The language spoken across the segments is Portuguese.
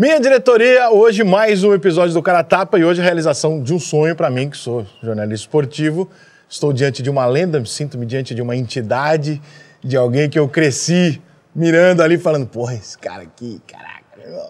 Minha diretoria, hoje mais um episódio do Cara Tapa e hoje a realização de um sonho para mim, que sou jornalista esportivo. Estou diante de uma lenda, sinto-me diante de uma entidade, de alguém que eu cresci mirando ali, falando, porra, esse cara aqui, caraca.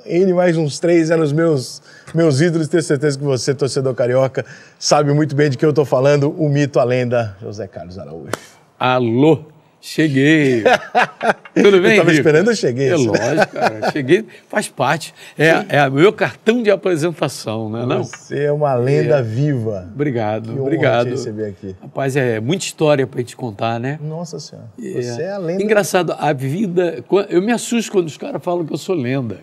Ele mais uns três anos meus, meus ídolos, tenho certeza que você, torcedor carioca, sabe muito bem de quem eu estou falando, o mito, a lenda, José Carlos Araújo. Alô, Cheguei. Tudo bem, Eu tava Rico? esperando, eu cheguei. É lógico, cara. Cheguei, faz parte. É, é o meu cartão de apresentação, né? Não? Você é uma lenda viva. Obrigado, Que obrigado. te receber aqui. Rapaz, é muita história pra te contar, né? Nossa Senhora, você é a lenda. Engraçado, a vida. Eu me assusto quando os caras falam que eu sou lenda.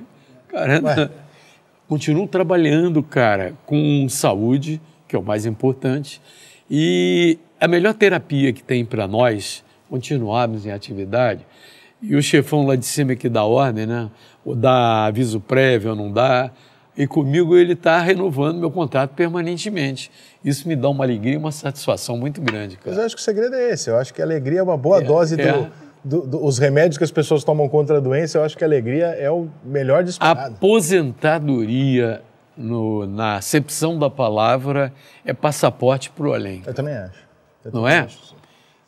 Cara, continuo trabalhando, cara, com saúde, que é o mais importante. E a melhor terapia que tem para nós continuarmos em atividade. E o chefão lá de cima que dá ordem, né? Ou dá aviso prévio ou não dá. E comigo ele está renovando meu contrato permanentemente. Isso me dá uma alegria e uma satisfação muito grande, Mas cara. eu acho que o segredo é esse. Eu acho que a alegria é uma boa dose é. do, do- do- os remédios que as pessoas tomam contra a doença. Eu acho que a alegria é o melhor disparado. Aposentadoria, no- na acepção da palavra, é passaporte para o além. Eu também acho. Eu Não também é? acho.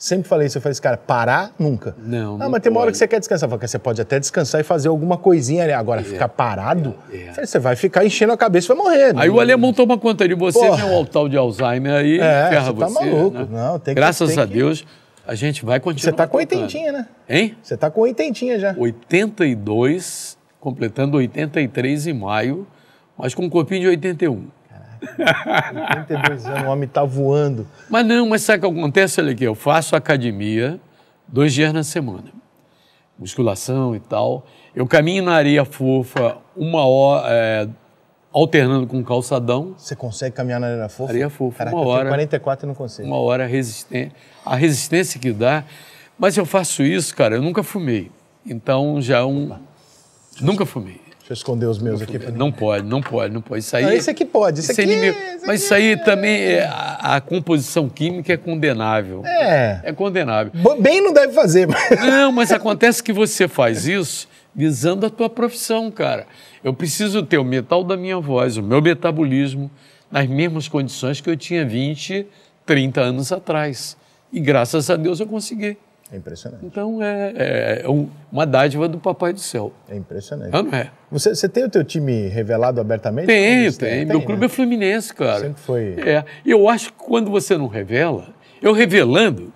Sempre falei isso, eu falei, cara, parar nunca. Não, Ah, não mas tem uma hora que você quer descansar. Eu falei, Você pode até descansar e fazer alguma coisinha ali. Agora, ficar parado, é. você vai ficar enchendo a cabeça e vai morrer. Aí o alemão toma conta de você, Porra. vem o tal de Alzheimer aí, É, ferra você tá você. maluco. né? Não, tem que- Graças tem a que- Deus, a gente vai continuar. Você tá com oitentinha, né? Hein? Você tá com oitentinha já. 82, completando 83 em maio, mas com um corpinho de 81. 82 anos, o homem tá voando. Mas não, mas sabe o que acontece? Olha aqui, eu faço academia dois dias na semana. Musculação e tal. Eu caminho na areia fofa uma hora, é, alternando com calçadão, Você consegue caminhar na areia fofa? Areia fofa, Caraca, uma hora. 44 e não consigo. uma hora resistente, a resistência que dá. Mas eu faço isso, cara, eu nunca fumei. Então já é um. Nunca fumei. Deixa eu esconder os meus aqui. Pra... Não pode, não pode, não pode. Isso aí. Não, esse aqui pode, esse isso é aqui- inimigo. esse Mas aqui isso aí é- também é. A, a composição química é condenável. É. É condenável. Bem não deve fazer, mas... Não, mas acontece que você faz isso visando a tua profissão, cara. Eu preciso ter o metal da minha voz, o meu metabolismo, nas mesmas condições que eu tinha 20, 30 anos atrás. E graças a Deus eu consegui. É impressionante, Então é, é um- uma dádiva do Papai do Céu. é impressionante. Ah, não é? Você, você tem o teu time revelado abertamente? Tem, Você tem. Meu clube né? é Fluminense, cara. Sempre foi. É. E eu acho que quando você não revela, eu revelando,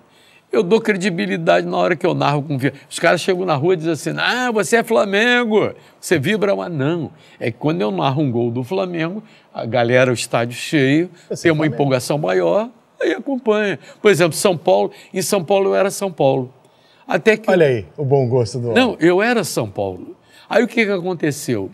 eu dou credibilidade na hora que eu narro com. Os caras chegam na rua e dizem assim: ah, você é Flamengo, você vibra, mas não. É que quando eu narro um gol do Flamengo, a galera, o estádio cheio, Você tem é uma Flamengo. empolgação maior, aí acompanha. Por exemplo, São Paulo, em São Paulo eu era São Paulo. Até que Olha aí, o bom gosto do não, eu era São Paulo. Aí o que, que aconteceu?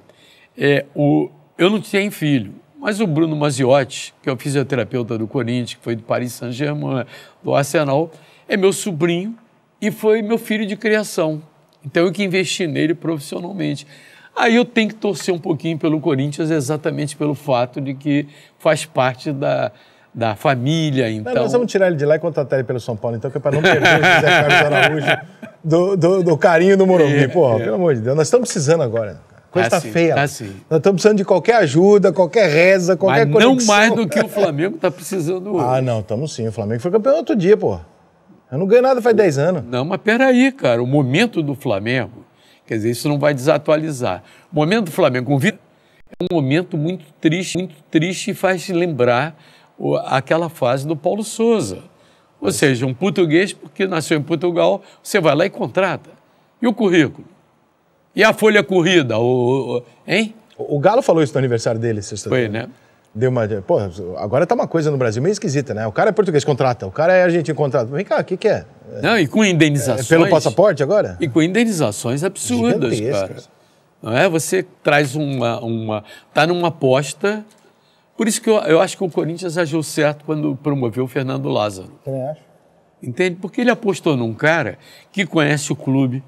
É, o, eu não tinha filho, mas o Bruno Maziotti, que é o fisioterapeuta do Corinthians, que foi do Paris Saint-Germain, do Arsenal, é meu sobrinho e foi meu filho de criação. Então eu que investi nele profissionalmente. Aí eu tenho que torcer um pouquinho pelo Corinthians exatamente pelo fato de que faz parte da, da família. Então, Nós vamos tirar ele de lá e contratar ele pelo São Paulo, então, que é para não perder o José Carlos Araújo do, do, do carinho do Morumbi. Pô, pelo amor de Deus, nós estamos precisando agora. cara. Coisa Tá tá, sim, feia. tá sim. Nós estamos precisando de qualquer ajuda, qualquer reza, qualquer mas não conexão. mais do que o Flamengo está precisando hoje. Ah, não, estamos sim. O Flamengo foi campeão outro dia, pô. Eu não ganho nada faz 10 anos. Não, mas peraí, cara, o momento do Flamengo, quer dizer, isso não vai desatualizar. O momento do Flamengo com o Vitor é um momento muito triste, muito triste e faz lembrar o- aquela fase do Paulo Souza. Ou seja, um português, porque nasceu em Portugal, você vai lá e contrata. E o currículo? E a folha corrida? O, o- hein? O Galo falou isso no aniversário dele, sexta-feira. Foi, né? Deu uma. Pô, agora tá uma coisa no Brasil meio esquisita, né? O cara é português, contrata. O cara é argentino, contrata. Vem cá, o que, que é? Não, e com É indenizações. pelo passaporte agora? E com indenizações absurdas, cara. Não é? Você traz uma. uma tá numa aposta. Por isso que eu, eu acho que o Corinthians agiu certo quando promoveu o Fernando Lázaro. Também acho. Entende? Porque ele apostou num cara que conhece o clube,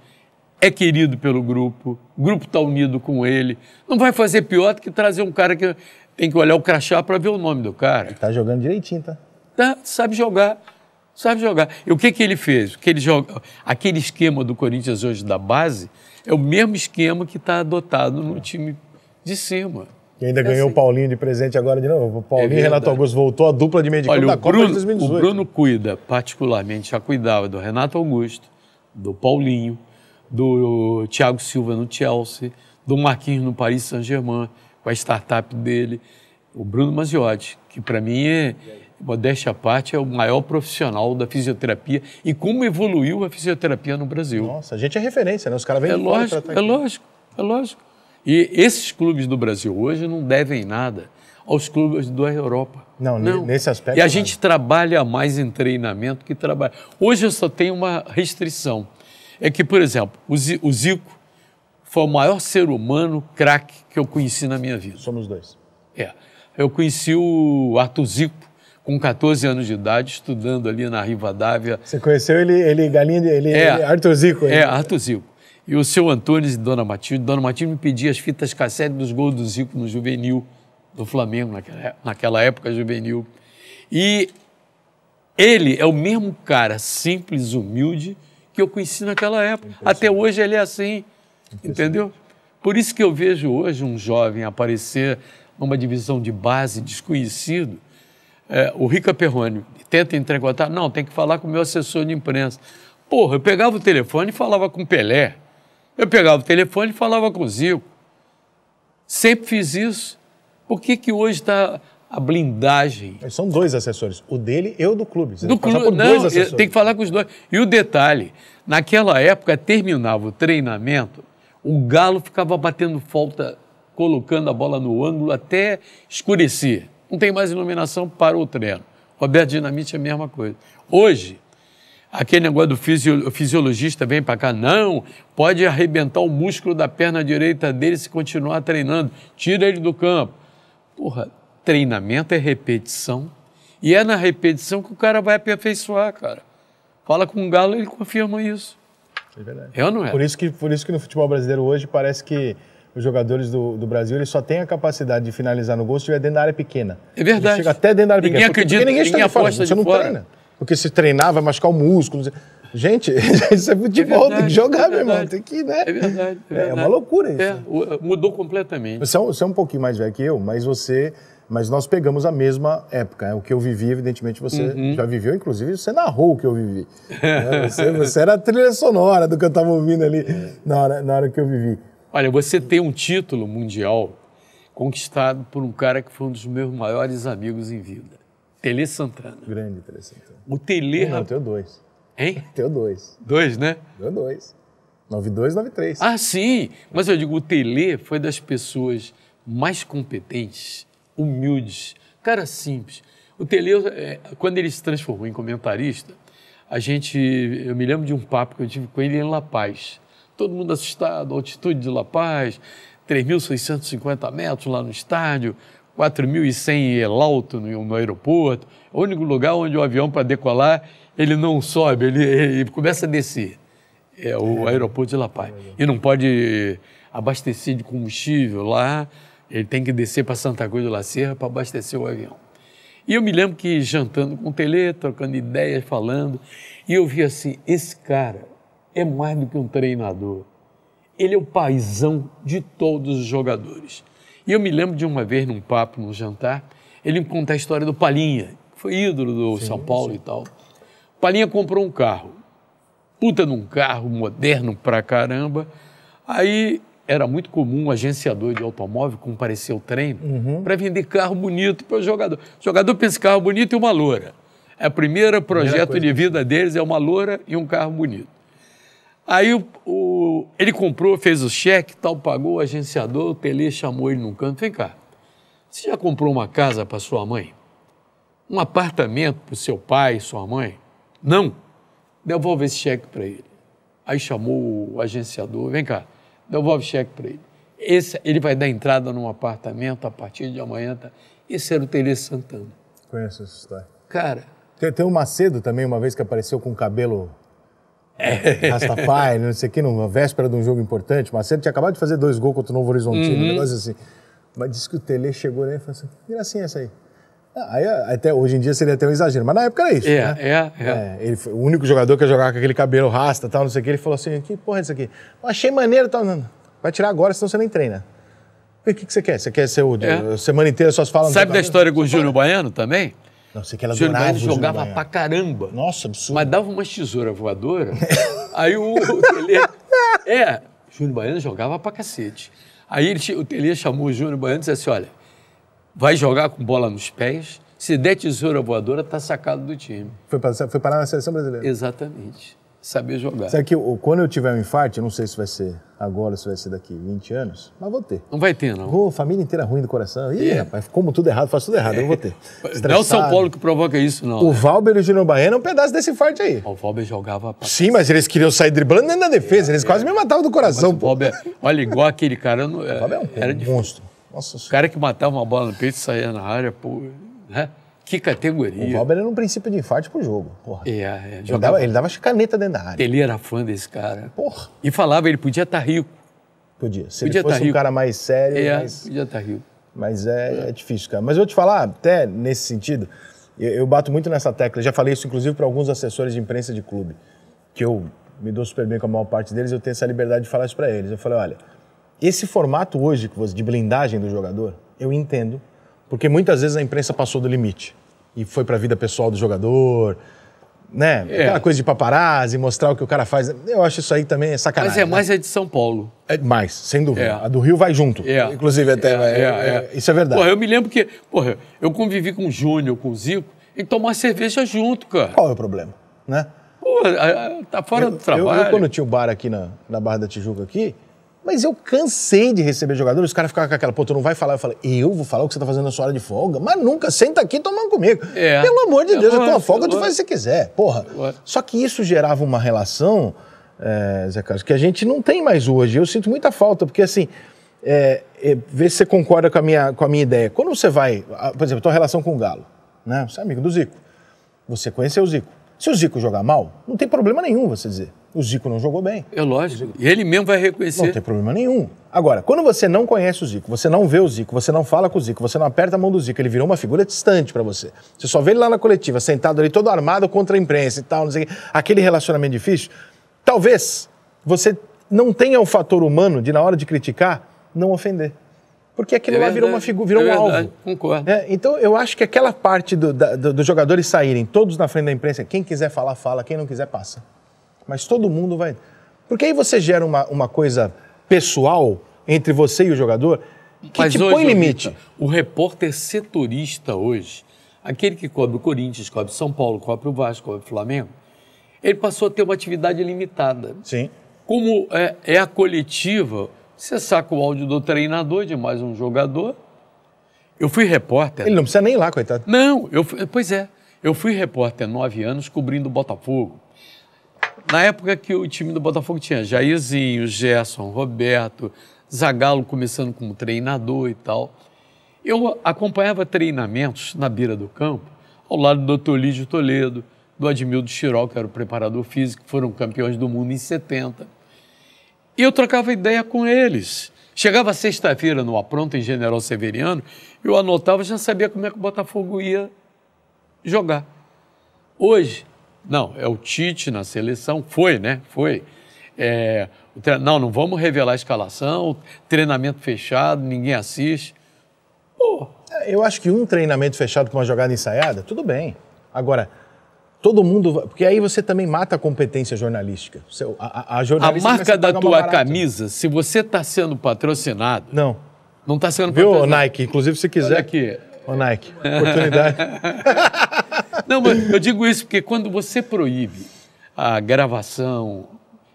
é querido pelo grupo, o grupo está unido com ele. Não vai fazer pior do que trazer um cara que tem que olhar o crachá para ver o nome do cara. Tá jogando direitinho, tá? Tá, sabe jogar. Sabe jogar. E o que, que ele fez? Que ele joga, aquele esquema do Corinthians hoje da base é o mesmo esquema que está adotado no time de cima. E ainda ganhou assim. o Paulinho de presente agora de novo. O Paulinho É e Renato. Augusto voltou a dupla de meio de campo da o Copa de Bruno, 2018. o Bruno cuida, particularmente, já cuidava do Renato Augusto, do Paulinho, do Thiago Silva no Chelsea, do Marquinhos no Paris Saint-Germain, com a startup dele, o Bruno Maziotti, que para mim é, modéstia à parte, é o maior profissional da fisioterapia e como evoluiu a fisioterapia no Brasil. Nossa, a gente é referência, né? Os caras vêm É de fora lógico, tá é aqui. lógico, é lógico. E esses clubes do Brasil hoje não devem nada aos clubes da Europa. Não, ne- nesse aspecto, E a não. gente trabalha mais em treinamento que trabalha. Hoje eu só tenho uma restrição. É que, por exemplo, o Zi- o Zico foi o maior ser humano craque que eu conheci na minha vida. Somos dois. É. Eu conheci o Arthur Zico com 14 anos de idade, estudando ali na Rivadavia, Você conheceu ele, ele galinha. Ele, É. ele- Arthur Zico. É, ele- Arthur Zico. E o seu Antônio e Dona Matilde. Dona Matilde me pedia as fitas cassete dos gols do Zico no juvenil do Flamengo, naquela, naquela época juvenil. E ele é o mesmo cara simples, humilde, que eu conheci naquela época. Até hoje ele é assim, entendeu? Por isso que eu vejo hoje um jovem aparecer numa divisão de base desconhecido. É, o Rica Perrone tenta contato. Não, tem que falar com o meu assessor de imprensa. Porra, eu pegava o telefone e falava com o Pelé. Eu pegava o telefone e falava com o Zico. Sempre fiz isso. Por que, que hoje está a blindagem São dois assessores, o dele e o do clube. Você do tem clube? Não, tem que falar com os dois. E o detalhe, naquela época terminava o treinamento, o Galo ficava batendo falta, colocando a bola no ângulo até escurecer. Não tem mais iluminação para o treino. Roberto Dinamite é a mesma coisa. Hoje, aquele negócio do fisio- fisiologista vem para cá, não, pode arrebentar o músculo da perna direita dele se continuar treinando, tira ele do campo. Porra, treinamento é repetição e é na repetição que o cara vai aperfeiçoar, cara. Fala com o Galo, ele confirma isso. É verdade. É ou não é? Por isso, que, por isso que no futebol brasileiro hoje parece que os jogadores do, do Brasil eles só têm a capacidade de finalizar no gol se estiver dentro da área pequena. É verdade. Ele chega até dentro da área Ninguém pequena. Acredita, porque ninguém, está ninguém aposta Você de não fora. treina. Porque se treinar vai machucar o músculo. Gente, isso é futebol, tem que verdade, jogar, é meu irmão. verdade. Tem que, né? É verdade. É, É verdade. uma loucura isso. É, o- mudou completamente. Você é, um, você é um pouquinho mais velho que eu, mas você. Mas nós pegamos a mesma época. né? O que eu vivi, evidentemente, você Uhum. já viveu, inclusive você narrou o que eu vivi. né? você, você era a trilha sonora do que eu estava ouvindo ali na, hora, na hora que eu vivi. Olha, você tem um título mundial conquistado por um cara que foi um dos meus maiores amigos em vida, Tele Santana. Grande, interessante. O Tele, Não, eu tenho dois. hein? Tenho dois. Dois, né? Tenho dois. 92, 93. Ah, sim, mas eu digo, o Tele foi das pessoas mais competentes, humildes, cara simples. O Tele, é, quando ele se transformou em comentarista, a gente, eu me lembro de um papo que eu tive com ele em La Paz. Todo mundo assustado, a altitude de La Paz, 3.650 metros lá no estádio, 4.100 em El Alto, no, no aeroporto. O único lugar onde o avião, para decolar, ele não sobe, ele, ele começa a descer é o aeroporto de La Paz. E não pode abastecer de combustível lá, ele tem que descer para Santa Cruz de La Serra para abastecer o avião. E eu me lembro que jantando com o Tele, trocando ideias, falando, e eu vi assim, esse cara é mais do que um treinador. Ele é o paizão de todos os jogadores. E eu me lembro de uma vez num papo, num jantar, ele me contar a história do Palinha, que foi ídolo do São Paulo e tal. Palinha comprou um carro puta num carro moderno pra caramba. Aí era muito comum um agenciador de automóvel comparecer ao treino para vender carro bonito para o jogador. O jogador pensa carro bonito e uma loura. É o primeiro projeto de vida deles é uma loura e um carro bonito. Aí o, o- ele comprou, fez o cheque, tal, pagou o agenciador, o Tele chamou ele num canto. Vem cá, você já comprou uma casa para sua mãe? Um apartamento para o seu pai, sua mãe? Não. Devolve esse cheque para ele. Aí chamou o agenciador, vem cá, devolve o cheque para ele. Esse, ele vai dar entrada num apartamento a partir de amanhã. Tá? Esse era o Tele Santana. Conheço essa história. Cara, Tem, tem o Macedo também, uma vez que apareceu com cabelo É. Rastafari, não sei o que, numa véspera de um jogo importante. O Macedo tinha acabado de fazer dois gols contra o Novo Horizontino, Uhum. um negócio assim. Mas disse que o Tele chegou né, e falou assim: que gracinha essa aí. Ah, Aí, até, hoje em dia seria até um exagero, mas na época era isso. é, né? é, é. É, ele foi o único jogador que ia jogar com aquele cabelo rasta tal, não sei o que. Ele falou assim: que porra é isso aqui? Eu achei maneiro tal. Não, vai tirar agora, senão você nem treina. O que, que você quer? Você quer ser o. É. Semana inteira só se fala Sabe da história com o Júnior Baiano também? Não, sei que ela O Baiano o jogava pra caramba. Nossa, absurdo. Mas dava umas tesouras voadoras. aí o Tele... É, o Júnior Baiano jogava pra cacete. Aí ele, o Tele chamou o Júnior Baiano e disse assim: olha, vai jogar com bola nos pés. Se der tesoura voadora, tá sacado do time. Foi, pra, foi parar na seleção brasileira. Exatamente. Saber jogar. Sabe que o- quando eu tiver um infarto, eu não sei se vai ser agora, se vai ser daqui 20 anos, mas vou ter. Não vai ter, não. Vou, família inteira ruim do coração. Ih, É. rapaz, como tudo errado, faço tudo errado, eu vou ter. Não é o Estressado. São Paulo que provoca isso, não. O Valber e o Júnior Baiano é um pedaço desse infarto aí. O Valber jogava pra Sim, mas eles queriam sair driblando dentro da defesa, eles quase me matavam do coração, O pô. Valber, olha, igual aquele cara. não- O Valber é um, era um monstro. Nossa O cara que matava uma bola no peito e saía na área, pô. Né? Que categoria. O Valber era um princípio de infarto pro jogo. Porra. É, é, Ele jogava. dava, ele dava caneta dentro da área. Ele era fã desse cara. Porra. E falava, ele podia estar rico. Podia. Se Podia ele fosse tá um rico. cara mais sério, É, mais... podia estar rico. Mas é, é difícil, cara. Mas eu vou te falar, até nesse sentido, eu, eu bato muito nessa tecla. Já falei isso, inclusive, para alguns assessores de imprensa de clube, que eu me dou super bem com a maior parte deles, eu tenho essa liberdade de falar isso para eles. Eu falei, olha, esse formato hoje de blindagem do jogador, eu entendo, porque muitas vezes a imprensa passou do limite e foi para a vida pessoal do jogador, né? É. Aquela coisa de paparazzi, mostrar o que o cara faz. Eu acho isso aí também é sacanagem. Mas é né? mais a de São Paulo. É mais, sem dúvida. É. A do Rio vai junto. É. Inclusive, até. É, é- é, é-. Isso é verdade. Porra, eu me lembro que, porra, eu convivi com o Júnior, com o Zico, e tomar cerveja junto, cara. Qual é o problema? Né? Porra, tá fora do Eu, trabalho. eu, quando tinha o bar aqui na, na Barra da Tijuca aqui, mas eu cansei de receber jogadores, os caras ficavam com aquela, pô, tu não vai falar. Eu falei, eu vou falar o que você tá fazendo na sua hora de folga? Mas nunca, senta aqui tomando comigo. É. Pelo amor de É Deus, a tua folga tu lógico. faz o que você quiser, porra. Só que isso gerava uma relação, é, Zé Carlos, que a gente não tem mais hoje. Eu sinto muita falta, porque assim, é, é, vê se você concorda com a, minha, com a minha ideia. Quando você vai, a- por exemplo, tua relação com o Galo, né? Você é amigo do Zico. Você conheceu o Zico. Se o Zico jogar mal, não tem problema nenhum você dizer. O Zico não jogou bem. É lógico. E ele mesmo vai Não reconhecer. tem problema nenhum. Agora, quando você não conhece o Zico, você não vê o Zico, você não fala com o Zico, você não aperta a mão do Zico, ele virou uma figura distante pra você. Você só vê ele lá na coletiva, sentado ali, todo armado contra a imprensa e tal, não sei o quê. Aquele relacionamento difícil. Talvez você não tenha o fator humano de, na hora de criticar, não ofender. Porque aquilo É lá virou uma figura, virou é um verdade, alvo. concordo. É, então, eu acho que aquela parte do- da- do- dos jogadores saírem todos na frente da imprensa, quem quiser falar, fala, quem não quiser, passa. Mas todo mundo vai. Porque aí você gera uma, uma coisa pessoal entre você e o jogador que Mas te hoje, põe limite. Vitor, o repórter setorista hoje, aquele que cobre o Corinthians, cobre São Paulo, cobre o Vasco, cobre o Flamengo, ele passou a ter uma atividade limitada. Sim. Como é, é a coletiva, você saca o áudio do treinador de mais um jogador. Eu fui repórter. Ele não precisa nem ir lá, coitado. Não, eu, fui- pois é. Eu fui repórter nove anos cobrindo o Botafogo. Na época que o time do Botafogo tinha Jairzinho, Gerson, Roberto, Zagallo começando como treinador e tal. Eu acompanhava treinamentos na beira do campo, ao lado do Dr. Lídio Toledo, do Admildo Chirol, que era o preparador físico, foram campeões do mundo em 70. E eu trocava ideia com eles. Chegava sexta-feira no Apronto, em General Severiano, eu anotava já sabia como é que o Botafogo ia jogar. Hoje, não, é o Tite na seleção, foi, né? Foi. É, tre- não, não vamos revelar a escalação, treinamento fechado, ninguém assiste. Pô, Eu acho que um treinamento fechado com uma jogada ensaiada, tudo bem. Agora, todo mundo. Porque aí você também mata a competência jornalística. A, a, a a jornalista marca a da pagar tua camisa, se você está sendo patrocinado, Não. não está sendo Viu, patrocinado. Nike? Inclusive, se quiser. Olha aqui. Ô, Nike, oportunidade. Não, mas eu digo isso porque quando você proíbe a gravação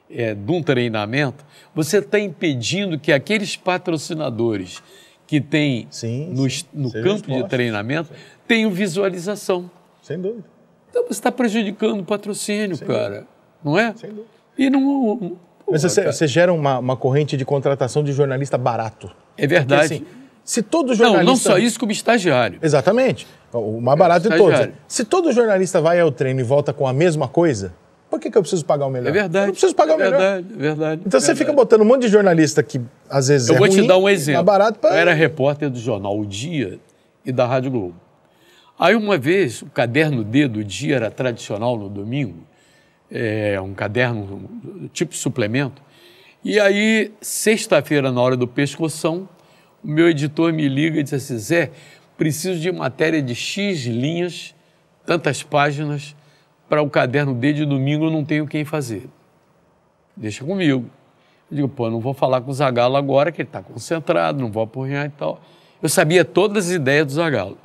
é, de um treinamento, você está impedindo que aqueles patrocinadores que têm Sim, no, sim. no campo de treinamento tenham visualização. Sem dúvida. Então você está prejudicando o patrocínio, cara. Não é? Sem dúvida. E não. não- Mas Porra, você, você gera uma, uma corrente de contratação de jornalista barato. É verdade. Porque, assim, se todo não, jornalista. não só isso, como estagiário. Exatamente. O mais barato de todos. Se todo jornalista vai ao treino e volta com a mesma coisa, por que, que eu preciso pagar o melhor? É verdade. Eu não preciso pagar é o melhor. verdade, é verdade. Então você verdade. fica botando um monte de jornalista que às vezes Eu é vou te ruim, dar um exemplo. Mais barato pra... Eu era repórter do jornal O Dia e da Rádio Globo. Aí uma vez, o caderno D do Dia era tradicional no domingo, é um caderno tipo suplemento. E aí, sexta-feira, na hora do pescoção, o meu editor me liga e diz assim, Zé, preciso de matéria de X linhas, tantas páginas, para o caderno D de domingo eu não tenho quem fazer. Deixa comigo. Eu digo, pô, não vou falar com o Zagalo agora, que ele está concentrado, não vou aporrear e tal. Eu sabia todas as ideias do Zagalo.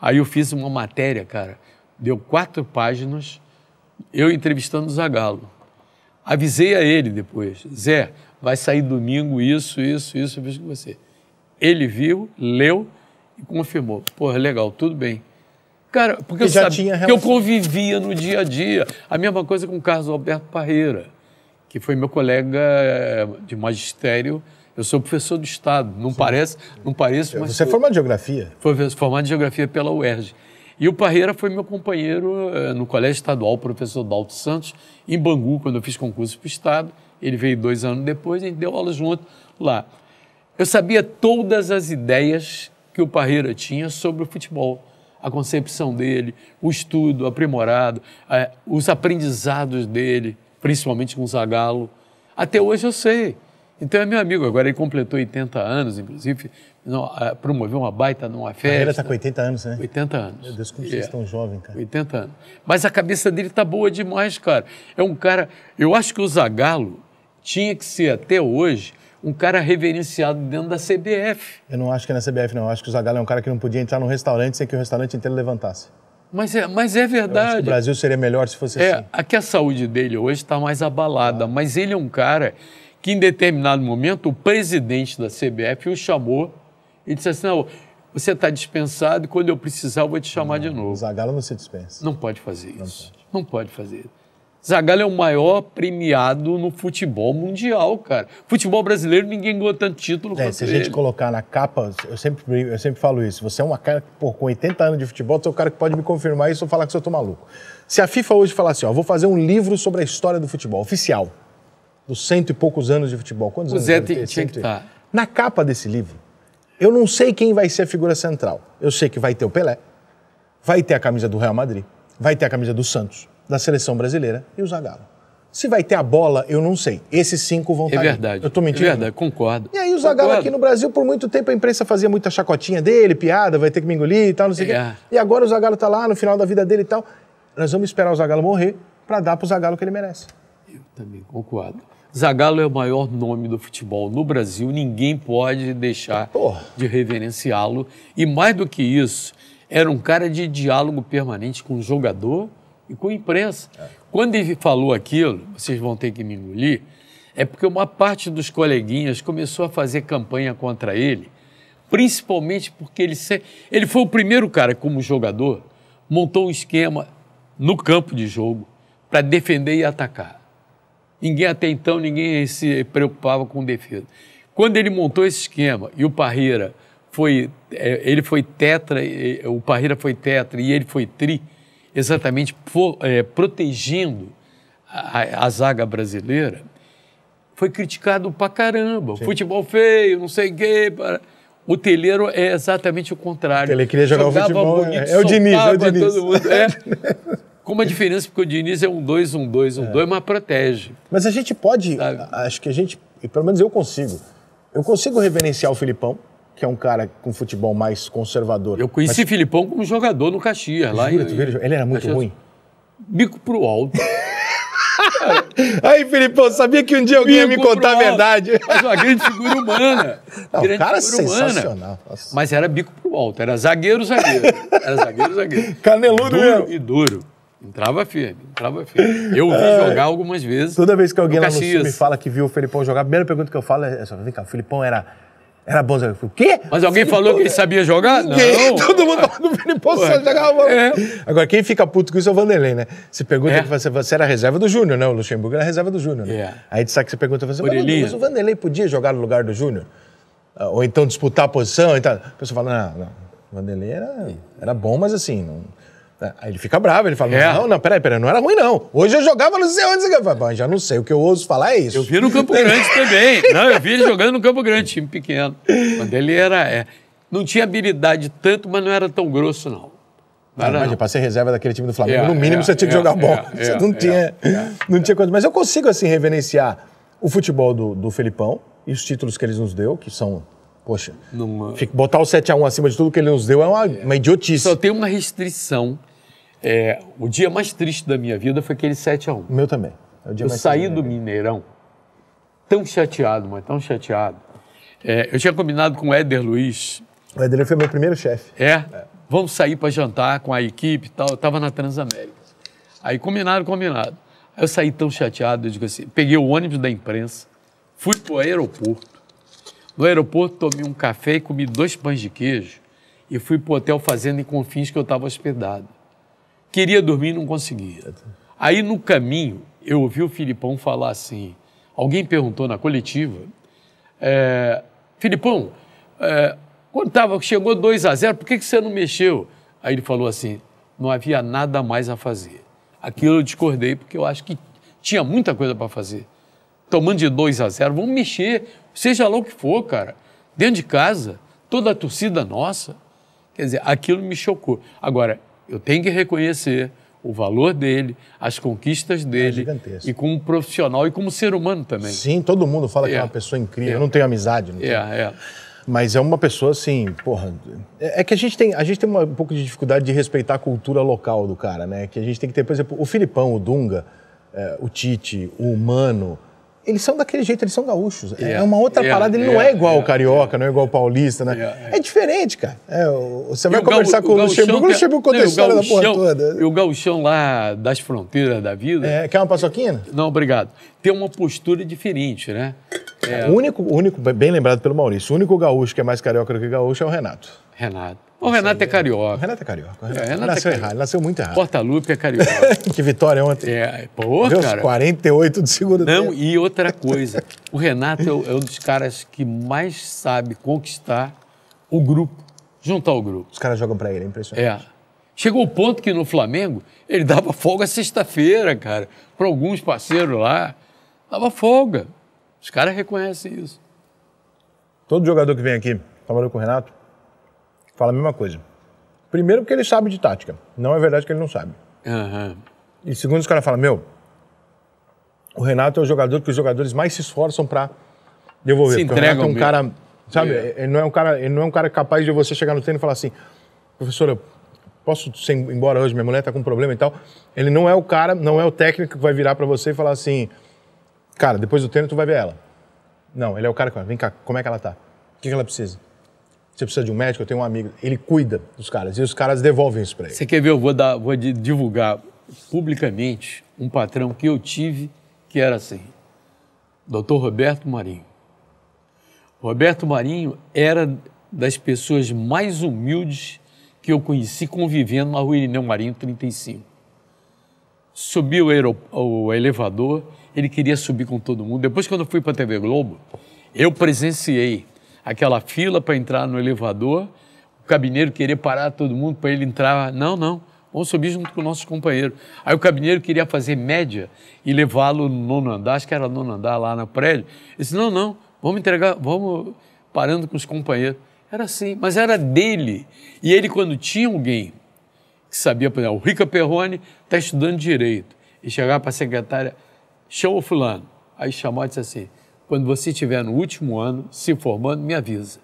Aí eu fiz uma matéria, cara, deu quatro páginas, eu entrevistando o Zagalo. Avisei a ele depois, Zé, vai sair domingo isso, isso, isso, eu fiz com você. Ele viu, leu e confirmou. Pô, legal, tudo bem. Cara, porque eu já sabia tinha que eu convivia no dia a dia. A mesma coisa com o Carlos Alberto Parreira, que foi meu colega eh, de magistério. Eu sou professor do Estado, não parece, não pareço, mas Você é sou. formado em geografia. foi formado em geografia pela UERJ. E o Parreira foi meu companheiro eh, no Colégio Estadual, professor Dalto Santos, em Bangu, quando eu fiz concurso para o Estado. Ele veio dois anos depois e a gente deu aula junto lá. Eu sabia todas as ideias que o Parreira tinha sobre o futebol. A concepção dele, o estudo aprimorado, eh, os aprendizados dele, principalmente com o Zagallo. Até hoje eu sei. Então é meu amigo. Agora ele completou 80 anos, inclusive, não, ah, promoveu uma baita numa festa. Ele está com 80 anos, né? 80 anos. Meu Deus, como É. vocês estão jovem, cara. 80 anos. Mas a cabeça dele tá boa demais, cara. É um cara. Eu acho que o Zagallo tinha que ser até hoje um cara reverenciado dentro da CBF. Eu não acho que é na CBF, não. Eu acho que o Zagallo é um cara que não podia entrar num restaurante sem que o restaurante inteiro levantasse. Mas é, mas é Eu acho que o verdade. Brasil seria melhor se fosse É, assim. aqui a saúde dele hoje está mais abalada, mas ele é um cara que, em determinado momento, o presidente da CBF o chamou e disse assim: não, você está dispensado e quando eu precisar eu vou te chamar de O novo. Zagallo não se dispensa. Não pode fazer isso. Não pode fazer. Zagallo é o maior premiado no futebol mundial, cara. Futebol brasileiro, ninguém ganhou tanto título É, se a gente ele. colocar na capa, eu sempre, eu sempre falo isso. Você é uma cara, pô, com 80 anos de futebol, você é o cara que pode me confirmar isso ou falar que eu tô maluco. Se a FIFA hoje falar assim, ó, vou fazer um livro sobre a história do futebol, oficial, dos cento e poucos anos de futebol. Quantos O anos Zé tem- tinha que Cento e- tá. Na capa desse livro, eu não sei quem vai ser a figura central. Eu sei que vai ter o Pelé, vai ter a camisa do Real Madrid, vai ter a camisa do Santos, da seleção brasileira e o Zagallo. Se vai ter a bola, eu não sei. Esses cinco vão É estar ali. verdade. Eu tô mentindo? É verdade, concordo. E aí o Zagallo aqui no Brasil, por muito tempo, a imprensa fazia muita chacotinha dele, piada, vai ter que me engolir e tal, não sei o É. quê. E agora o Zagallo tá lá no final da vida dele e tal. Nós vamos esperar o Zagallo morrer para dar pro Zagallo o que ele merece. Eu também concordo. Zagallo é o maior nome do futebol no Brasil, ninguém pode deixar Porra. de reverenciá-lo. E mais do que isso, era um cara de diálogo permanente com o jogador e com a imprensa. Quando ele falou aquilo, vocês vão ter que me engolir, é porque uma parte dos coleguinhas começou a fazer campanha contra ele, principalmente porque ele, se- ele foi o primeiro cara, como jogador, montou um esquema no campo de jogo para defender e atacar. Ninguém até então, ninguém se preocupava com defesa. Quando ele montou esse esquema e o Parreira foi, eh, ele foi tetra, o Parreira foi tetra e ele foi tri, exatamente eh, protegendo a, a- zaga brasileira, foi criticado pra caramba. Futebol feio, não sei o quê. para- O Teleiro é exatamente o contrário. Ele queria jogar o Jogava futebol, bonito, é- é o Diniz, é o Diniz. mundo. É. Com uma diferença, porque o Diniz é um 2, um 2, um 2, mas protege. Mas a gente pode, Sabe? acho que a gente, e pelo menos eu consigo, eu consigo reverenciar o Filipão, que é um cara com futebol mais conservador. Eu conheci Filipão como jogador no Caxias, lá Jura, em, ele era muito Caxias. ruim. Bico pro alto. Aí, Filipão, sabia que um dia alguém ia me contar a verdade. Mas uma grande figura humana. Não, grande cara é figura sensacional. Nossa. Mas era bico pro alto, era zagueiro, zagueiro. Era zagueiro, zagueiro. Caneludo duro mesmo. e duro. Entrava firme, entrava firme. Eu vi jogar algumas vezes. Toda vez que alguém lá no Caxias. me fala que viu o Felipão jogar, a primeira pergunta que eu falo é essa: vem cá, o Felipão era, era bom jogador. O quê? Mas alguém falou que ele sabia jogar? Ninguém, Não. todo mundo fala que o Felipão só jogava bola. É. Agora, quem fica puto com isso é o Vanderlei, né? Você pergunta É. você, você era reserva do Júnior, né? O Luxemburgo era reserva do Júnior, né? Aí sabe que você pergunta, você, mas, o Vanderlei podia jogar no lugar do Júnior? Ah, Ou então disputar a posição e tal. A pessoa fala, não, não. O Vanderlei era, era bom, mas assim, não... Aí ele fica bravo, ele fala, É. não, não, peraí, peraí, não era ruim não. Hoje eu jogava não sei onde. "Bom, já não sei, o que eu ouso falar é isso. Eu vi no Campo Grande também. Não, eu vi ele jogando no Campo Grande, time pequeno. Quando ele era. é, não tinha habilidade tanto, mas não era tão grosso, não. Não era, imagina, não. para ser reserva daquele time do Flamengo, É, no mínimo é, você tinha que é, jogar bola. você não, tinha, não tinha coisa. Mas eu consigo, assim, reverenciar o futebol do, do Felipão e os títulos que ele nos deu, que são Poxa, Não- fica- botar o 7x1 acima de tudo que ele nos deu é uma, uma idiotice. Só tem uma restrição. É, o dia mais triste da minha vida foi aquele 7 a 1 O meu também. É Eu saí do. Mineirão tão chateado, mas tão chateado. É, eu tinha combinado com o Éder Luiz. O Ederley foi meu primeiro chefe. É, vamos sair para jantar com a equipe e tal. Eu estava na Transamérica. Aí combinado, combinado. Aí eu saí tão chateado, eu digo assim, peguei o ônibus da imprensa, fui para o aeroporto. No aeroporto tomei um café e comi dois pães de queijo e fui para o hotel Fazenda em Confins que eu estava hospedado. Queria dormir não conseguia. Aí no caminho eu ouvi o Filipão falar assim, alguém perguntou na coletiva, é, Filipão, é, quando tava, chegou 2 a 0 por que, que você não mexeu? Aí ele falou assim, não havia nada mais a fazer. Aquilo eu discordei, porque eu acho que tinha muita coisa para fazer. Tomando de 2 a 0 vamos mexer, seja lá o que for, cara. Dentro de casa, toda a torcida nossa. Quer dizer, aquilo me chocou. Agora, eu tenho que reconhecer o valor dele, as conquistas dele, gigantesco. e como profissional e como ser humano também. Sim, todo mundo fala que é É. uma pessoa incrível. É. Eu não tenho amizade, não É, tenho. é. Mas é uma pessoa assim, porra. É é que a gente tem, a gente tem uma- um pouco de dificuldade de respeitar a cultura local do cara, né? Que a gente tem que ter, por exemplo, o Filipão, o Dunga, é, o Tite, o Mano. Eles são daquele jeito, eles são gaúchos. É, É, uma outra é, parada, ele é, não é igual é, o carioca, não é igual o paulista, né? É, É, diferente, cara. É, você vai conversar com o Luxemburgo, o tem- Luxemburgo conta Não, a história da porra toda. E o gauchão lá das fronteiras da vida, É, quer uma paçoquinha? não, obrigado, tem uma postura diferente, né? É, O único, único, bem lembrado pelo Maurício, o único gaúcho que é mais carioca do que gaúcho é o Renato. Renato. O Renato é O carioca. Renato é carioca. O Renato, É, Renato é nasceu carioca. errado, ele nasceu muito errado. Porta-Lupe é carioca. que vitória ontem. É, pô, Deus, cara. 48 do segundo Não, tempo. e outra coisa, o Renato é, o- é um dos caras que mais sabe conquistar o grupo, juntar o grupo. Os caras jogam pra ele, é impressionante. É. Chegou o ponto que no Flamengo ele dava folga sexta-feira, cara, para alguns parceiros lá. Dava folga. Os caras reconhecem isso. Todo jogador que vem aqui, trabalhou com o Renato, fala a mesma coisa. Primeiro porque ele sabe de tática. Não é verdade que ele não sabe. Aham. E segundo, os caras falam, meu, o Renato é o jogador que os jogadores mais se esforçam pra devolver. Se o Renato entregam é um mesmo. cara, sabe, É. ele não é um cara, ele não é um cara capaz de você chegar no treino e falar assim, professor, eu posso ser embora hoje, minha mulher tá com um problema e tal. Ele não é o cara, não é o técnico que vai virar pra você e falar assim, cara, depois do treino tu vai ver ela. Não, ele é o cara que fala, vem cá, como é que ela tá? O que, que ela precisa? Você precisa de um médico? Eu tenho um amigo. Ele cuida dos caras e os caras devolvem isso pra ele. Você quer ver? Eu vou, dar, vou di- divulgar publicamente um patrão que eu tive que era assim. Dr. Roberto Marinho. Roberto Marinho era das pessoas mais humildes que eu conheci convivendo na rua Irineu Marinho 35. Subiu o elevador, ele queria subir com todo mundo. Depois, quando eu fui para a TV Globo, eu presenciei aquela fila para entrar no elevador, o cabineiro queria parar todo mundo para ele entrar. Não, não, vamos subir junto com nossos companheiros. Aí o cabineiro queria fazer média e levá-lo no nono andar, acho que era nono andar lá no prédio. Ele disse: não, não, vamos entregar, vamos parando com os companheiros. Era assim, mas era dele. E ele, quando tinha alguém que sabia, por exemplo, o Rica Perrone está estudando direito. E chegava para a secretária, chama o fulano. Aí chamou e disse assim, quando você estiver no último ano, se formando, me avisa.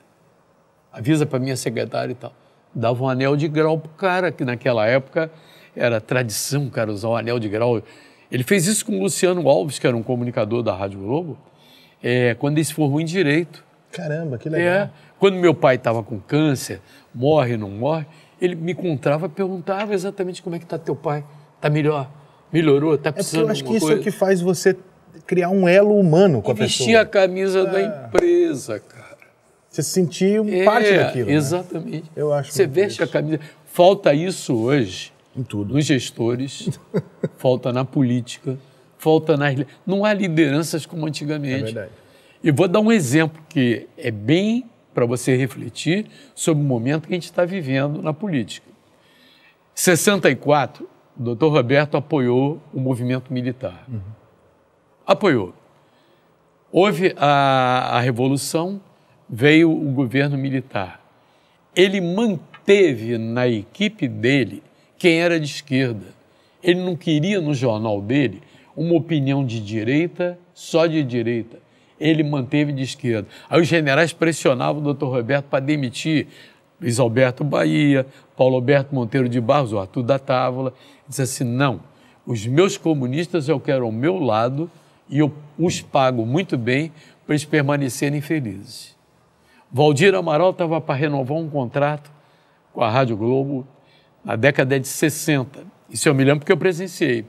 Avisa para minha secretária e tal. Dava um anel de grau pro cara, que naquela época era tradição, cara, usar um anel de grau. Ele fez isso com o Luciano Alves, que era um comunicador da Rádio Globo, é, quando ele se formou em Direito. Caramba, que legal. É. Quando meu pai estava com câncer, morre, não morre, ele me encontrava e perguntava exatamente como é que está teu pai. Está melhor? Melhorou? Está É precisando eu acho de que isso é o que faz você criar um elo humano com a E vestir pessoa. a camisa da empresa, cara. Você se sentir É, parte daquilo. né? Exatamente. Eu acho Você veste a camisa. Falta isso hoje Em tudo. nos gestores, falta na política, falta nas. Não há lideranças como antigamente. É verdade. E vou dar um exemplo que é bem para você refletir sobre o momento que a gente está vivendo na política. Em 64, o doutor Roberto apoiou o movimento militar. Apoiou. Houve a, a revolução, veio o governo militar. Ele manteve na equipe dele quem era de esquerda. Ele não queria no jornal dele uma opinião de direita, só de direita. ele manteve de esquerda. Aí os generais pressionavam o doutor Roberto para demitir Luiz Alberto Bahia, Paulo Alberto Monteiro de Barros, o Arthur da Távola. Disse assim: não, os meus comunistas eu quero ao meu lado e eu os pago muito bem para eles permanecerem felizes. Valdir Amaral estava para renovar um contrato com a Rádio Globo na década de 60. Isso eu me lembro porque eu presenciei.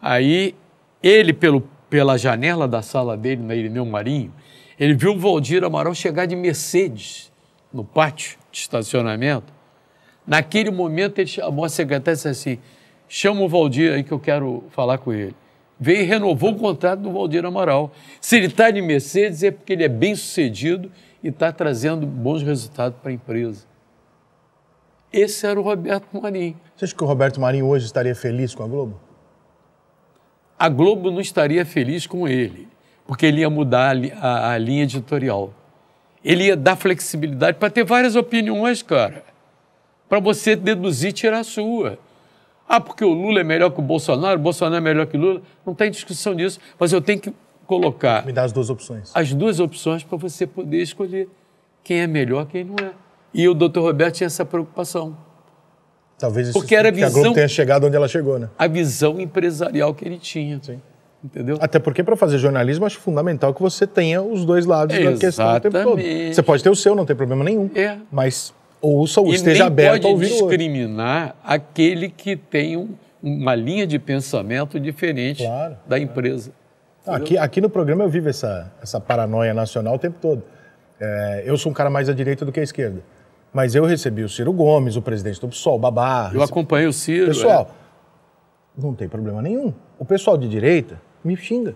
Aí ele, pelo, pela janela da sala dele, na Irineu Marinho, ele viu o Valdir Amaral chegar de Mercedes no pátio de estacionamento. Naquele momento ele chamou a secretária e disse assim, chama o Valdir aí que eu quero falar com ele. Veio e renovou o contrato do Valdir Amaral. Se ele está de Mercedes é porque ele é bem sucedido e está trazendo bons resultados para a empresa. Esse era o Roberto Marinho. Você acha que o Roberto Marinho hoje estaria feliz com a Globo? A Globo não estaria feliz com ele, porque ele ia mudar a, a, a linha editorial. Ele ia dar flexibilidade para ter várias opiniões, cara. Para você deduzir e tirar a sua. Ah, porque o Lula é melhor que o Bolsonaro, o Bolsonaro é melhor que o Lula. Não tem discussão disso, mas eu tenho que colocar. Me dá as duas opções. As duas opções para você poder escolher quem é melhor, quem não é. E o doutor Roberto tinha essa preocupação. Talvez isso Porque era a que a visão- Globo tenha chegado onde ela chegou, né? A visão empresarial que ele tinha. Sim. Entendeu? Até porque para fazer jornalismo acho fundamental que você tenha os dois lados da questão o tempo todo. Você pode ter o seu, não tem problema nenhum. É. Mas ouça ou esteja aberto pode a ouvir o outro. discriminar aquele que tem um- uma linha de pensamento diferente Claro, da empresa. Aqui, aqui no programa eu vivo essa, essa paranoia nacional o tempo todo. É, eu sou um cara mais à direita do que à esquerda. Mas eu recebi o Ciro Gomes, o presidente do PSOL, Babá. Eu acompanhei o Ciro. Pessoal, não tem problema nenhum. O pessoal de direita me xinga.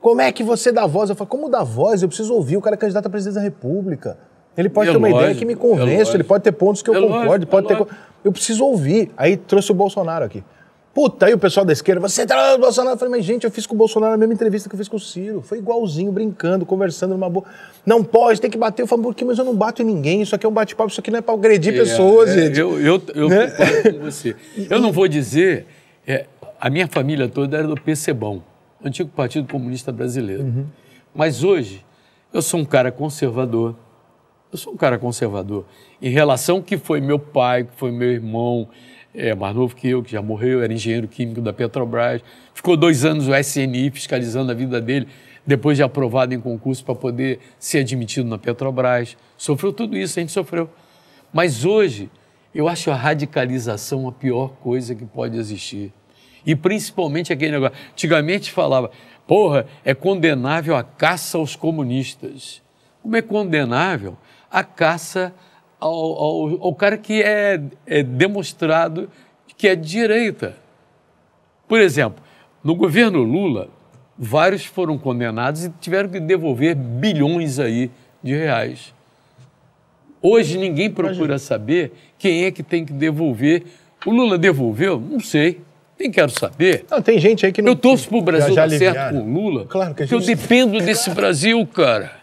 Como é que você dá voz? Eu falo, como dá voz? Eu preciso ouvir. O cara é candidato a presidente da República. Ele pode É ter uma ideia lógico, que me é convence, lógico. ele pode ter pontos que eu É concordo, lógico, pode é ter. lógico. Eu preciso ouvir. Aí trouxe o Bolsonaro aqui. Puta, aí o pessoal da esquerda, você tá no Bolsonaro. Eu falei, mas gente, eu fiz com o Bolsonaro a mesma entrevista que eu fiz com o Ciro. Foi igualzinho, brincando, conversando numa boa. Não pode, tem que bater. Eu falo, por quê? Mas eu não bato em ninguém. Isso aqui é um bate-papo, isso aqui não é pra agredir É, pessoas, é, gente. Eu, eu, eu Né? concordo com você. Eu não vou dizer. é, a minha família toda era do PCBão, antigo Partido Comunista Brasileiro. Uhum. Mas hoje, eu sou um cara conservador. Eu sou um cara conservador. Em relação que foi meu pai, que foi meu irmão, é, mais novo que eu, que já morreu, era engenheiro químico da Petrobras. Ficou dois anos o SNI fiscalizando a vida dele, depois de aprovado em concurso para poder ser admitido na Petrobras. Sofreu tudo isso, a gente sofreu. Mas hoje, eu acho a radicalização a pior coisa que pode existir. E principalmente aquele negócio. Antigamente falava, porra, é condenável a caça aos comunistas. Como é condenável a caça ao, ao, ao cara que é, é demonstrado que é de direita? Por exemplo, no governo Lula, vários foram condenados e tiveram que devolver bilhões aí de reais. Hoje ninguém procura saber quem é que tem que devolver. O Lula devolveu? Não sei. Nem quero saber. Não, tem gente aí que não. Eu torço pro Brasil já dar certo com o Lula. Claro que a porque eu gente- dependo desse Brasil, cara.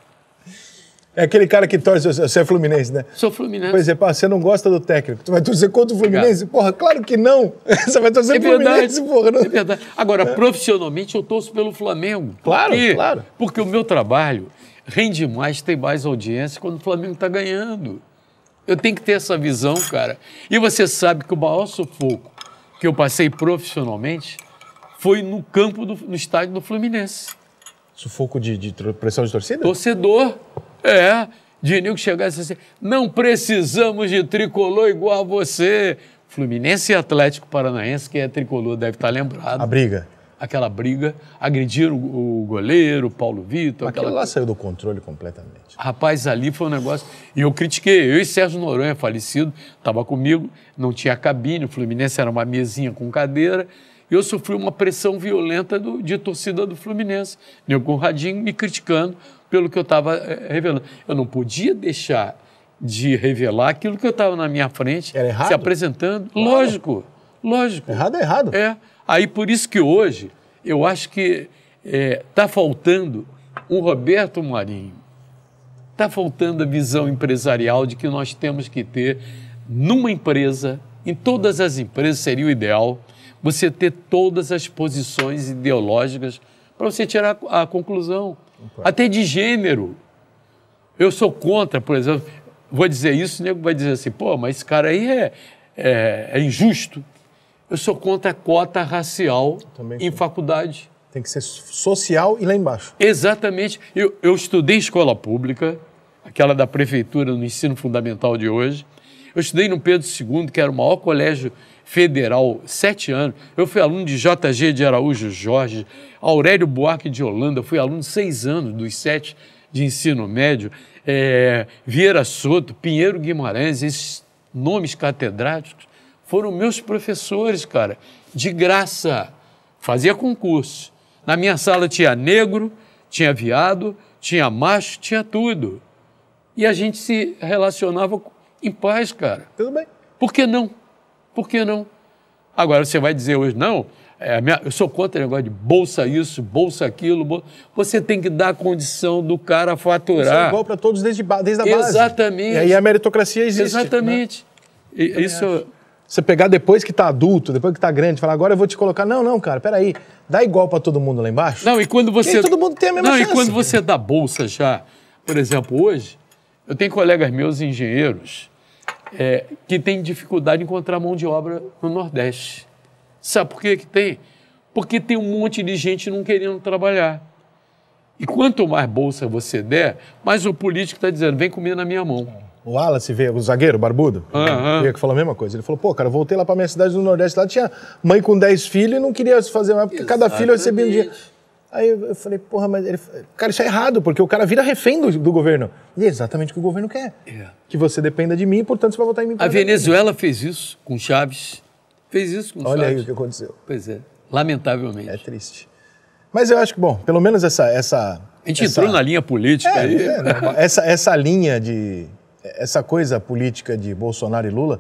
É aquele cara que torce, você é Fluminense, né? Sou Fluminense. Por exemplo, ah, você não gosta do técnico, tu vai torcer contra o Fluminense? Porra, claro que não! Você vai torcer É Fluminense, porra. Não... é verdade. Agora, profissionalmente, eu torço pelo Flamengo. Claro, claro. Porque o meu trabalho rende mais, tem mais audiência quando o Flamengo está ganhando. Eu tenho que ter essa visão, cara. E você sabe que o maior sufoco que eu passei profissionalmente foi no campo, do, no estádio do Fluminense. Sufoco de, de pressão de torcida? Torcedor, é. De nego chegar e dizer assim, não precisamos de tricolor igual a você. Fluminense e Atlético Paranaense, que é tricolor, deve estar lembrado. A briga. Aquela briga, agrediram o goleiro, o Paulo Vitor. Aquilo Aquela... lá saiu do controle completamente. Rapaz, ali foi um negócio. E eu critiquei, eu e Sérgio Noronha, falecido, estava comigo, não tinha cabine, o Fluminense era uma mesinha com cadeira. E eu sofri uma pressão violenta do- de torcida do Fluminense. Eu com o Radinho me criticando pelo que eu estava revelando. Eu não podia deixar de revelar aquilo que eu estava na minha frente, se apresentando. Lógico, lógico. Errado é errado. É. Aí por isso que hoje eu acho que está faltando um Roberto Marinho. Está faltando a visão empresarial de que nós temos que ter numa empresa, em todas as empresas seria o ideal, você ter todas as posições ideológicas para você tirar a conclusão. Até de gênero. Eu sou contra, por exemplo, vou dizer isso, o nego vai dizer assim, pô, mas esse cara aí é, é, é injusto. Eu sou contra a cota racial em faculdade. Tem que ser social e lá embaixo. Exatamente. Eu, eu estudei escola pública, aquela da prefeitura no ensino fundamental de hoje. Eu estudei no Pedro II, que era o maior colégio federal, sete anos. Eu fui aluno de JG de Araújo Jorge, Aurélio Buarque de Holanda, fui aluno seis anos dos sete de ensino médio. É, Vieira Soto, Pinheiro Guimarães, esses nomes catedráticos foram meus professores, cara, de graça. Fazia concurso. Na minha sala tinha negro, tinha viado, tinha macho, tinha tudo. E a gente se relacionava em paz, cara. Tudo bem. Por que não? Por que não? Agora você vai dizer hoje, não, é, minha, eu sou contra o negócio de bolsa isso, bolsa aquilo. Bol... Você tem que dar a condição do cara Isso é faturar. igual para todos desde, desde a base. Exatamente. E aí a meritocracia existe. né? Exatamente. E- Isso. Você pegar depois que tá adulto, depois que tá grande, falar, agora eu vou te colocar. Não, não, cara, peraí. Dá igual para todo mundo lá embaixo. Não, e quando você. aí todo mundo tem a mesma Não, chance. e quando você dá bolsa já, por exemplo, hoje, eu tenho colegas meus engenheiros é, que têm dificuldade em encontrar mão de obra no Nordeste. Sabe por que, que tem? Porque tem um monte de gente não querendo trabalhar. E quanto mais bolsa você der, mais o político está dizendo, vem comer na minha mão. O Wallace veio, o zagueiro, o barbudo, veio que falou a mesma coisa. Ele falou, pô, cara, voltei lá pra minha cidade do Nordeste, lá tinha mãe com 10 filhos e não queria fazer mais, porque cada filho recebia um dia. Aí eu falei, porra, mas ele, cara, isso é errado, porque o cara vira refém do, do governo. E é exatamente o que o governo quer. É. Que você dependa de mim, portanto você vai votar em mim. A. Venezuela fez isso com Chaves. Fez isso com Olha aí Chaves. o que aconteceu. Pois é, lamentavelmente. É triste. Mas eu acho que, bom, pelo menos essa. essa A gente essa, entrou na linha política É, aí. é, essa, essa linha de. Essa coisa política de Bolsonaro e Lula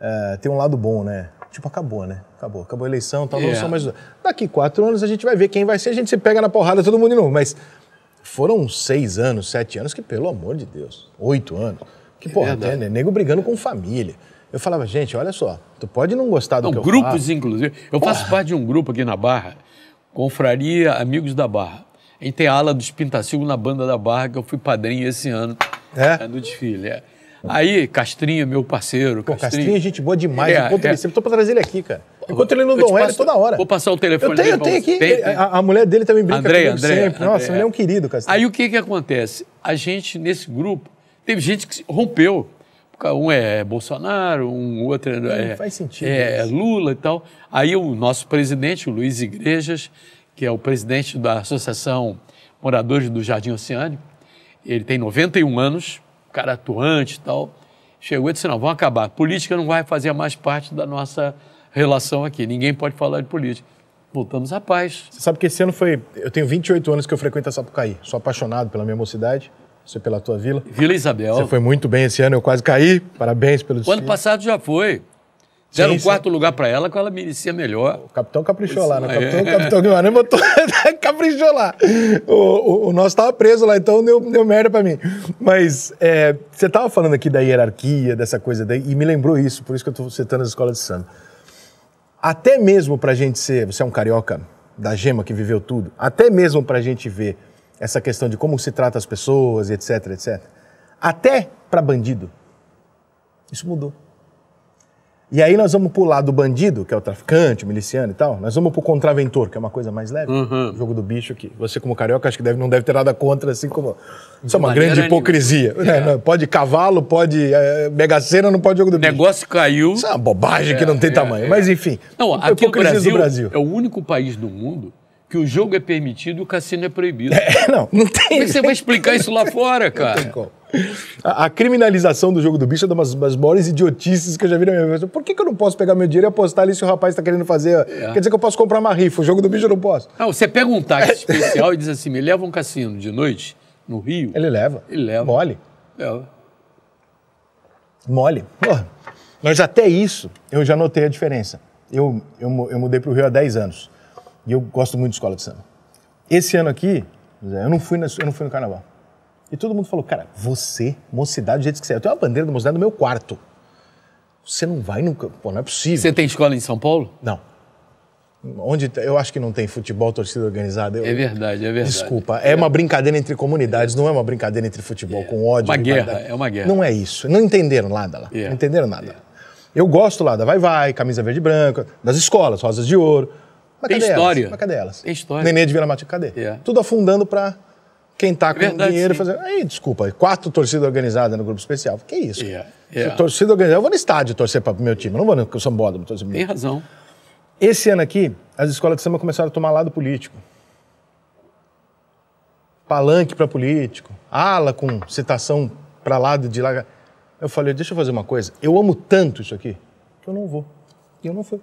é, tem um lado bom, né? Tipo, acabou, né? Acabou. Acabou a eleição, tal, não É. são mais. Daqui quatro anos a gente vai ver quem vai ser, a gente se pega na porrada todo mundo de novo. Mas foram seis anos, sete anos que, pelo amor de Deus, oito anos. Que, porra, verdade. tem, né? nego brigando com família. Eu falava, gente, olha só, tu pode não gostar do Não, que eu grupos, faço. inclusive. Eu faço parte de um grupo aqui na Barra, Confraria Amigos da Barra. A gente tem a ala dos Pintacilgo na banda da Barra, que eu fui padrinho esse ano É? é, no desfile. é. Aí, Castrinha, meu parceiro. Pô, Castrinha é gente boa demais. É, Encontro é. ele sempre. Tô pra trazer ele aqui, cara. Encontro ele no Eu Dom Hélio toda hora. Vou passar o telefone Eu tenho, eu dele tenho pra você. aqui. Tem, tem. A, a mulher dele também brinca Andréia, comigo Andréia, sempre. Nossa, Andréia. ele é um querido, Castrinha. Aí o que que acontece? A gente, nesse grupo, teve gente que rompeu. Um é Bolsonaro, um outro é, faz sentido é isso. Lula e tal. Aí o nosso presidente, o Luiz Igrejas, que é o presidente da Associação Moradores do Jardim Oceânico, ele tem 91 anos, cara atuante e tal, chegou e disse, não, vamos acabar. Política não vai fazer mais parte da nossa relação aqui. Ninguém pode falar de política. Voltamos à paz. Você sabe que esse ano foi. Eu tenho 28 anos que eu frequento a Sapucaí. Sou apaixonado pela minha mocidade. Você pela tua vila. Vila Isabel. Você foi muito bem esse ano, eu quase caí. Parabéns pelo O ano passado já foi. Deram Sim, um sim. quarto lugar para ela, que ela merecia melhor. O capitão caprichou lá, né? O capitão, é. capitão Guimarães botou, caprichou lá. O, o, o nosso tava preso lá, então deu, deu merda pra mim. Mas é, você tava falando aqui da hierarquia, dessa coisa, daí, e me lembrou isso, por isso que eu tô citando as escolas de samba. Até mesmo pra gente ser, você é um carioca da gema que viveu tudo, até mesmo pra gente ver essa questão de como se trata as pessoas, etc, etc. Até pra bandido, isso mudou. E aí nós vamos pro lado do bandido, que é o traficante, o miliciano e tal. Nós vamos pro contraventor, que é uma coisa mais leve. Uhum. O jogo do bicho aqui. Você como carioca acho que deve, não deve ter nada contra, assim como... Isso é uma maneira grande hipocrisia. né? Não, Pode cavalo, pode é, mega cena, não pode jogo do O bicho. negócio caiu. Isso é uma bobagem que não tem é, tamanho. é. Mas enfim, Não, a aqui no hipocrisia Brasil, do Brasil. é o único país do mundo que o jogo é permitido e o cassino é proibido. É, não, não tem... Como é que você vai explicar isso lá fora, Não tem cara? como. A, a criminalização do jogo do bicho é uma das, das maiores idiotices que eu já vi na minha vida. Por que, que eu não posso pegar meu dinheiro e apostar ali se o rapaz está querendo fazer? É. Quer dizer que eu posso comprar uma rifa, o jogo do bicho eu não posso. Não, você pega um táxi especial e diz assim, me leva um cassino de noite, no Rio. Ele leva. Ele leva. Mole. É. Mole. Porra, mas até isso eu já notei a diferença. Eu, eu, eu mudei para o Rio há 10 anos. E eu gosto muito de escola de samba. Esse ano aqui, eu não fui, na- eu não fui no carnaval. E todo mundo falou, cara, você, mocidade do jeito que você é. Eu tenho uma bandeira da mocidade no meu quarto. Você não vai nunca. Pô, não é possível. Você tem escola em São Paulo? Não. Onde eu acho que não tem futebol, torcida organizada. Eu, É verdade, é verdade. Desculpa, é uma brincadeira entre comunidades, não é uma brincadeira entre futebol com ódio. Uma guerra, é uma guerra. Não é isso. Não entenderam nada lá. É. Não entenderam nada. Eu gosto lá da Vai Vai, Camisa Verde e Branca, das escolas, Rosas de Ouro. Mas Tem cadê história. Elas? Mas cadê elas? Tem história. Nenê de Vila Matilde, cadê? É. Tudo afundando pra quem tá com verdade, dinheiro sim. fazer. Aí, desculpa, quatro torcidas organizadas no grupo especial. Que isso? É, é. Se Torcida organizada, eu vou no estádio torcer para o meu time, eu não vou no sambódromo torcer meu Tem razão. esse ano aqui, as escolas de samba começaram a tomar lado político. Palanque para político, ala com citação para lado de lá. Eu falei, deixa eu fazer uma coisa. Eu amo tanto isso aqui que eu não vou. E eu não fui.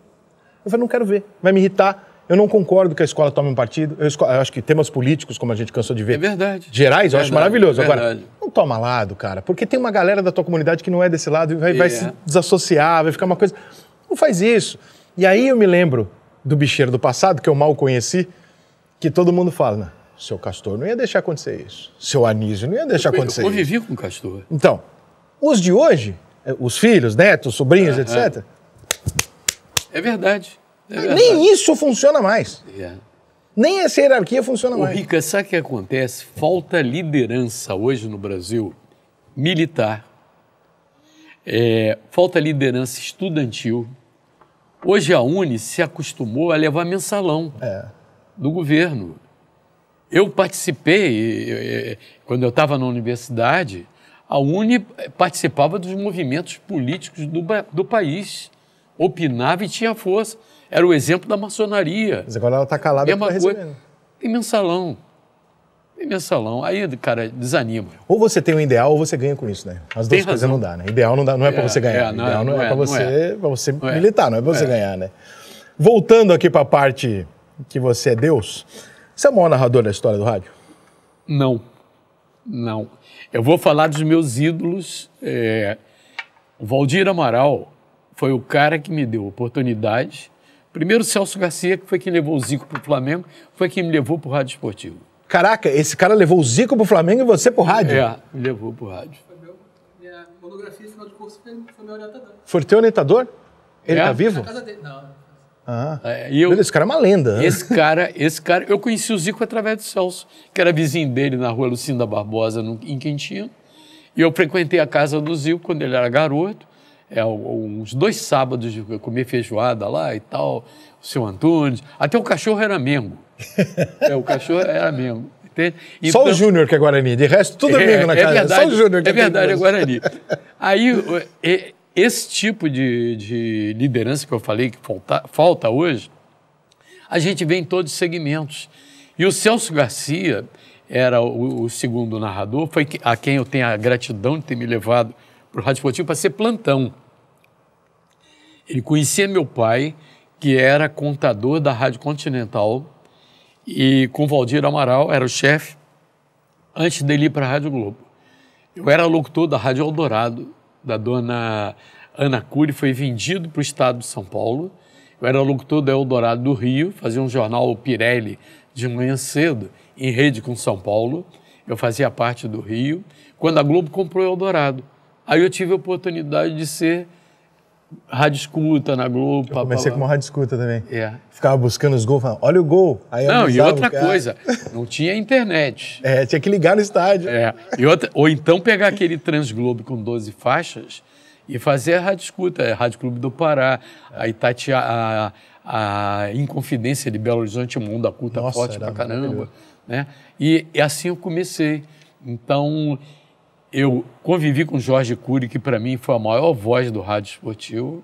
Eu falei, não quero ver. Vai me irritar. Eu não concordo que a escola tome um partido. Eu, eu acho que temas políticos, como a gente cansou de ver, É verdade. gerais, eu acho Verdade, maravilhoso. Agora, verdade. não toma lado, cara, porque tem uma galera da tua comunidade que não é desse lado e vai, vai É. se desassociar, vai ficar uma coisa. Não faz isso. E aí eu me lembro do bicheiro do passado, que eu mal conheci, que todo mundo fala, não, seu Castor não ia deixar acontecer isso. Seu Anísio não ia deixar Eu acontecer isso. convivi com o Castor. Então, os de hoje, eh, os filhos, netos, sobrinhos, etc., É verdade. É nem isso funciona mais. É. Nem essa hierarquia funciona Ô, mais. Rica, sabe o que acontece? Falta liderança hoje no Brasil militar. É, falta liderança estudantil. Hoje a Uni se acostumou a levar mensalão É. do governo. Eu participei, quando eu estava na universidade, a Uni participava dos movimentos políticos do, do país, opinava e tinha força. Era o exemplo da maçonaria. Mas agora ela tá calada e tá coisa. recebendo. Tem mensalão. Tem mensalão. Aí, cara, desanima. Ou você tem um ideal ou você ganha com isso, né? As duas coisas não dá, né? Ideal não, dá, não é, É, você ganhar. é, não ideal é, não, não é, é, pra não você, pra você é. militar, não é pra você ganhar, né? Voltando aqui pra parte que você é Deus, você é o maior narrador da história do rádio? Não. Não. Eu vou falar dos meus ídolos. é, O Valdir Amaral foi o cara que me deu oportunidade. Primeiro, o Celso Garcia, que foi quem levou o Zico para o Flamengo, foi quem me levou para o rádio esportivo. Caraca, esse cara levou o Zico pro Flamengo e você pro rádio? É, me levou para o rádio. Foi meu, minha monografia, final de curso, foi, foi meu orientador. Foi teu orientador? Ele É? tá vivo? Na casa dele. Não. Ah. É, eu, Beleza, Esse cara é uma lenda. né? Esse cara, esse cara, eu conheci o Zico através do Celso, que era vizinho dele na rua Lucinda Barbosa, no, em Quintino. E eu frequentei a casa do Zico quando ele era garoto. É, uns dois sábados de comer feijoada lá e tal, o seu Antunes. Até o cachorro era Mengo. é, o cachorro era Mengo. Entende? Só Então- o Júnior que é Guarani, de resto tudo é, amigo na casa. verdade, Só o Júnior que É verdade, é. Guarani. Aí, esse tipo de, de liderança que eu falei que falta, falta hoje, a gente vê em todos os segmentos. E o Celso Garcia era o, o segundo narrador, foi a quem eu tenho a gratidão de ter me levado para o Rádio Esportivo para ser plantão. Ele conhecia meu pai, que era contador da Rádio Continental, e com Valdir Amaral, era o chefe, antes dele ir para a Rádio Globo. Eu era locutor da Rádio Eldorado, da dona Ana Cury, foi vendido para o estado de São Paulo. Eu era locutor da Eldorado do Rio, fazia um jornal Pirelli de manhã cedo, em rede com São Paulo. Eu fazia parte do Rio, quando a Globo comprou Eldorado. Aí eu tive a oportunidade de ser rádio escuta na Globo. pá, Comecei pá, com uma rádio escuta também. É. Ficava buscando os gols, falando, olha o gol. Aí eu Não, e outra o coisa, não tinha internet. É, tinha que ligar no estádio. É, e outra, ou então pegar aquele Transglobe com 12 faixas e fazer a Rádio Escuta, a Rádio Clube do Pará, a Itatia, a, a Inconfidência de Belo Horizonte, um mundo culta Nossa, forte pra caramba. Né? E, e assim eu comecei. Então, eu convivi com Jorge Cury, que para mim foi a maior voz do rádio esportivo,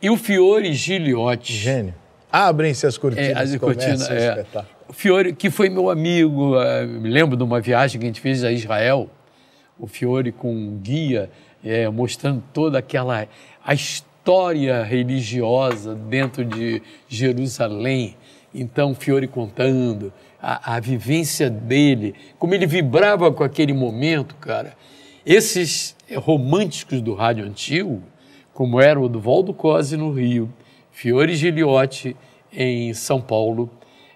e o Fiore Giliotti. Gênio. Abrem-se as cortinas. É, as cortinas, é. O Fiore, que foi meu amigo, eh, me lembro de uma viagem que a gente fez a Israel, o Fiore com um guia, eh, mostrando toda aquela a história religiosa dentro de Jerusalém. Então, o Fiore contando a, a vivência dele, como ele vibrava com aquele momento, cara. Esses eh, românticos do rádio antigo, como era o do Valdo Cosi no Rio, Fiore Giliotti em São Paulo,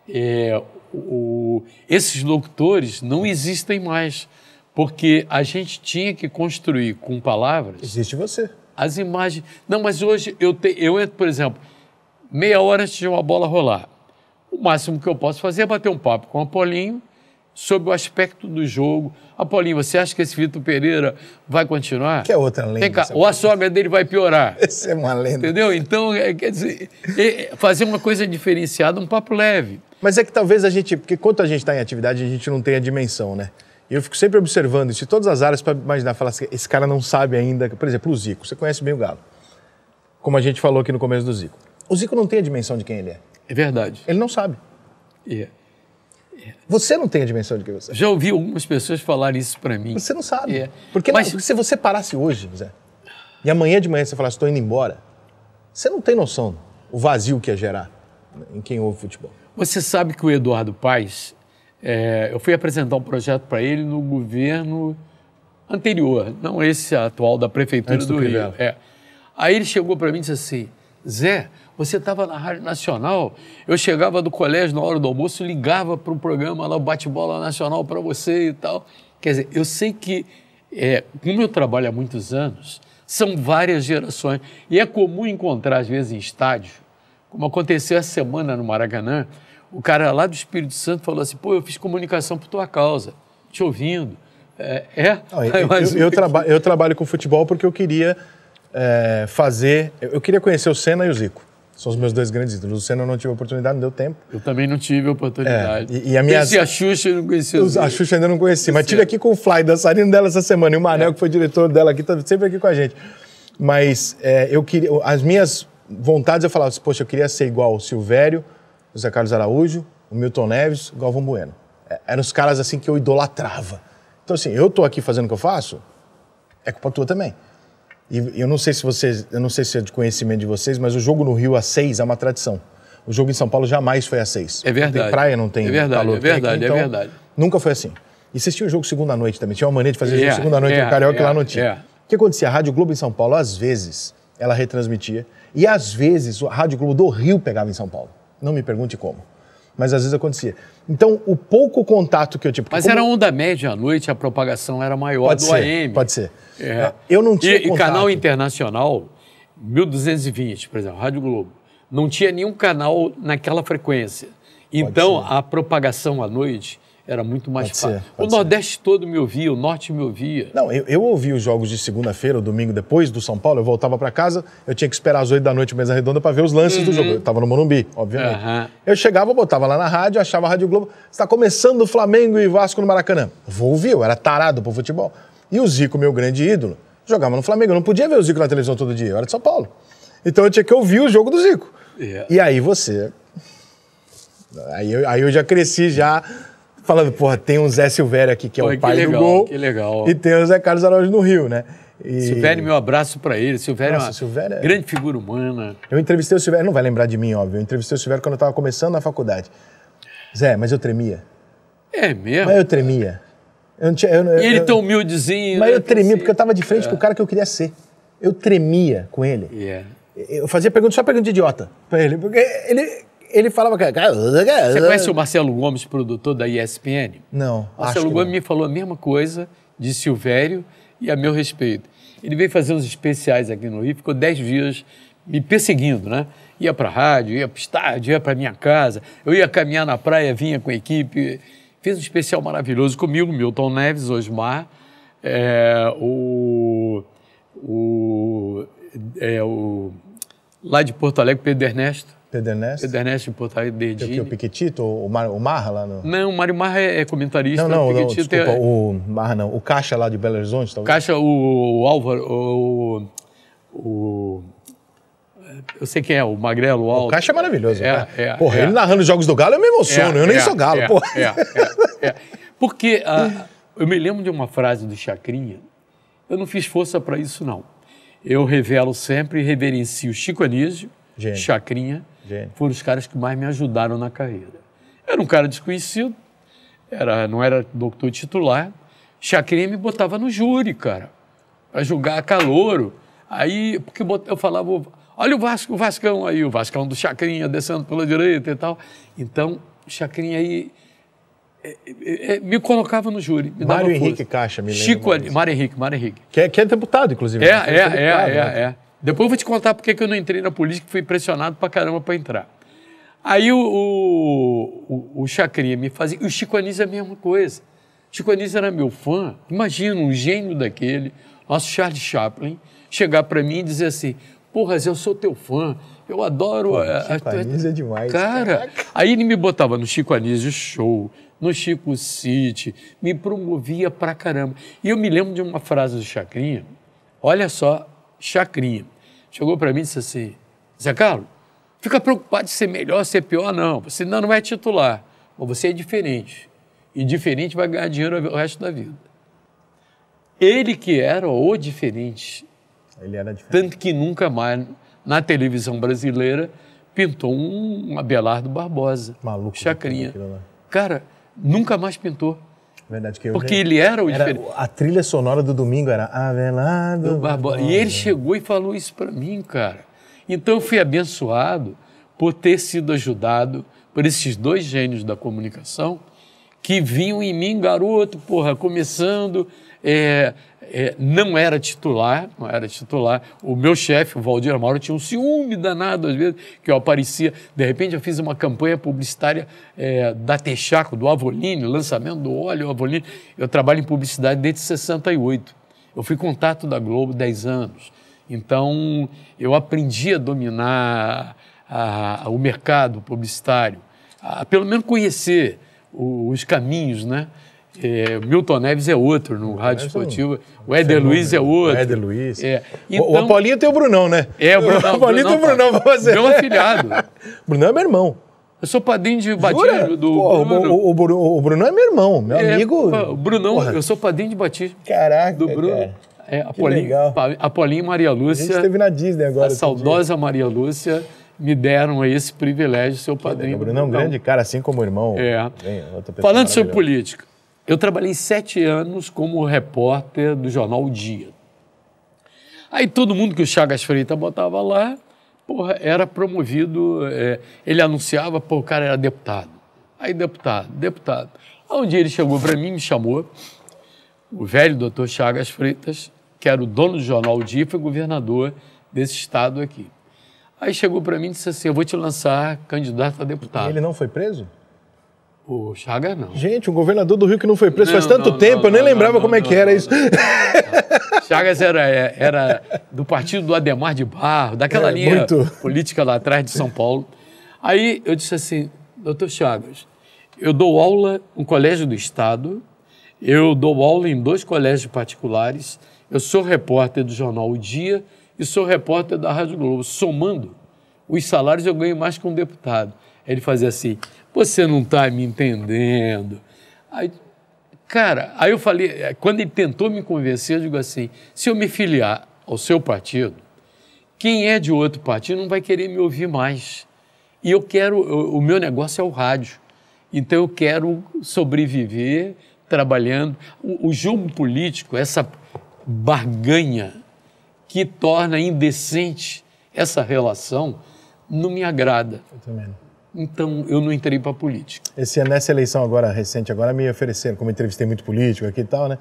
é, o- esses locutores não existem mais, porque a gente tinha que construir com palavras Existe você. as imagens. Não, mas hoje eu, te, eu entro, por exemplo, meia hora antes de uma bola rolar. O máximo que eu posso fazer é bater um papo com o Apolinho sobre o aspecto do jogo. Apolinho, você acha que esse Vitor Pereira vai continuar? Que é outra lenda. Vem cá, ou a sogra dele vai piorar. Essa é uma lenda. Entendeu? Então, é, quer dizer, é, fazer uma coisa diferenciada, um papo leve. Mas é que talvez a gente, porque quanto a gente está em atividade, a gente não tem a dimensão, né? E eu fico sempre observando isso em todas as áreas para imaginar, falar assim, esse cara não sabe ainda. Por exemplo, o Zico. Você conhece bem o Galo. Como a gente falou aqui no começo do Zico. O Zico não tem a dimensão de quem ele é. É verdade. Ele não sabe. É. Você não tem a dimensão de quem você é. Já ouvi algumas pessoas falarem isso para mim. Você não sabe. É. Porque, Mas- não, se você parasse hoje, Zé, e amanhã de manhã você falasse, estou indo embora, você não tem noção o vazio que ia gerar em quem ouve futebol. Você sabe que o Eduardo Paes, é, eu fui apresentar um projeto para ele no governo anterior, não esse atual da Prefeitura Antes do do, Rio. É. Aí ele chegou para mim e disse assim, Zé, você estava na Rádio Nacional, eu chegava do colégio na hora do almoço, ligava para o programa lá, o Bate-Bola Nacional para você e tal. Quer dizer, eu sei que, é, como eu trabalho há muitos anos, são várias gerações. E é comum encontrar, às vezes, em estádio, como aconteceu essa semana no Maracanã, o cara lá do Espírito Santo falou assim: pô, eu fiz comunicação por tua causa, te ouvindo. É? é? Não, eu, eu- eu traba- eu trabalho com futebol porque eu queria é, fazer. Eu queria conhecer o Senna e o Zico. São os meus dois grandes ídolos. O Senna eu não tive oportunidade, não deu tempo. Eu também não tive oportunidade. É, e- e a minha- Conheci a Xuxa e não conhecia o Os- A. Xuxa ainda não conheci, mas tive aqui com o Fly, dançarino dela essa semana, e o Manel, que foi diretor dela aqui, tá sempre aqui com a gente. Mas é, eu queria. As minhas vontades, eu falava assim, poxa, eu queria ser igual o Silvério, o Zé Carlos Araújo, o Milton Neves, o Galvão Bueno. É, eram os caras assim que eu idolatrava. Então, assim, eu tô aqui fazendo o que eu faço, é culpa tua também. E eu não sei se vocês, eu não sei se é de conhecimento de vocês, mas o jogo no Rio às seis é uma tradição. O jogo em São Paulo jamais foi às seis. É verdade. Não tem praia, não tem É verdade, calor. é Tem aqui, verdade, é então, verdade. Nunca foi assim. E vocês tinham jogo segunda noite também. Tinha uma maneira de fazer jogo É, segunda noite é, no Carioca que é, lá não tinha. é. O que acontecia? A Rádio Globo em São Paulo, às vezes, ela retransmitia. E às vezes, a Rádio Globo do Rio pegava em São Paulo. Não me pergunte como. Mas às vezes acontecia. Então, o pouco contato que eu tive... Mas como- era onda média à noite, a propagação era maior Pode do ser, AM. pode ser. É. Eu não tinha E, e canal internacional, 1220, por exemplo, Rádio Globo, não tinha nenhum canal naquela frequência. Então, a propagação à noite era muito mais Pode fácil. ser, o pode ser. Nordeste todo me ouvia, o Norte me ouvia. Não, eu, eu ouvi os jogos de segunda-feira domingo depois do São Paulo, eu voltava para casa, eu tinha que esperar às oito da noite, mesa redonda, para ver os lances do jogo. Eu tava no Morumbi, obviamente. Uhum. Eu chegava, botava lá na rádio, achava a Rádio Globo, está começando o Flamengo e Vasco no Maracanã. Vou ouvir, eu era tarado pro futebol. E o Zico, meu grande ídolo, jogava no Flamengo. Eu não podia ver o Zico na televisão todo dia, eu era de São Paulo. Então eu tinha que ouvir o jogo do Zico. É. E aí você. Aí eu, aí eu já cresci já falando, porra, tem um Zé Silvério aqui que é o pai legal, do gol. que legal. E tem o Zé Carlos Araújo no Rio, né? E Silvério, meu abraço para ele. Silvério Nossa, é uma Silvério é- grande figura humana. Eu entrevistei o Silvério, não vai lembrar de mim, óbvio. Eu entrevistei o Silvério quando eu estava começando na faculdade. Zé, mas eu tremia. É mesmo? Mas eu tremia. Eu não tinha, eu, eu- E ele eu- tão humildezinho. Mas né? eu tremia porque eu estava de frente com o cara que eu queria ser. Eu tremia com ele. É. Eu fazia pergunta, só pergunta de idiota pra ele. Porque ele, ele falava... Você Você conhece o Marcelo Gomes, produtor da ESPN? Não, acho Marcelo que Gomes não. me falou a mesma coisa de Silvério e a meu respeito. Ele veio fazer uns especiais aqui no Rio, ficou dez dias me perseguindo, né? Ia para a rádio, ia para o estádio, ia para minha casa. Eu ia caminhar na praia, vinha com a equipe. Fez um especial maravilhoso comigo, Milton Neves, Osmar, é, o, o, é, o lá de Porto Alegre, Pedro Ernesto. Pedro Ernesto? Pedro Ernesto de Porto Alegre, Que, que, o Derdini. Piquetito, o, Mar, o Marra lá no... Não, o Mário Marra é é comentarista. Não, não, o não desculpa, é- o Marra não. O Caixa lá de Belo Horizonte, talvez? Caixa, o, o Álvaro, o, o- Eu sei quem é, o Magrelo, o Alto. O Caixa é maravilhoso. É, cara. é, Porra, é. ele narrando os jogos do Galo, eu me emociono. eu nem É, sou Galo, é, porra. É, é, é. Porque ah, eu me lembro de uma frase do Chacrinha. Eu não fiz força para isso, não. Eu revelo sempre e reverencio Chico Anísio, Gênio. Chacrinha, Gênio. foram os caras que mais me ajudaram na carreira. Era um cara desconhecido, era, não era doutor titular. Chacrinha me botava no júri, cara, para julgar calouro. Aí, porque eu falava, olha o Vasco, o Vascão aí, o Vascão do Chacrinha descendo pela direita e tal. Então, Chacrinha aí me colocava no júri. Mário. Henrique Caixa, me lembro Chico, mais. Mário Henrique, Mário Henrique. Que é, que é deputado, inclusive. É, né? é, é, deputado, é, né? é. Depois eu vou te contar porque que eu não entrei na política, que fui pressionado pra caramba para entrar. Aí o, o, o, o Chacrinha me fazia. E o Chico Anísio é a mesma coisa. O Chico Anísio era meu fã. Imagina um gênio daquele, nosso Charles Chaplin, chegar para mim e dizer assim: Porra, Zé, eu sou teu fã. Eu adoro. Pô, a- a Chico tua- Anísio é demais, Cara, aí ele me botava no Chico Anísio Show, no Chico City, me promovia pra caramba. E eu me lembro de uma frase do Chacrinha. Olha só, Chacrinha. Chegou para mim e disse assim: Zé Carlos, fica preocupado de ser melhor, ser pior, não. Você não, não vai titular. Mas você é diferente. E diferente vai ganhar dinheiro o resto da vida. Ele que era o diferente, Ele era diferente. tanto que nunca mais, na televisão brasileira, pintou um Abelardo Barbosa. Maluco, Chacrinha. aquilo lá. Cara, nunca mais pintou. Verdade que eu Porque ele era o era, diferente. A trilha sonora do domingo era Avelado. Barbosa. E ele chegou e falou isso para mim, cara. Então eu fui abençoado por ter sido ajudado por esses dois gênios da comunicação que vinham em mim, garoto, porra, começando. é, é, não era titular, não era titular. O meu chefe, o Valdir Amauro, tinha um ciúme danado às vezes, que eu aparecia. De repente, eu fiz uma campanha publicitária é, da Texaco, do Avoline, lançamento do óleo Avoline. Eu trabalho em publicidade desde 68. Eu fui contato da Globo 10 anos. Então, eu aprendi a dominar a- a- o mercado publicitário, a, pelo menos conhecer o- os caminhos, né? É, Milton Neves é outro no Rádio é Esportivo, o Éder Luiz é outro. O Éder Luiz. É. O- o, Então- Paulinho tem o Brunão, né? É, o Brunão. O Paulinho tem o Brunão pra fazer. Meu afilhado. Brunão é meu irmão. Eu sou padrinho de Jura? batismo do Pô, o- Bruno. O, o, o Brunão é meu irmão, meu É, amigo. o Brunão, Porra, eu sou padrinho de batismo Caraca, do Bruno. cara. É, Apolinho, legal. Pa- Apolinho e Maria A gente Lúcia. esteve na Disney agora. a saudosa Maria Lúcia me deram esse privilégio de ser o dia. padrinho. O Brunão é um grande cara, assim como o irmão. É. Pessoa Falando sobre política, eu trabalhei sete anos como repórter do jornal O Dia. Aí todo mundo que o Chagas Freitas botava lá, porra, era promovido, é, ele anunciava, pô, o cara era deputado. Aí deputado, deputado. Aí um dia ele chegou para mim, me chamou, o velho doutor Chagas Freitas, que era o dono do jornal O Dia, foi governador desse estado aqui. Aí chegou para mim e disse assim, eu vou te lançar candidato a deputado. Ele não foi preso? O Chagas não. Gente, um governador do Rio que não foi preso Não, faz tanto não, tempo, não, eu nem lembrava como é que era isso. Chagas era, era do partido do Ademar de Barro, daquela É, linha muito. política lá atrás de São Paulo. Aí eu disse assim, doutor Chagas, eu dou aula no Colégio do Estado, eu dou aula em dois colégios particulares, eu sou repórter do jornal O Dia e sou repórter da Rádio Globo. Somando os salários, eu ganho mais que um deputado. Aí ele fazia assim, você não está me entendendo. Aí Cara, aí eu falei, eh, quando ele tentou me convencer, eu digo assim: se eu me filiar ao seu partido, quem é de outro partido não vai querer me ouvir mais. E eu quero, o o meu negócio é o rádio. Então eu quero sobreviver trabalhando. O, o jogo político, essa barganha que torna indecente essa relação, não me agrada. Eu também. Então eu não entrei para política. Esse nessa eleição agora recente, agora me ofereceram, como entrevistei muito político aqui e tal, né?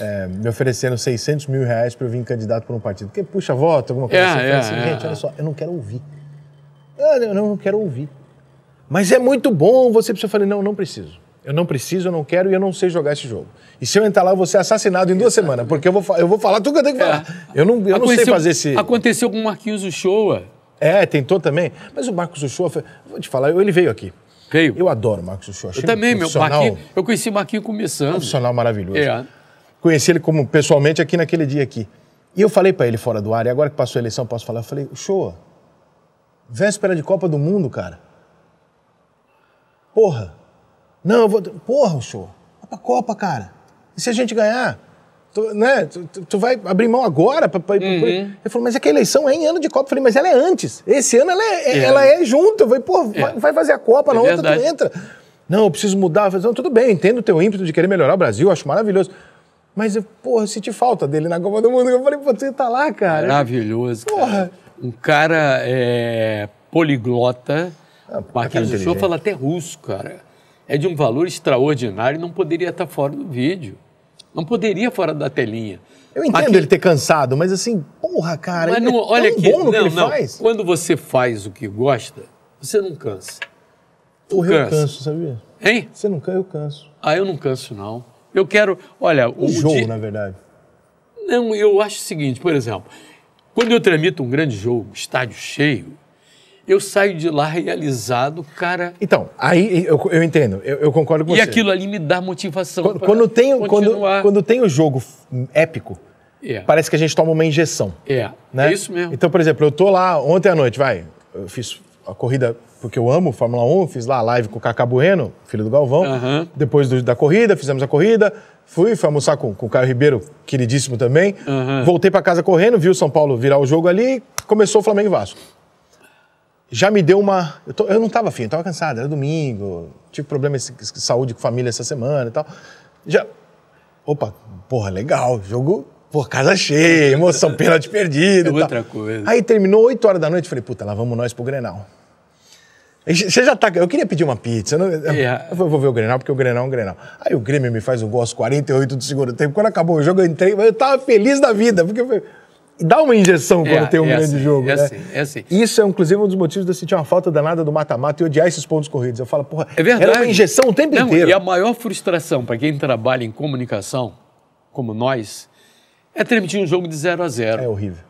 é, me ofereceram 600 mil reais para eu vir candidato por um partido. Porque puxa voto, alguma coisa É, assim. Eu falei é, assim, é, gente, é. olha só, eu não quero ouvir. Ah, Eu não quero ouvir. Mas é muito bom, você precisa. Eu falei, não, eu não preciso. Eu não preciso, eu não quero e eu não sei jogar esse jogo. E se eu entrar lá, eu vou ser assassinado em duas semanas, porque eu vou, eu vou falar tudo que eu tenho que falar. Eu não, eu não sei É. Fazer esse. Aconteceu com o Marquinhos Uchoa. É, tentou também. Mas o Marcos Uchoa, vou te falar, ele veio aqui. Veio. Eu adoro o Marcos Uchoa. Eu também, meu. Marquinhos, eu conheci o Marquinhos começando. profissional maravilhoso. É. Conheci ele como pessoalmente aqui naquele dia aqui. E eu falei pra ele fora do ar, e agora que passou a eleição, posso falar, eu falei, Uchoa, véspera de Copa do Mundo, cara. Porra. Não, eu vou. Porra, Uchoa. Vai pra Copa, cara. E se a gente ganhar? Tu, né, tu, tu- vai abrir mão agora? Pra, pra, pra- Uhum. Ele falou, mas é que a eleição é em ano de Copa. Eu falei, mas ela é antes. Esse ano ela é, É. ela é junto. Eu falei, pô, vai, vai fazer a Copa, na É outra tu entra. Não, eu preciso mudar. Eu falei, não, tudo bem, entendo o teu ímpeto de querer melhorar o Brasil, acho maravilhoso. Mas, eu, porra, eu senti falta dele na Copa do Mundo. Eu falei, pô, você tá lá, cara. Maravilhoso. cara. Porra. Um cara é, poliglota. Ah, Marquinhos cara Uchoa inteligente. fala até russo, cara. É de um valor extraordinário e não poderia estar fora do vídeo. Não poderia fora da telinha. Eu entendo Aqui- ele ter cansado, mas assim, porra, cara, Mas ele não, é olha tão aqui, bom no que não, ele não. faz. Quando você faz o que gosta, você não cansa. Porra, eu canso, sabia? Hein? Você não cansa, eu canso. Ah, eu não canso, não. Eu quero. Olha, o, O jogo, dia- na verdade. Não, eu acho o seguinte, por exemplo, quando eu transmito um grande jogo, estádio cheio, eu saio de lá realizado, cara. Então, aí eu, eu entendo, eu, eu concordo com E você. aquilo ali me dá motivação. Quando, quando tem, o- quando, quando tem o jogo épico, É, parece que a gente toma uma injeção. é, né? é isso mesmo. Então, por exemplo, eu tô lá ontem à noite, vai, eu fiz a corrida porque eu amo Fórmula 1, fiz lá a live com o Cacá Bueno, filho do Galvão. Depois do- da corrida, fizemos a corrida, fui, fui almoçar com, com o Caio Ribeiro, queridíssimo também. Aham. Voltei pra casa correndo, vi o São Paulo virar o jogo ali, começou o Flamengo e Vasco. Já me deu uma. Eu, tô- eu não tava afim, eu tava cansado, era domingo, tive problema de saúde com família essa semana e tal. Já. Opa, porra, legal, jogo. Pô, casa cheia, emoção, pênalti perdido. É e tal. outra coisa. Aí terminou 8 horas da noite, falei, puta, lá vamos nós pro Grenal. Você já tá. Eu queria pedir uma pizza. eu Não, eu É. vou vou ver o Grenal, porque o Grenal é um Grenal. Aí o Grêmio me faz o gol aos 48 do segundo tempo. Quando acabou o jogo, eu entrei, eu tava feliz da vida, porque eu falei, dá uma injeção quando É, tem um é grande assim, jogo. é né? assim, é assim. Isso é, inclusive, um dos motivos de eu sentir uma falta danada do mata-mata e odiar esses pontos corridos. Eu falo, porra, É verdade. era uma injeção o tempo Não, inteiro. E a maior frustração para quem trabalha em comunicação, como nós, é transmitir um jogo de 0 a 0 É horrível.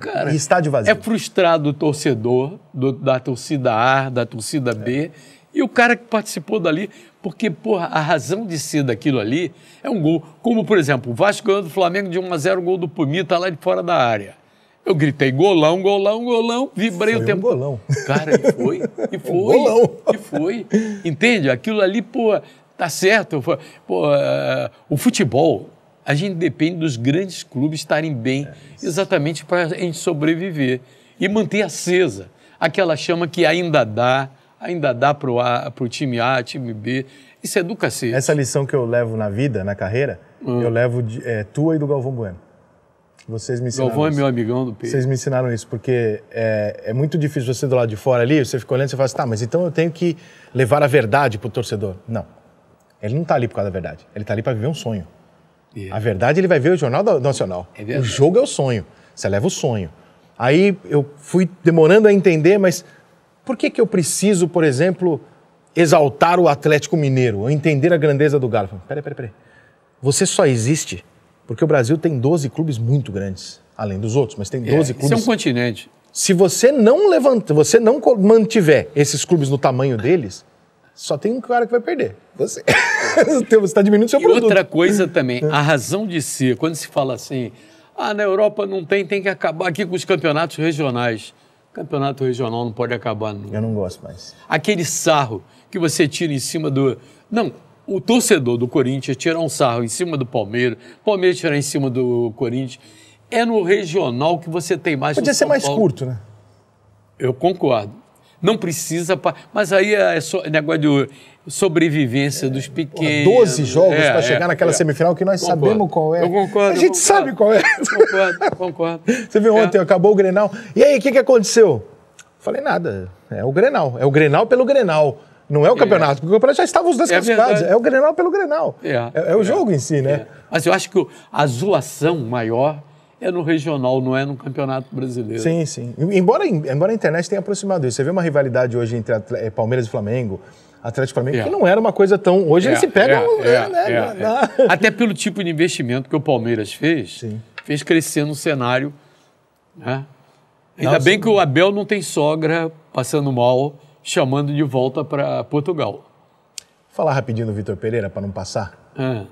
Cara, E estádio vazio. É frustrado o torcedor do- da torcida A, da torcida B, e o cara que participou dali, porque, porra, a razão de ser daquilo ali é um gol. Como, por exemplo, o Vasco ganhou do Flamengo de 1 a 0 gol do Pumita lá de fora da área. Eu gritei golão, golão, golão, vibrei Foi o um tempo. golão. Cara, e foi, e foi, golão. e foi. Entende? Aquilo ali, pô, tá certo. Pô, o futebol, a gente depende dos grandes clubes estarem bem, exatamente para a gente sobreviver e manter acesa aquela chama que ainda dá, ainda dá para o time A, time B. Isso é do cacete. Essa lição que eu levo na vida, na carreira, Hum. eu levo de, é, tua e do Galvão Bueno. Vocês me ensinaram Galvão é isso. meu amigão do peito. Vocês me ensinaram isso, porque é, é muito difícil você do lado de fora ali, você fica olhando e você fala assim, tá, mas então eu tenho que levar a verdade pro torcedor. Não. Ele não tá ali por causa da verdade. Ele tá ali para viver um sonho. É. A verdade ele vai ver o Jornal Nacional. É o jogo é o sonho. Você leva o sonho. Aí eu fui demorando a entender, mas por que, que eu preciso, por exemplo, exaltar o Atlético Mineiro, ou entender a grandeza do Galo? Peraí, peraí, peraí. Você só existe porque o Brasil tem 12 clubes muito grandes, além dos outros, mas tem 12 É, isso é clubes. um continente. Se você não levanta, você não mantiver esses clubes no tamanho deles, só tem um cara que vai perder. Você. você está diminuindo seu E produto. outra coisa também, a razão de ser, quando se fala assim, ah, na Europa não tem, tem que acabar aqui com os campeonatos regionais. Campeonato regional não pode acabar, não. Eu não gosto mais. Aquele sarro que você tira em cima do. Não, o torcedor do Corinthians tirar um sarro em cima do Palmeiras, Palmeiras tirar em cima do Corinthians. É no regional que você tem mais. Podia ser mais curto, né? Eu concordo. Não precisa. pa- Mas aí é só negócio de sobrevivência dos pequenos. 12 jogos É, para é, chegar naquela é. semifinal que nós Concordo. sabemos qual é. Eu concordo. A gente concordo. sabe qual é. Concordo, concordo. Você viu É. ontem, acabou o Grenal. E aí, o que, que aconteceu? Falei nada. É o Grenal. É o Grenal pelo Grenal. Não é o campeonato, porque o campeonato já estava os dois É. É o Grenal pelo Grenal. É, é, é o é. jogo em si, né? É. Mas eu acho que a zoação maior é no regional, não é no campeonato brasileiro. Sim, sim. Embora, embora a internet tenha aproximado isso. Você vê uma rivalidade hoje entre Palmeiras e Flamengo, Atlético Flamengo, É. que não era uma coisa tão. Hoje eles se pegam. é, é, né, é, na- é. Até pelo tipo de investimento que o Palmeiras fez, Sim. fez crescer no cenário. Né? Ainda Não, bem que o Abel não tem sogra passando mal, chamando de volta para Portugal. Falar rapidinho do Vitor Pereira, para não passar. Ah,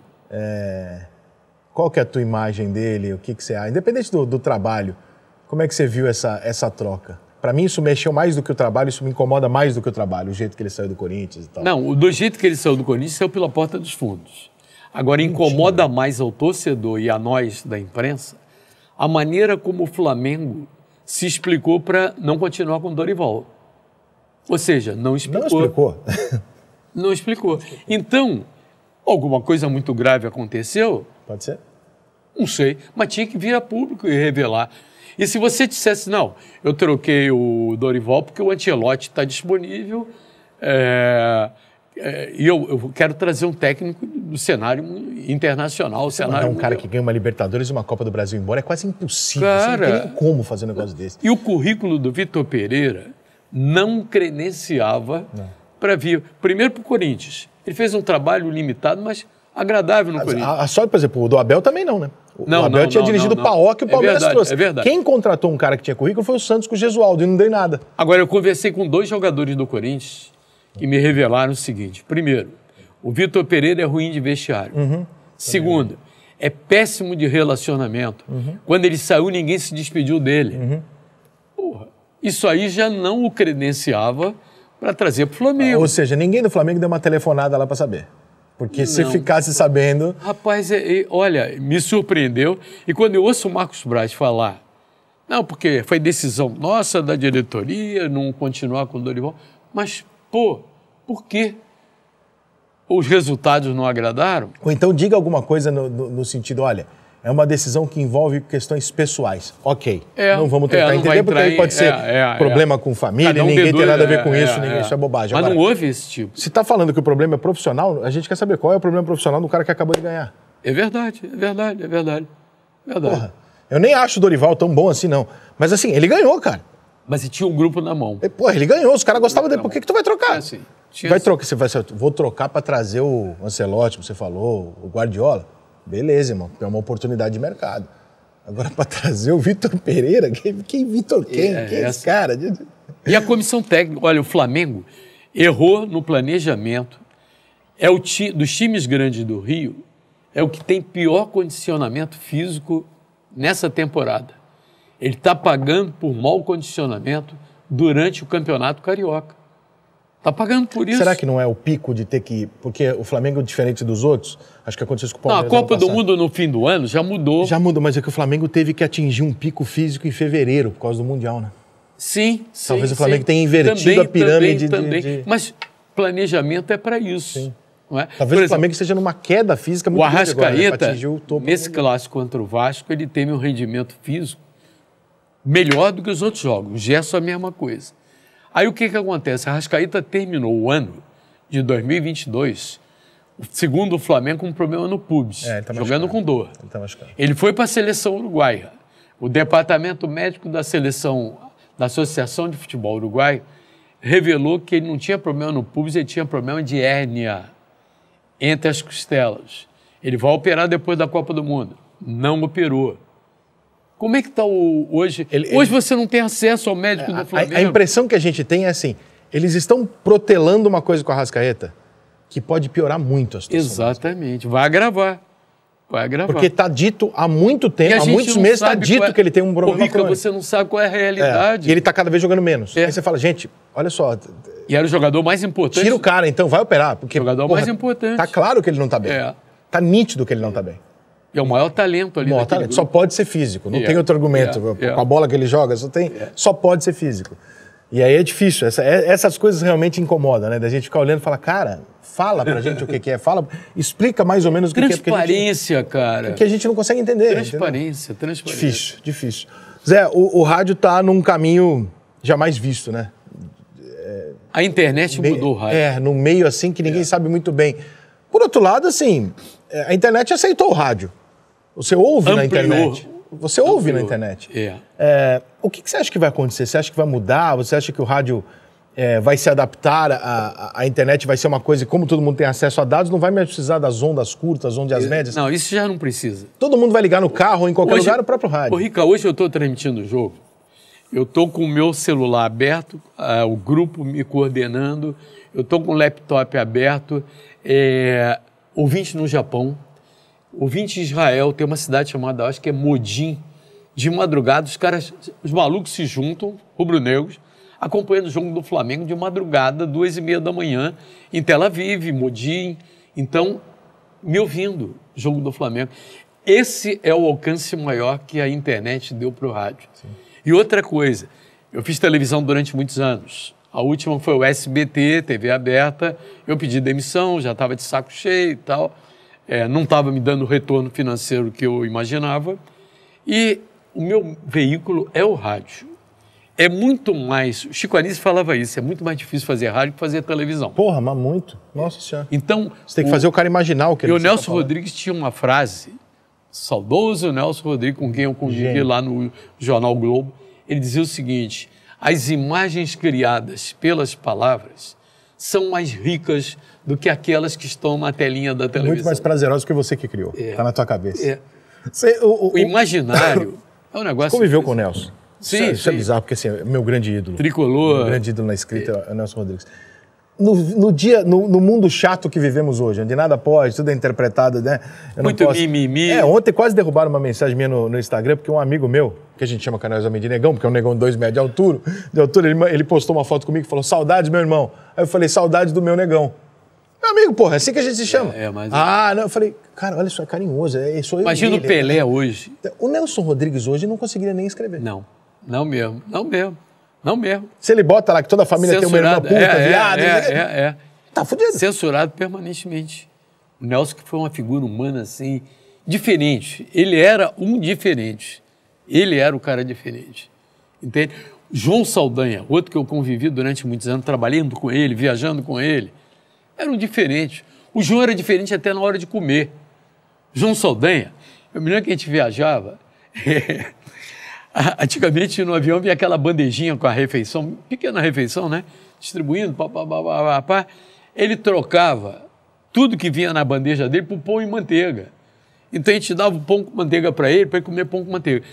Qual que é a tua imagem dele? O que, que você acha? Independente do, do trabalho, como é que você viu essa, essa troca? Para mim, isso mexeu mais do que o trabalho, isso me incomoda mais do que o trabalho, o jeito que ele saiu do Corinthians e tal. Não, o- do jeito que ele saiu do Corinthians, saiu pela porta dos fundos. Agora, incomoda mais ao torcedor e a nós da imprensa a maneira como o Flamengo se explicou para não continuar com o Dorival. Ou seja, não explicou. Não explicou. Não explicou. Então, alguma coisa muito grave aconteceu? Pode ser? Não sei, mas tinha que vir a público e revelar. E se você dissesse, não, eu troquei o Dorival porque o Ancelotti está disponível, é, é, e eu, eu quero trazer um técnico do cenário internacional. Você cenário um cara mundial. que ganha uma Libertadores e uma Copa do Brasil embora é quase impossível. Cara. Você não tem como fazer um negócio desse. E o currículo do Vitor Pereira não credenciava para vir. Primeiro para o Corinthians. Ele fez um trabalho limitado, mas agradável no Corinthians. A, a sorte, por exemplo, o do Abel também não, né? O Não, o Abel não, tinha não, dirigido não, o Paok e o não. É Palmeiras verdade, trouxe. é verdade. Quem contratou um cara que tinha currículo foi o Santos com o Gesualdo e não dei nada. Agora, eu conversei com dois jogadores do Corinthians que me revelaram o seguinte: primeiro, o Vitor Pereira é ruim de vestiário. Uhum. Segundo, é péssimo de relacionamento. Uhum. Quando ele saiu, ninguém se despediu dele. Porra, isso aí já não o credenciava para trazer para o Flamengo. Ou seja, ninguém do Flamengo deu uma telefonada lá pra saber. Porque se Não. ficasse sabendo. Rapaz, é- é- olha, me surpreendeu. E quando eu ouço o Marcos Braz falar, não, porque foi decisão nossa, da diretoria, não continuar com o Dorival. Mas, pô, por quê? Os resultados não agradaram? Ou então diga alguma coisa no, no- no sentido: olha, é uma decisão que envolve questões pessoais. Ok. É, não vamos é, tentar não vai entender, porque aí em- pode ser é, é, problema é. com família, um ninguém tem nada a ver é, com é, isso, ninguém, é. isso é bobagem. Mas Agora, não houve esse tipo. Se está falando que o problema é profissional, a gente quer saber qual é o problema profissional do cara que acabou de ganhar. É verdade, é verdade, é verdade. É verdade. Porra, eu nem acho o Dorival tão bom assim, não. Mas assim, ele ganhou, cara. Mas tinha um grupo na mão. E, Porra, ele ganhou, os caras gostavam dele. Por que, que tu vai trocar? Tinha assim, vai assim. trocar, você vai, vou trocar para trazer o Ancelotti, como você falou, o Guardiola. Beleza, irmão, é uma oportunidade de mercado. Agora, para trazer o Vitor Pereira, quem, quem Vitor quem? É, quem é esse cara? E a comissão técnica, olha, o Flamengo errou no planejamento. É o ti, dos times grandes do Rio, é o que tem pior condicionamento físico nessa temporada. Ele está pagando por mau condicionamento durante o Campeonato Carioca. Está pagando por isso. Será que não é o pico de ter que. Porque o Flamengo, diferente dos outros, acho que aconteceu isso com o Não, a Palmeiras. Copa do. Mundo no fim do ano já mudou. Já mudou, mas é que o Flamengo teve que atingir um pico físico em fevereiro, por causa do Mundial, né? Sim, sim. Talvez o Flamengo sim. tenha invertido a pirâmide de- de- Mas planejamento é para isso. Não é? Talvez o Flamengo esteja numa queda física muito O grande agora, né, Arrascaeta, atingir o topo. nesse clássico contra o Vasco, ele teve um rendimento físico melhor do que os outros jogos. O Gerson a mesma coisa. Aí o que, que acontece? A Arrascaeta terminou o ano de 2022, segundo o Flamengo, com um problema no pubis, É, tá jogando com dor. Ele tá. Ele foi para a seleção uruguaia. O departamento médico da seleção, da Associação de Futebol Uruguai, revelou que ele não tinha problema no pubis, ele tinha problema de hérnia entre as costelas. Ele vai operar depois da Copa do Mundo. Não operou. Como é que está hoje? Ele- hoje você não tem acesso ao médico do A, Flamengo. a impressão que a gente tem é assim: eles estão protelando uma coisa com a Rascaeta que pode piorar muito a situação. Exatamente. Vai agravar. Vai agravar. Porque está dito há muito tempo, a há muitos meses está dito é- que ele tem um problema Rica, crônico. você não sabe qual é a É, realidade. e ele está cada vez jogando menos. É. Aí você fala, gente, olha só, E era o jogador mais importante. tira o cara então, vai operar. Porque, Jogador mais importante. Tá claro que ele não está bem. É. Tá nítido que ele não está bem. É o maior talento ali daquele talento, só pode ser físico, não É, tem outro argumento. é, é. Com a bola que ele joga, só, tem, só pode ser físico. E aí é difícil. Essa- é- essas coisas realmente incomodam, né? Da gente ficar olhando e falar, cara, fala pra gente o que, que é, fala, explica mais ou menos o que, que é, Transparência, cara. que a gente não consegue entender. entendeu? Transparência, transparência. Difícil, difícil. Zé, o, o rádio tá num caminho jamais visto, né? A internet Me- mudou o rádio. É, no meio assim que ninguém sabe muito bem. Por outro lado, assim, é, a internet aceitou o rádio. Você ouve na Ampliou. internet. Você ouve na Ampliou. internet. É. É, o que, que você acha que vai acontecer? Você acha que vai mudar? Você acha que o rádio é, vai se adaptar? A, a, a internet vai ser uma coisa, como todo mundo tem acesso a dados, não vai mais precisar das ondas curtas, ondas médias? Não, isso já não precisa. Todo mundo vai ligar no carro ou em qualquer lugar o próprio rádio. Ô, Rica, hoje eu estou transmitindo o jogo. Eu estou com o meu celular aberto, ah, o grupo me coordenando, eu estou com o laptop aberto, é, ouvinte no Japão, ouvinte em Israel, tem uma cidade chamada, acho que é Modim, de madrugada, os caras, os malucos se juntam, rubro-negros, acompanhando o jogo do Flamengo de madrugada, duas e meia da manhã, em Tel Aviv, Modim. Então, me ouvindo, jogo do Flamengo. Esse é o alcance maior que a internet deu para o rádio. E outra coisa, eu fiz televisão durante muitos anos. A última foi o SBT, TV aberta. Eu pedi demissão, já estava de saco cheio e tal. É, não estava me dando o retorno financeiro que eu imaginava. E o meu veículo é o rádio. é muito mais. O Chico Anísio falava isso, é muito mais difícil fazer rádio que fazer televisão. Porra, mas muito. Nossa Senhora. Então. Você tem que fazer o cara imaginar o que E ele o você tá Nelson. Rodrigues tinha uma frase, saudoso Nelson Rodrigues, com quem eu convivi Gênio. lá no Jornal Globo. Ele dizia o seguinte: as imagens criadas pelas palavras são mais ricas do que aquelas que estão na telinha da televisão. Muito mais prazeroso que você que criou. Tá na tua cabeça. É. Você, o, o- O imaginário é um negócio. conviveu com o Nelson. Sim, Isso, é- isso é bizarro, porque assim, é meu grande ídolo. Tricolor. Meu grande ídolo na escrita é o Nelson Rodrigues. No, no dia, no, no mundo chato que vivemos hoje, onde nada pode, tudo é interpretado, né? Eu Muito posso- mimimi. É, ontem quase derrubaram uma mensagem minha no, no Instagram, porque um amigo meu, que a gente chama canalizamento de negão, porque é um negão de dois metros de altura, de altura ele, ele postou uma foto comigo e falou: saudades, meu irmão. Aí eu falei, saudades do meu negão. Meu amigo, porra, é assim que a gente se chama. É, é, mas- Ah, não, eu falei, cara, olha só, é carinhoso, é, sou eu Imagina o ele. Pelé hoje. O Nelson Rodrigues hoje não conseguiria nem escrever. Não, não mesmo, não mesmo, não mesmo. Se ele bota lá que toda a família tem uma irmã Censurado. puta, é, viado, é, não sei o quê, é, é. tá fudido. censurado permanentemente. O Nelson que foi uma figura humana assim, diferente. Ele era um diferente. Ele era o cara diferente. Entende? João Saldanha, outro que eu convivi durante muitos anos, trabalhando com ele, viajando com ele, era um diferente. O João era diferente até na hora de comer. João Saldanha, eu me lembro que a gente viajava. Antigamente no avião vinha aquela bandejinha com a refeição, pequena refeição, né? Distribuindo, pá, pá, pá, pá, pá. Ele trocava tudo que vinha na bandeja dele por pão e manteiga. Então a gente dava o pão com manteiga para ele, para ele comer pão com manteiga.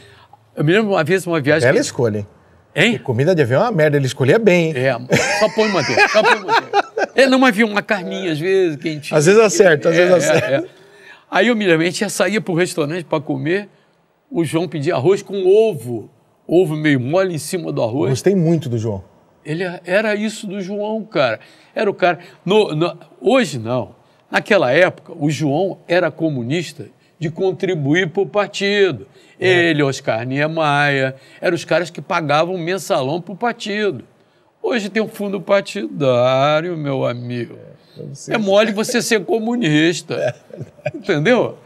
Eu me lembro uma vez, uma viagem. Bela que- escolha, hein? Hein? Comida de avião é uma merda, ele escolhia bem, hein? É, só pão e manteiga, só pão e manteiga. É, não havia uma carninha, às vezes, quentinha. Às vezes acerta, às É, vezes é, acerta. é. Aí eu me lembro, a gente já saía para o restaurante para comer, o João pedia arroz com ovo, ovo meio mole em cima do arroz. Gostei muito do João. Ele era isso do João, cara. Era o cara. no- no- hoje não. Naquela época, o João era comunista de contribuir para o partido. Ele, Oscar Niemeyer, eram os caras que pagavam mensalão para o partido. Hoje tem um fundo partidário, meu amigo. É mole você ser comunista. Entendeu?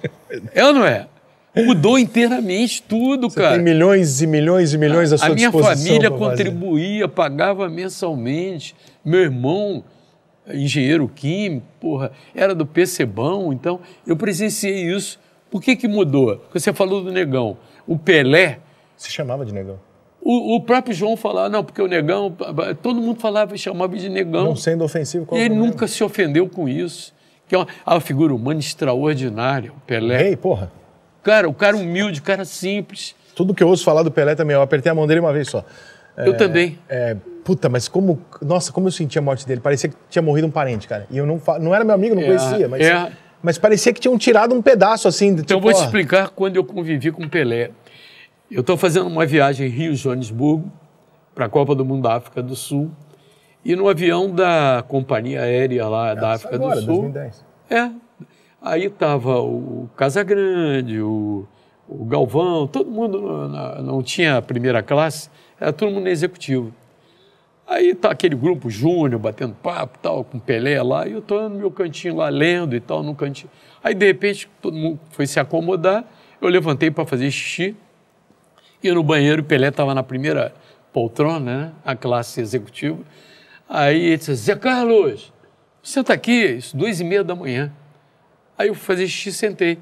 É ou não é? Mudou inteiramente tudo, cara. Tem milhões e milhões e milhões à sua A minha disposição. família pra fazer. contribuía, pagava mensalmente. Meu irmão, engenheiro químico, porra, era do PCBão, então eu presenciei isso. Por que, que mudou? Porque você falou do negão. O Pelé, Se chamava de negão. O, o próprio João falava, não, porque o negão, todo mundo falava, chamava de negão. Não sendo ofensivo, qual e o ele nunca se ofendeu com isso. Que é uma, uma figura humana extraordinária, o Pelé. Ei, porra. Cara, o cara humilde, o cara simples. Tudo que eu ouço falar do Pelé também, eu apertei a mão dele uma vez só. Eu também. É, puta, mas como. Nossa, como eu senti a morte dele. Parecia que tinha morrido um parente, cara. E eu não não era meu amigo, não É, conhecia, mas. é. Mas parecia que tinham tirado um pedaço assim. de, Então, eu tipo, vou te ó, explicar quando eu convivi com o Pelé. Eu estou fazendo uma viagem Rio-Joanesburgo para a Copa do Mundo da África do Sul. E no avião da companhia aérea lá da África agora, do Sul. 2010. É. Aí estava o Casagrande, o, o Galvão, todo mundo na- não tinha a primeira classe, era todo mundo executivo. Aí tá aquele grupo Júnior batendo papo tal, com Pelé lá, e eu tô no meu cantinho lá lendo e tal, no cantinho. Aí de repente todo mundo foi se acomodar, eu levantei para fazer xixi, e no banheiro o Pelé estava na primeira poltrona, né, a classe executiva. Aí ele disse, Zé Carlos, senta aqui, isso, duas e meia da manhã. Aí eu fui fazer xixi e sentei.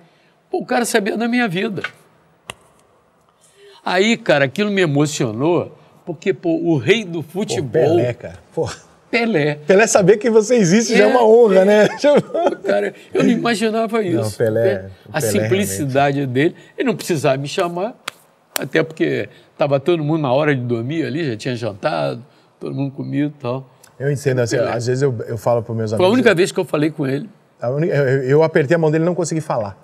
Pô, o cara sabia da minha vida. Aí, cara, aquilo me emocionou, porque pô, o rei do Pô, futebol, Pelé, cara. Pô, Pelé. Pelé saber que você existe já é É, uma honra, né? Cara, eu não imaginava isso. Pelé- né? o A Pelé, simplicidade dele, ele não precisava me chamar, até porque estava todo mundo na hora de dormir ali, já tinha jantado, todo mundo comido e tal. Eu entendo, assim, às vezes eu, eu falo para meus Foi a amigos. única vez que eu falei com ele. A uni- eu, eu apertei a mão dele e não consegui falar.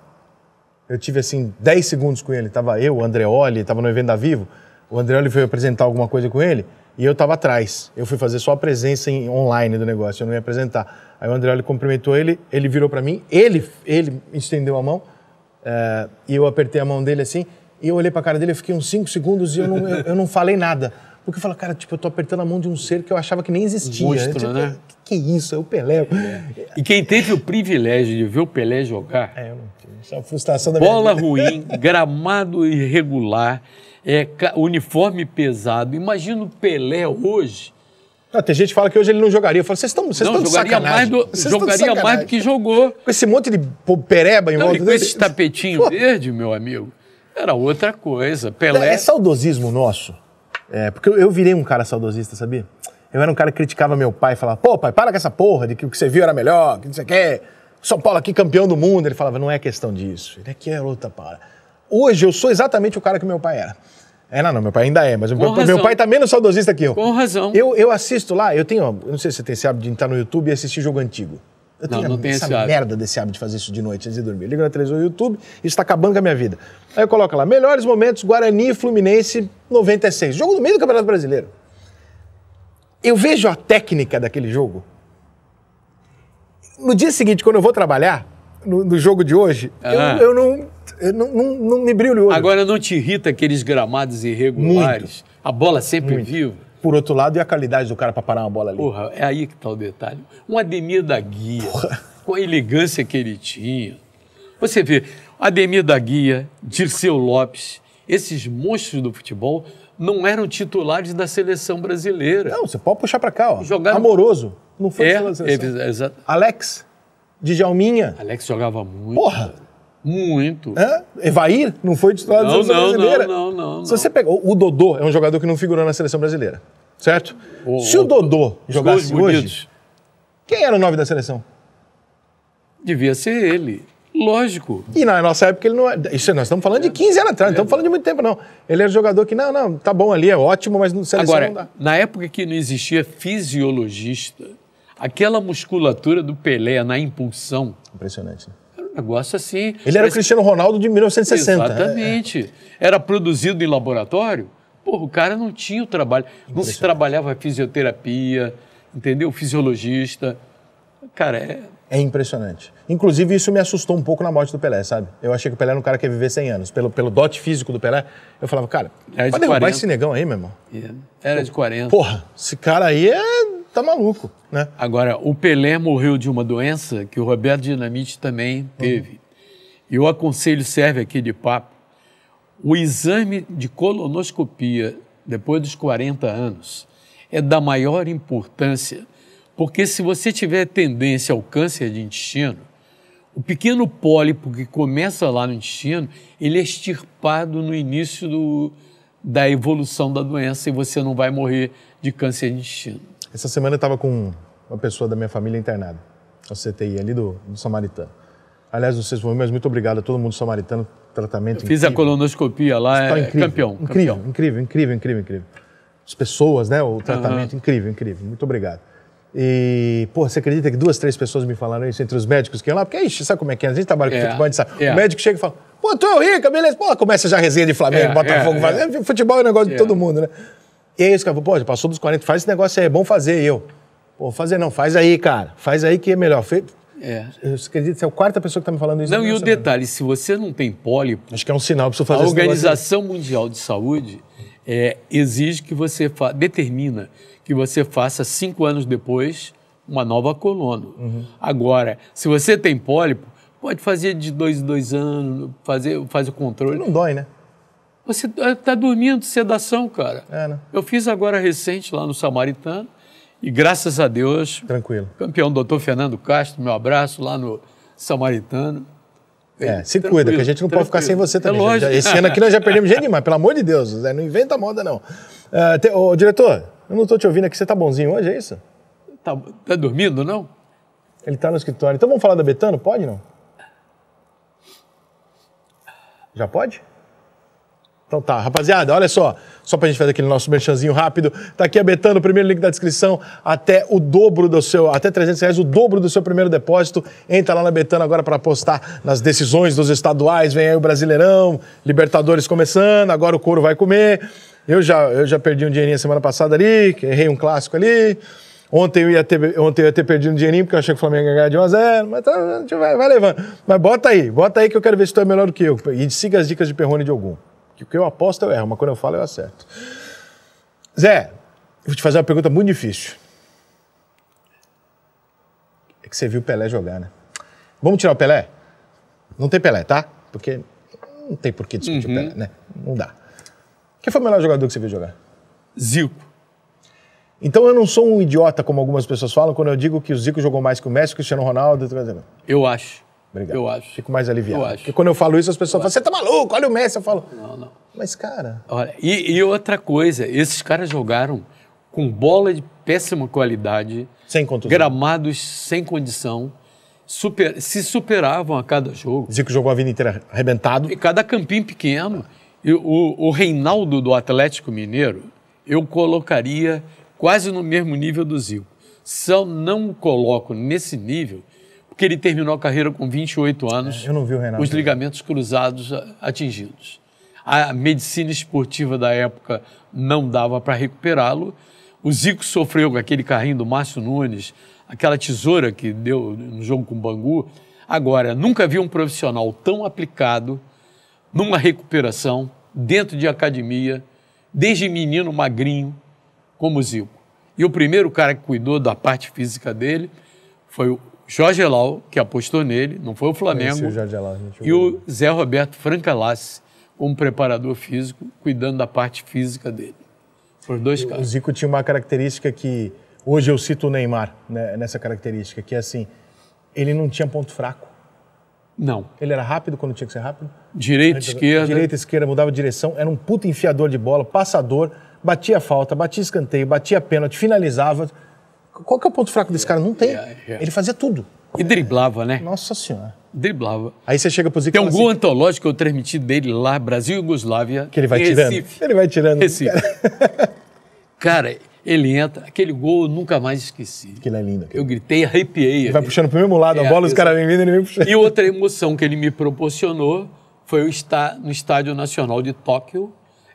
Eu tive, assim, 10 segundos com ele. Tava eu, o Andreoli, tava no evento da Vivo. O Andreoli foi apresentar alguma coisa com ele e eu tava atrás. Eu fui fazer só a presença em, online do negócio, eu não ia apresentar. Aí o Andreoli cumprimentou ele, ele virou para mim, ele, ele estendeu a mão eh, e eu apertei a mão dele assim. E eu olhei pra cara dele, eu fiquei uns 5 segundos e eu não, eu, eu não falei nada. Porque eu falei, cara, tipo, eu tô apertando a mão de um ser que eu achava que nem existia. Monstro, tipo, né? Que, que isso? É o Pelé. E quem teve o privilégio de ver o Pelé jogar, É, eu não. Isso é uma frustração da minha bola vida. ruim, gramado irregular, é, uniforme pesado. Imagina o Pelé hoje. Ah, tem gente que fala que hoje ele não jogaria. Eu falo, vocês estão vocês Não, jogaria, mais do, jogaria mais do que jogou. Com esse monte de pereba em Não, volta e com dele. esse tapetinho Pô, verde, meu amigo, era outra coisa. É, Pelé. é saudosismo nosso. É, porque eu, eu virei um cara saudosista, sabia? Eu era um cara que criticava meu pai, falava, pô, pai, para com essa porra de que o que você viu era melhor, que não sei o quê. São Paulo aqui campeão do mundo. Ele falava, não é questão disso. Ele aqui é outra para. Hoje eu sou exatamente o cara que meu pai era. É, não, não, meu pai ainda é, mas meu, meu pai tá menos saudosista que eu. Com razão. Eu, eu assisto lá, eu tenho, eu não sei se você tem esse hábito de entrar no YouTube e assistir jogo antigo. Eu Não, tenho não essa merda desse hábito de fazer isso de noite antes de dormir. Eu ligo na televisão no YouTube, isso tá acabando com a minha vida. Aí eu coloco lá, melhores momentos, Guarani e Fluminense 96. Jogo no meio do Campeonato Brasileiro. Eu vejo a técnica daquele jogo. No dia seguinte, quando eu vou trabalhar, no, no jogo de hoje, eu- Ah. eu, não, eu não, não, não me brilho o olho. Agora não te irrita aqueles gramados irregulares? A bola sempre viva? Por outro lado, e a qualidade do cara para parar uma bola ali? Porra, é aí que está o detalhe. Um Ademir da Guia, com a elegância que ele tinha. Você vê, Ademir da Guia, Dirceu Lopes, esses monstros do futebol não eram titulares da seleção brasileira. Não, você pode puxar para cá, ó. Jogaram- Amoroso. Não foi é, seleção. é, exa- Alex, Djalminha, Alex jogava muito. porra, Muito. hã? Evair não foi titular da Não, seleção não, brasileira. não, não, não, Se você pega, o Dodô é um jogador que não figurou na seleção brasileira, certo? O- Se o, Dodô jogasse hoje, bonitos. quem era o nove da seleção? Devia ser ele. Lógico. E na nossa época ele não é. Isso nós estamos falando de 15 anos atrás, não estamos falando de muito tempo, não. Ele era jogador que, não, não, tá bom ali, é ótimo, mas no seleção não dá. Agora, na época que não existia fisiologista, aquela musculatura do Pelé na impulsão, Impressionante. né? Era um negócio assim. Ele era o Cristiano Ronaldo de 1960. Exatamente. Era produzido em laboratório. Porra, o cara não tinha o trabalho. Não se trabalhava fisioterapia, entendeu? Fisiologista. Cara, é. É impressionante. Inclusive, isso me assustou um pouco na morte do Pelé, sabe? Eu achei que o Pelé era um cara que ia viver 100 anos. Pelo, pelo dote físico do Pelé, eu falava, cara, É de pode derrubar 40. esse negão aí, meu irmão. Era de 40. Porra, esse cara aí é... tá maluco, né? Agora, o Pelé morreu de uma doença que o Roberto Dinamite também teve. E eu aconselho, serve aqui de papo, o exame de colonoscopia depois dos 40 anos é da maior importância, porque se você tiver tendência ao câncer de intestino, o pequeno pólipo que começa lá no intestino, ele é extirpado no início do, da evolução da doença e você não vai morrer de câncer de intestino. Essa semana eu tava com uma pessoa da minha família internada, a CTI ali do, do Samaritano. Aliás, sei se foi, mas muito obrigado a todo mundo do Samaritano, tratamento Fiz a incrível. colonoscopia lá, Tá é incrível, campeão. Incrível, campeão. incrível, incrível, incrível, incrível. As pessoas, né? O tratamento, incrível, incrível. Muito obrigado. E, pô, você acredita que duas, três pessoas me falaram isso entre os médicos que iam lá? Porque, ixi, sabe como é que é? A gente trabalha com É, futebol, a gente sabe. é. O médico chega e fala, pô, tu é o Rica, beleza? Pô, começa já a resenha de Flamengo, É, Botafogo, é, faz- é. futebol é um negócio de É. todo mundo, né? E aí os caras falam, pô, já passou dos 40, faz esse negócio aí, é bom fazer. E eu, pô, fazer não, faz aí, cara. Faz aí que é melhor. Fe- É. Você acredita que você é a quarta pessoa que tá me falando isso? Não, e o detalhe, se você não tem pólipo, Acho que é um sinal, preciso a fazer aí. Organização Mundial de Saúde é, exige que você fa- determina que você faça cinco anos depois uma nova coluna. Uhum. Agora, se você tem pólipo, pode fazer de dois em dois anos, fazer, faz o controle. Não dói, né? Você está dormindo, sedação, cara. É, né? Eu fiz agora recente lá no Samaritano e graças a Deus Tranquilo. campeão doutor Fernando Castro, meu abraço lá no Samaritano. É, se Tranquilo, cuida, que a gente não pode ficar sem tranquilo. você também. É lógico. já- esse ano aqui nós já perdemos gente demais, pelo amor de Deus. Zé, não inventa moda, não. Ah, te- ô, diretor, eu não estou te ouvindo aqui. Você tá bonzinho hoje, é isso? Tá, tá dormindo, não? Ele tá no escritório. Então vamos falar da Betano? Pode, não? Já pode? Então tá, rapaziada, olha só. Só pra gente fazer aquele nosso merchanzinho rápido. Tá aqui a Betano, primeiro link da descrição. Até o dobro do seu, até 300 reais, o dobro do seu primeiro depósito. Entra lá na Betano agora para apostar nas decisões dos estaduais. Vem aí o Brasileirão, Libertadores começando, agora o couro vai comer. Eu já, eu já perdi um dinheirinho semana passada ali, errei um clássico ali. Ontem eu ia ter, ontem eu ia ter perdido um dinheirinho porque eu achei que o Flamengo ia ganhar de 1 a 0 mas tá, vai, vai levando. Mas bota aí, bota aí que eu quero ver se tu é melhor do que eu. E siga as dicas de Perrone de algum. Que o que eu aposto eu erro, mas quando eu falo eu acerto. Zé, eu vou te fazer uma pergunta muito difícil. É que você viu o Pelé jogar, né? Vamos tirar o Pelé? Não tem Pelé, tá? Porque não tem por que discutir o Pelé, né? Não dá. Quem foi o melhor jogador que você viu jogar? Zico. Então eu não sou um idiota, como algumas pessoas falam, quando eu digo que o Zico jogou mais que o Messi, o Cristiano Ronaldo. Eu acho. Obrigado. Eu acho. Fico mais aliviado. Eu acho. Porque quando eu falo isso, as pessoas falam, você tá maluco, olha o Messi. Eu falo, Não, não. mas cara, Olha, e, e outra coisa, esses caras jogaram com bola de péssima qualidade, sem gramados sem condição, super- se superavam a cada jogo. Zico jogou a vida inteira arrebentado. E cada campinho pequeno. O, o Reinaldo do Atlético Mineiro, eu colocaria quase no mesmo nível do Zico. Só não coloco nesse nível, porque ele terminou a carreira com 28 anos. É, eu não vi o Reinaldo. Os ligamentos cruzados atingidos. A medicina esportiva da época não dava para recuperá-lo. O Zico sofreu com aquele carrinho do Márcio Nunes, aquela tesoura que deu no jogo com o Bangu. Agora, nunca vi um profissional tão aplicado numa recuperação, dentro de academia, desde menino magrinho, como o Zico. E o primeiro cara que cuidou da parte física dele foi o Jorge Elau, que apostou nele, não foi o Flamengo. Conheci o Jorge gente. E o Zé Roberto Francalassi, como preparador físico, cuidando da parte física dele. Foram dois O caras. Zico tinha uma característica que hoje eu cito o Neymar né, nessa característica, que é assim, ele não tinha ponto fraco. Não. Ele era rápido quando tinha que ser rápido. Direita, esquerda. Direita, esquerda, mudava de direção, era um puta enfiador de bola, passador, batia falta, batia escanteio, batia pênalti, finalizava. Qual que é o ponto fraco desse cara? Não tem. Ele fazia tudo. E driblava, né? Nossa senhora. Driblava. Aí você chega pro Zico Tem um gol assim, antológico que eu transmiti dele lá, Brasil e Yugoslávia. que ele vai em tirando. Recife. Ele vai tirando. Recife. Cara, ele entra, aquele gol eu nunca mais esqueci. Aquilo é lindo. aquilo. Eu gritei, arrepiei. Ele vai puxando pro mesmo lado, a É, bola, os caras vêm vindo, ele vem puxando. E outra emoção que ele me proporcionou foi o estar no Estádio Nacional de Tóquio,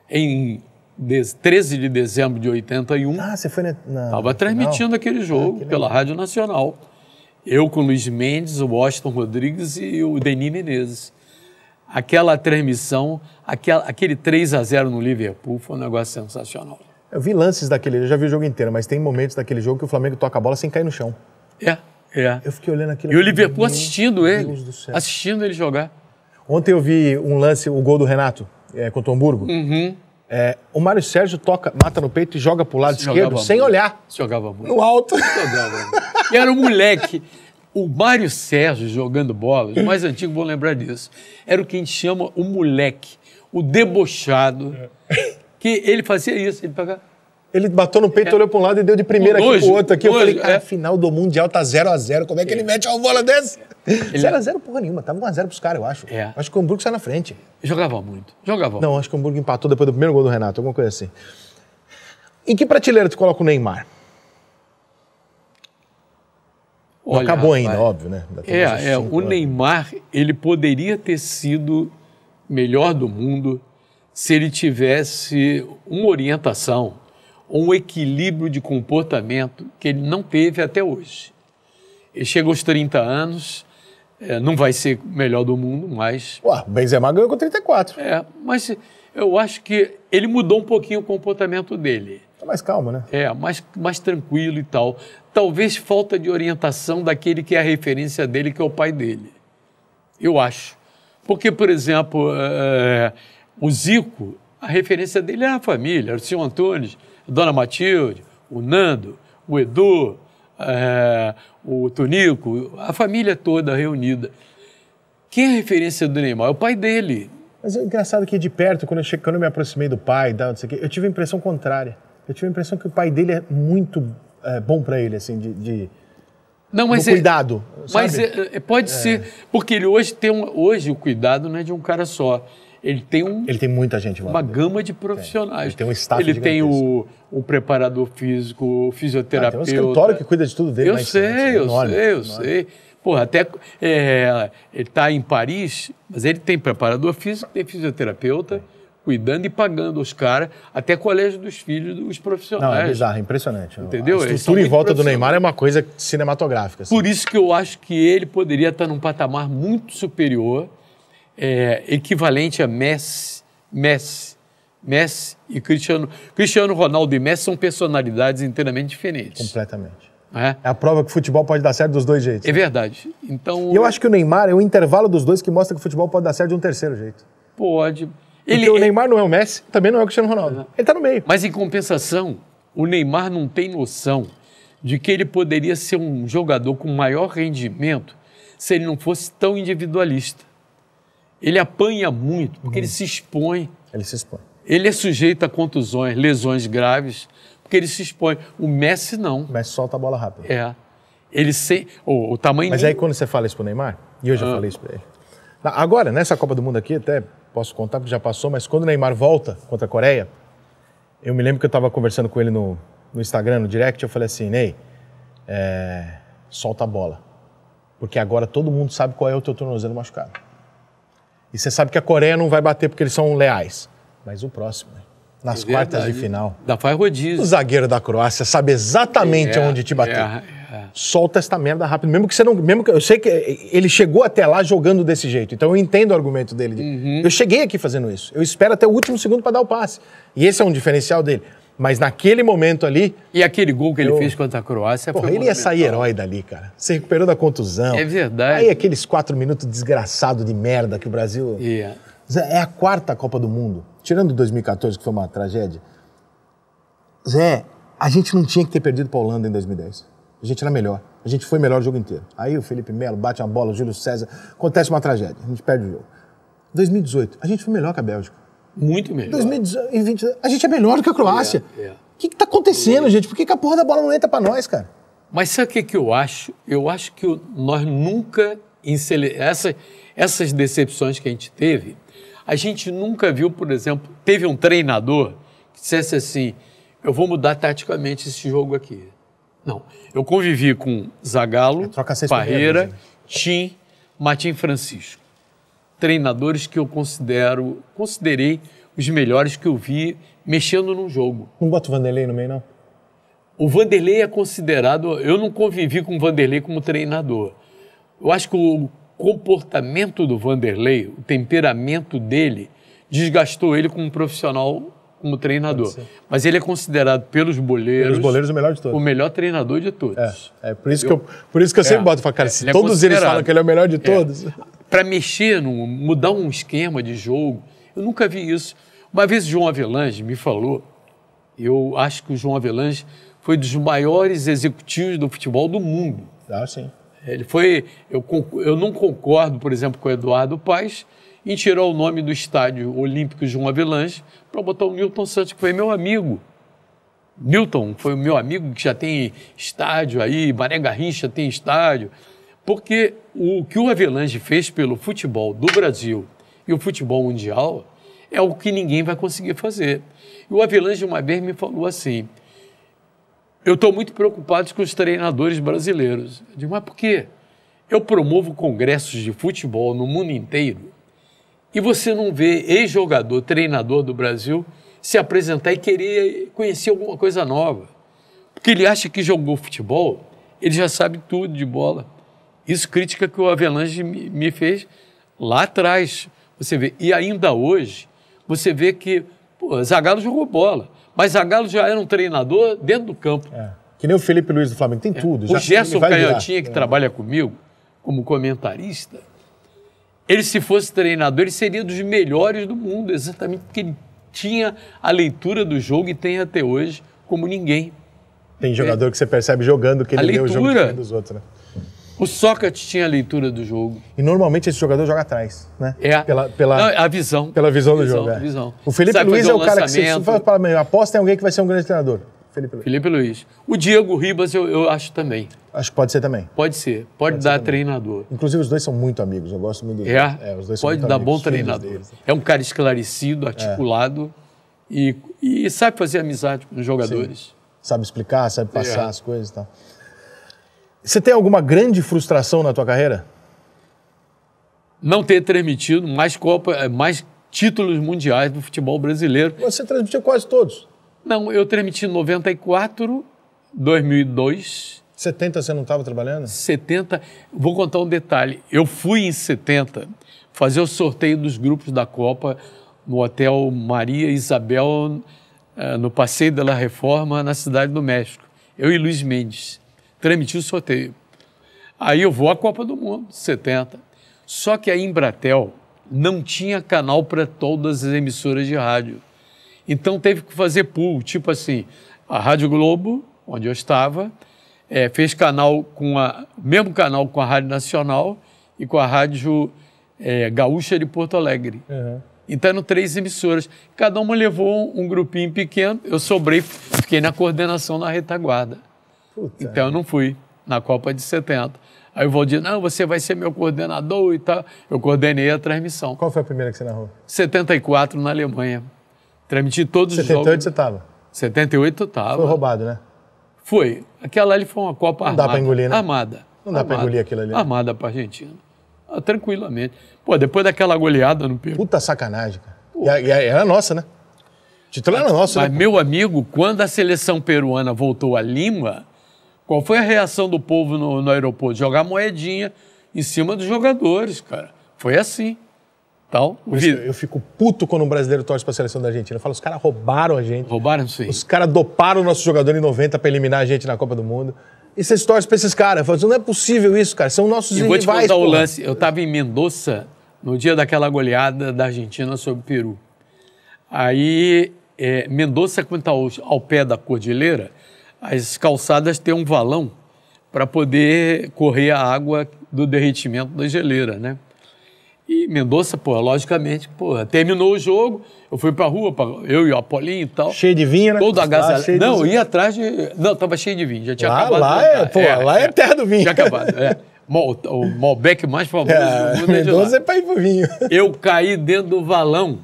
em de- 13 de dezembro de 81. Ah, você foi na. Estava transmitindo aquele Ah, jogo que pela. Rádio Nacional. Eu com o Luiz Mendes, o Washington Rodrigues e o Denis Menezes. Aquela transmissão, aquela, aquele 3 a 0 no Liverpool foi um negócio sensacional. Eu vi lances daquele, eu já vi o jogo inteiro, mas tem momentos daquele jogo que o Flamengo toca a bola sem cair no chão. É, é. Eu fiquei olhando aquilo. E o Liverpool assistindo Deus ele. do céu. Assistindo ele jogar. Ontem eu vi um lance, o gol do Renato é, contra o Hamburgo. Uhum. É, o Mário Sérgio toca, mata no peito e joga pro lado esquerdo Jogava sem muito. olhar. Jogava muito. No alto. Jogava. E era um moleque. O Mário Sérgio jogando bola, os mais antigos vão lembrar disso. Era o que a gente chama o moleque, o debochado. Que ele fazia isso, ele pegava. Ele bateu no peito, olhou pra um lado e deu de primeira aqui pro nojo, outro. Aqui eu falei, cara, é. a final do Mundial tá 0x0. Como é que ele mete uma bola dessa? 0x0 porra nenhuma. Tava 1x0 pros caras, eu acho. É. Acho que o Hamburgo sai na frente. Jogava muito. Jogava. Não, acho que o Hamburgo empatou depois do primeiro gol do Renato, alguma coisa assim. Em que prateleira tu coloca o Neymar? Não Olha, acabou rapaz, ainda, óbvio, né? É, é, o anos. Neymar, ele poderia ter sido melhor do mundo se ele tivesse uma orientação, um equilíbrio de comportamento que ele não teve até hoje. Ele chega aos 30 anos, é, não vai ser o melhor do mundo, mas Ué, o Benzema ganhou com 34. é, mas eu acho que ele mudou um pouquinho o comportamento dele. Tá mais calmo, né? É, mais, mais tranquilo e tal. Talvez falta de orientação daquele que é a referência dele, que é o pai dele. Eu acho. Porque, por exemplo, eh, o Zico, a referência dele era a família, era o senhor Antunes, a dona Matilde, o Nando, o Edu, eh, o Tonico, a família toda reunida. Quem é a referência do Neymar? É o pai dele. Mas é engraçado que de perto, quando eu, che... quando eu me aproximei do pai, da, não sei o quê, eu tive a impressão contrária. Eu tive a impressão que o pai dele é muito é, bom pra ele, assim, de, de Não, mas é- cuidado. Mas sabe? é- é- pode ser, porque ele hoje tem um, hoje o cuidado não é de um cara só. Ele tem um- Ele tem muita gente uma gama de profissionais. Ele tem um staff Ele tem o, o preparador físico, o Ah, tem fisioterapeuta. um escritório que cuida de tudo dele. Eu em sei, eu enorme, sei, eu enorme. sei. Porra, até é, ele está em Paris, mas ele tem preparador físico, tem fisioterapeuta, cuidando e pagando os caras, até colégio dos filhos dos Não, é profissionais. bizarro, é impressionante. Entendeu? A estrutura em volta do profissionais. Neymar é uma coisa cinematográfica. assim. Por isso que eu acho que ele poderia estar num patamar muito superior, é, equivalente a Messi, Messi, Messi e Cristiano. Cristiano Ronaldo e Messi são personalidades inteiramente diferentes. Completamente. né? É a prova que o futebol pode dar certo dos dois jeitos. É verdade. Então, E eu acho que o Neymar é o intervalo dos dois que mostra que o futebol pode dar certo de um terceiro jeito. pode. Porque Ele o é- Neymar não é o Messi, também não é o Cristiano Ronaldo. Ele tá no meio. Mas em compensação, o Neymar não tem noção de que ele poderia ser um jogador com maior rendimento se ele não fosse tão individualista. Ele apanha muito, porque ele se expõe. Ele se expõe. Ele é sujeito a contusões, lesões graves, porque ele se expõe. O Messi não. O Messi solta a bola rápido. É. Ele sem. O, o tamanho. Mas aí quando você fala isso pro Neymar, e eu já Ah. falei isso pra ele. Agora, nessa Copa do Mundo aqui, até posso contar porque já passou, mas quando o Neymar volta contra a Coreia, eu me lembro que eu tava conversando com ele no, no Instagram, no direct, eu falei assim, Ney, é, solta a bola. Porque agora todo mundo sabe qual é o teu tornozelo machucado. E você sabe que a Coreia não vai bater porque eles são leais. Mas o próximo, né? nas É quartas de final. Da faz O rodízio. zagueiro da Croácia sabe exatamente É, onde te bater é, é. solta esta merda rápido. Mesmo que você não. Mesmo que, eu sei que ele chegou até lá jogando desse jeito. Então eu entendo o argumento dele. de- Uhum. Eu cheguei aqui fazendo isso. Eu espero até o último segundo para dar o passe. E esse é um diferencial dele. Mas naquele momento ali, E aquele gol que ele Eu- fez contra a Croácia porra, foi ele ia sair herói dali, cara. Se recuperou da contusão. É verdade. Aí aqueles quatro minutos desgraçado de merda que o Brasil. É. Zé, é a quarta Copa do Mundo. Tirando 2014, que foi uma tragédia. Zé, a gente não tinha que ter perdido para a Holanda em 2010. A gente era melhor. A gente foi melhor o jogo inteiro. Aí o Felipe Melo bate uma bola, o Júlio César. Acontece uma tragédia. A gente perde o jogo. 2018, a gente foi melhor que a Bélgica. Muito melhor. 2020, a gente é melhor do que a Croácia. É, é. O que, que tá acontecendo, gente? Por que, que a porra da bola não entra para nós, cara? Mas sabe o que, que eu acho? Eu acho que o- nós nunca, essa, essas decepções que a gente teve, a gente nunca viu, por exemplo, teve um treinador que dissesse assim: eu vou mudar taticamente esse jogo aqui. Não. Eu convivi com Zagallo, É, Parreira, dúzia. Tim, Martim Francisco. Treinadores que eu considero, considerei os melhores que eu vi mexendo num jogo. Não bota o Vanderlei no meio, não? O Vanderlei é considerado. Eu não convivi com o Vanderlei como treinador. Eu acho que o comportamento do Vanderlei, o temperamento dele, desgastou ele como profissional, como treinador. Mas ele é considerado pelos boleiros, Os boleiros o melhor de todos. o melhor treinador de todos. É, é por isso que eu, por isso que eu sempre É, boto pra cara, se ele é todos eles falam que ele é o melhor de todos. Para mexer, num, mudar um esquema de jogo, eu nunca vi isso. Uma vez o João Avelange me falou, eu acho que o João Avelange foi dos maiores executivos do futebol do mundo. Ah, sim. Ele foi. Eu, eu não concordo, por exemplo, com o Eduardo Paes em tirar o nome do estádio Olímpico João Avelange para botar o Newton Santos, que foi meu amigo. Newton foi o meu amigo que já tem estádio aí, Mané Garrincha tem estádio. Porque o que o Avelange fez pelo futebol do Brasil e o futebol mundial é o que ninguém vai conseguir fazer. E o Avelange uma vez me falou assim: eu estou muito preocupado com os treinadores brasileiros. Eu digo, mas por quê? Eu promovo congressos de futebol no mundo inteiro e você não vê ex-jogador, treinador do Brasil se apresentar e querer conhecer alguma coisa nova. Porque ele acha que jogou futebol, ele já sabe tudo de bola. Isso crítica que o Avelange me fez lá atrás. Você vê. E ainda hoje, você vê que pô, Zagallo jogou bola. Mas Zagallo já era um treinador dentro do campo. É. Que nem o Felipe Luiz do Flamengo, tem tudo. O já- Gerson virar. Canhotinha, que trabalha comigo como comentarista, ele, se fosse treinador, ele seria dos melhores do mundo, exatamente porque ele tinha a leitura do jogo e tem até hoje como ninguém. Tem jogador que você percebe jogando que A ele lê o jogo dos outros, né? O Sócrates tinha a leitura do jogo. E normalmente esse jogador joga atrás, né? É. Pela, pela, Não, a visão. pela visão do Visão, jogo. é. visão. O Felipe Sabe Luiz é um o cara que você, lançamento. fala aposta em alguém que vai ser um grande treinador. Felipe Luiz. Felipe Luiz. O Diego Ribas, eu, eu acho também. Acho que pode ser também. Pode ser. Pode, dar treinador. Inclusive, os dois são muito amigos. Eu gosto muito dos É. É, os dois são pode muito dar amigos, bom treinador. deles. É um cara esclarecido, articulado e, e sabe fazer amizade com os jogadores. Sabe explicar, sabe passar É. as coisas e tal. Você tem alguma grande frustração na tua carreira? Não ter transmitido mais, Copa, eh, mais títulos mundiais do futebol brasileiro. Você transmitiu quase todos. Não, eu transmiti em 94, 2002, 70 você não estava trabalhando? 70. Vou contar um detalhe. Eu fui em 70 fazer o sorteio dos grupos da Copa no Hotel Maria Isabel, eh, no Passeio da Reforma, na Cidade do México. Eu e Luiz Mendes. Transmiti o sorteio. Aí eu vou à Copa do Mundo, 70. Só que a Embratel, não tinha canal para todas as emissoras de rádio. Então teve que fazer pool, tipo assim, a Rádio Globo, onde eu estava, eh, fez canal com a mesmo canal com a Rádio Nacional e com a Rádio eh, Gaúcha de Porto Alegre. Então eram três emissoras. Cada uma levou um grupinho pequeno. Eu sobrei, fiquei na coordenação na retaguarda. Puta. Então eu não fui na Copa de 70. Aí o Valdir, não, você vai ser meu coordenador e tal. Eu coordenei a transmissão. Qual foi a primeira que você narrou? 74 na Alemanha. Transmiti todos os 78 jogos. você tava. 78 eu tava. Foi roubado, né? Foi. Aquela ali foi uma Copa Não dá armada. pra engolir, né? Armada. Não dá pra Armada. engolir aquilo ali, né? Armada pra Argentina. Ah, tranquilamente. Pô, depois daquela goleada no Peru. Puta sacanagem, cara. E, a- e a- era nossa, né? O título era nosso, Mas, né? meu amigo, quando a seleção peruana voltou a Lima, qual foi a reação do povo no, no aeroporto? Jogar moedinha em cima dos jogadores, cara. Foi assim. Então, eu fico puto quando um brasileiro torce pra seleção da Argentina. Eu falo, os caras roubaram a gente. roubaram aí. Os caras doparam o nosso jogador em 90 pra eliminar a gente na Copa do Mundo. E vocês torcem pra esses caras. Eu falo, não é possível isso, cara. São nossos E vou te rivais, contar o lance. Eu estava em Mendoza no dia daquela goleada da Argentina sobre o Peru. Aí, é, Mendoza, quando está ao, ao pé da cordilheira, as calçadas têm um valão para poder correr a água do derretimento da geleira, né? E Mendoza, pô, logicamente, pô, terminou o jogo, eu fui pra rua, pra- eu e o Apolinho e tal. Cheio de vinho, né? Todo Lá, agasalhado. de- Não, ia atrás de. Não, tava cheio de vinho, já tinha Lá, acabado. lá é, pô, lá é terra do vinho. Já acabado, é. Mal- O Malbec mais famoso É, do mundo é. Mendoza é pra ir pro vinho. Eu caí dentro do valão,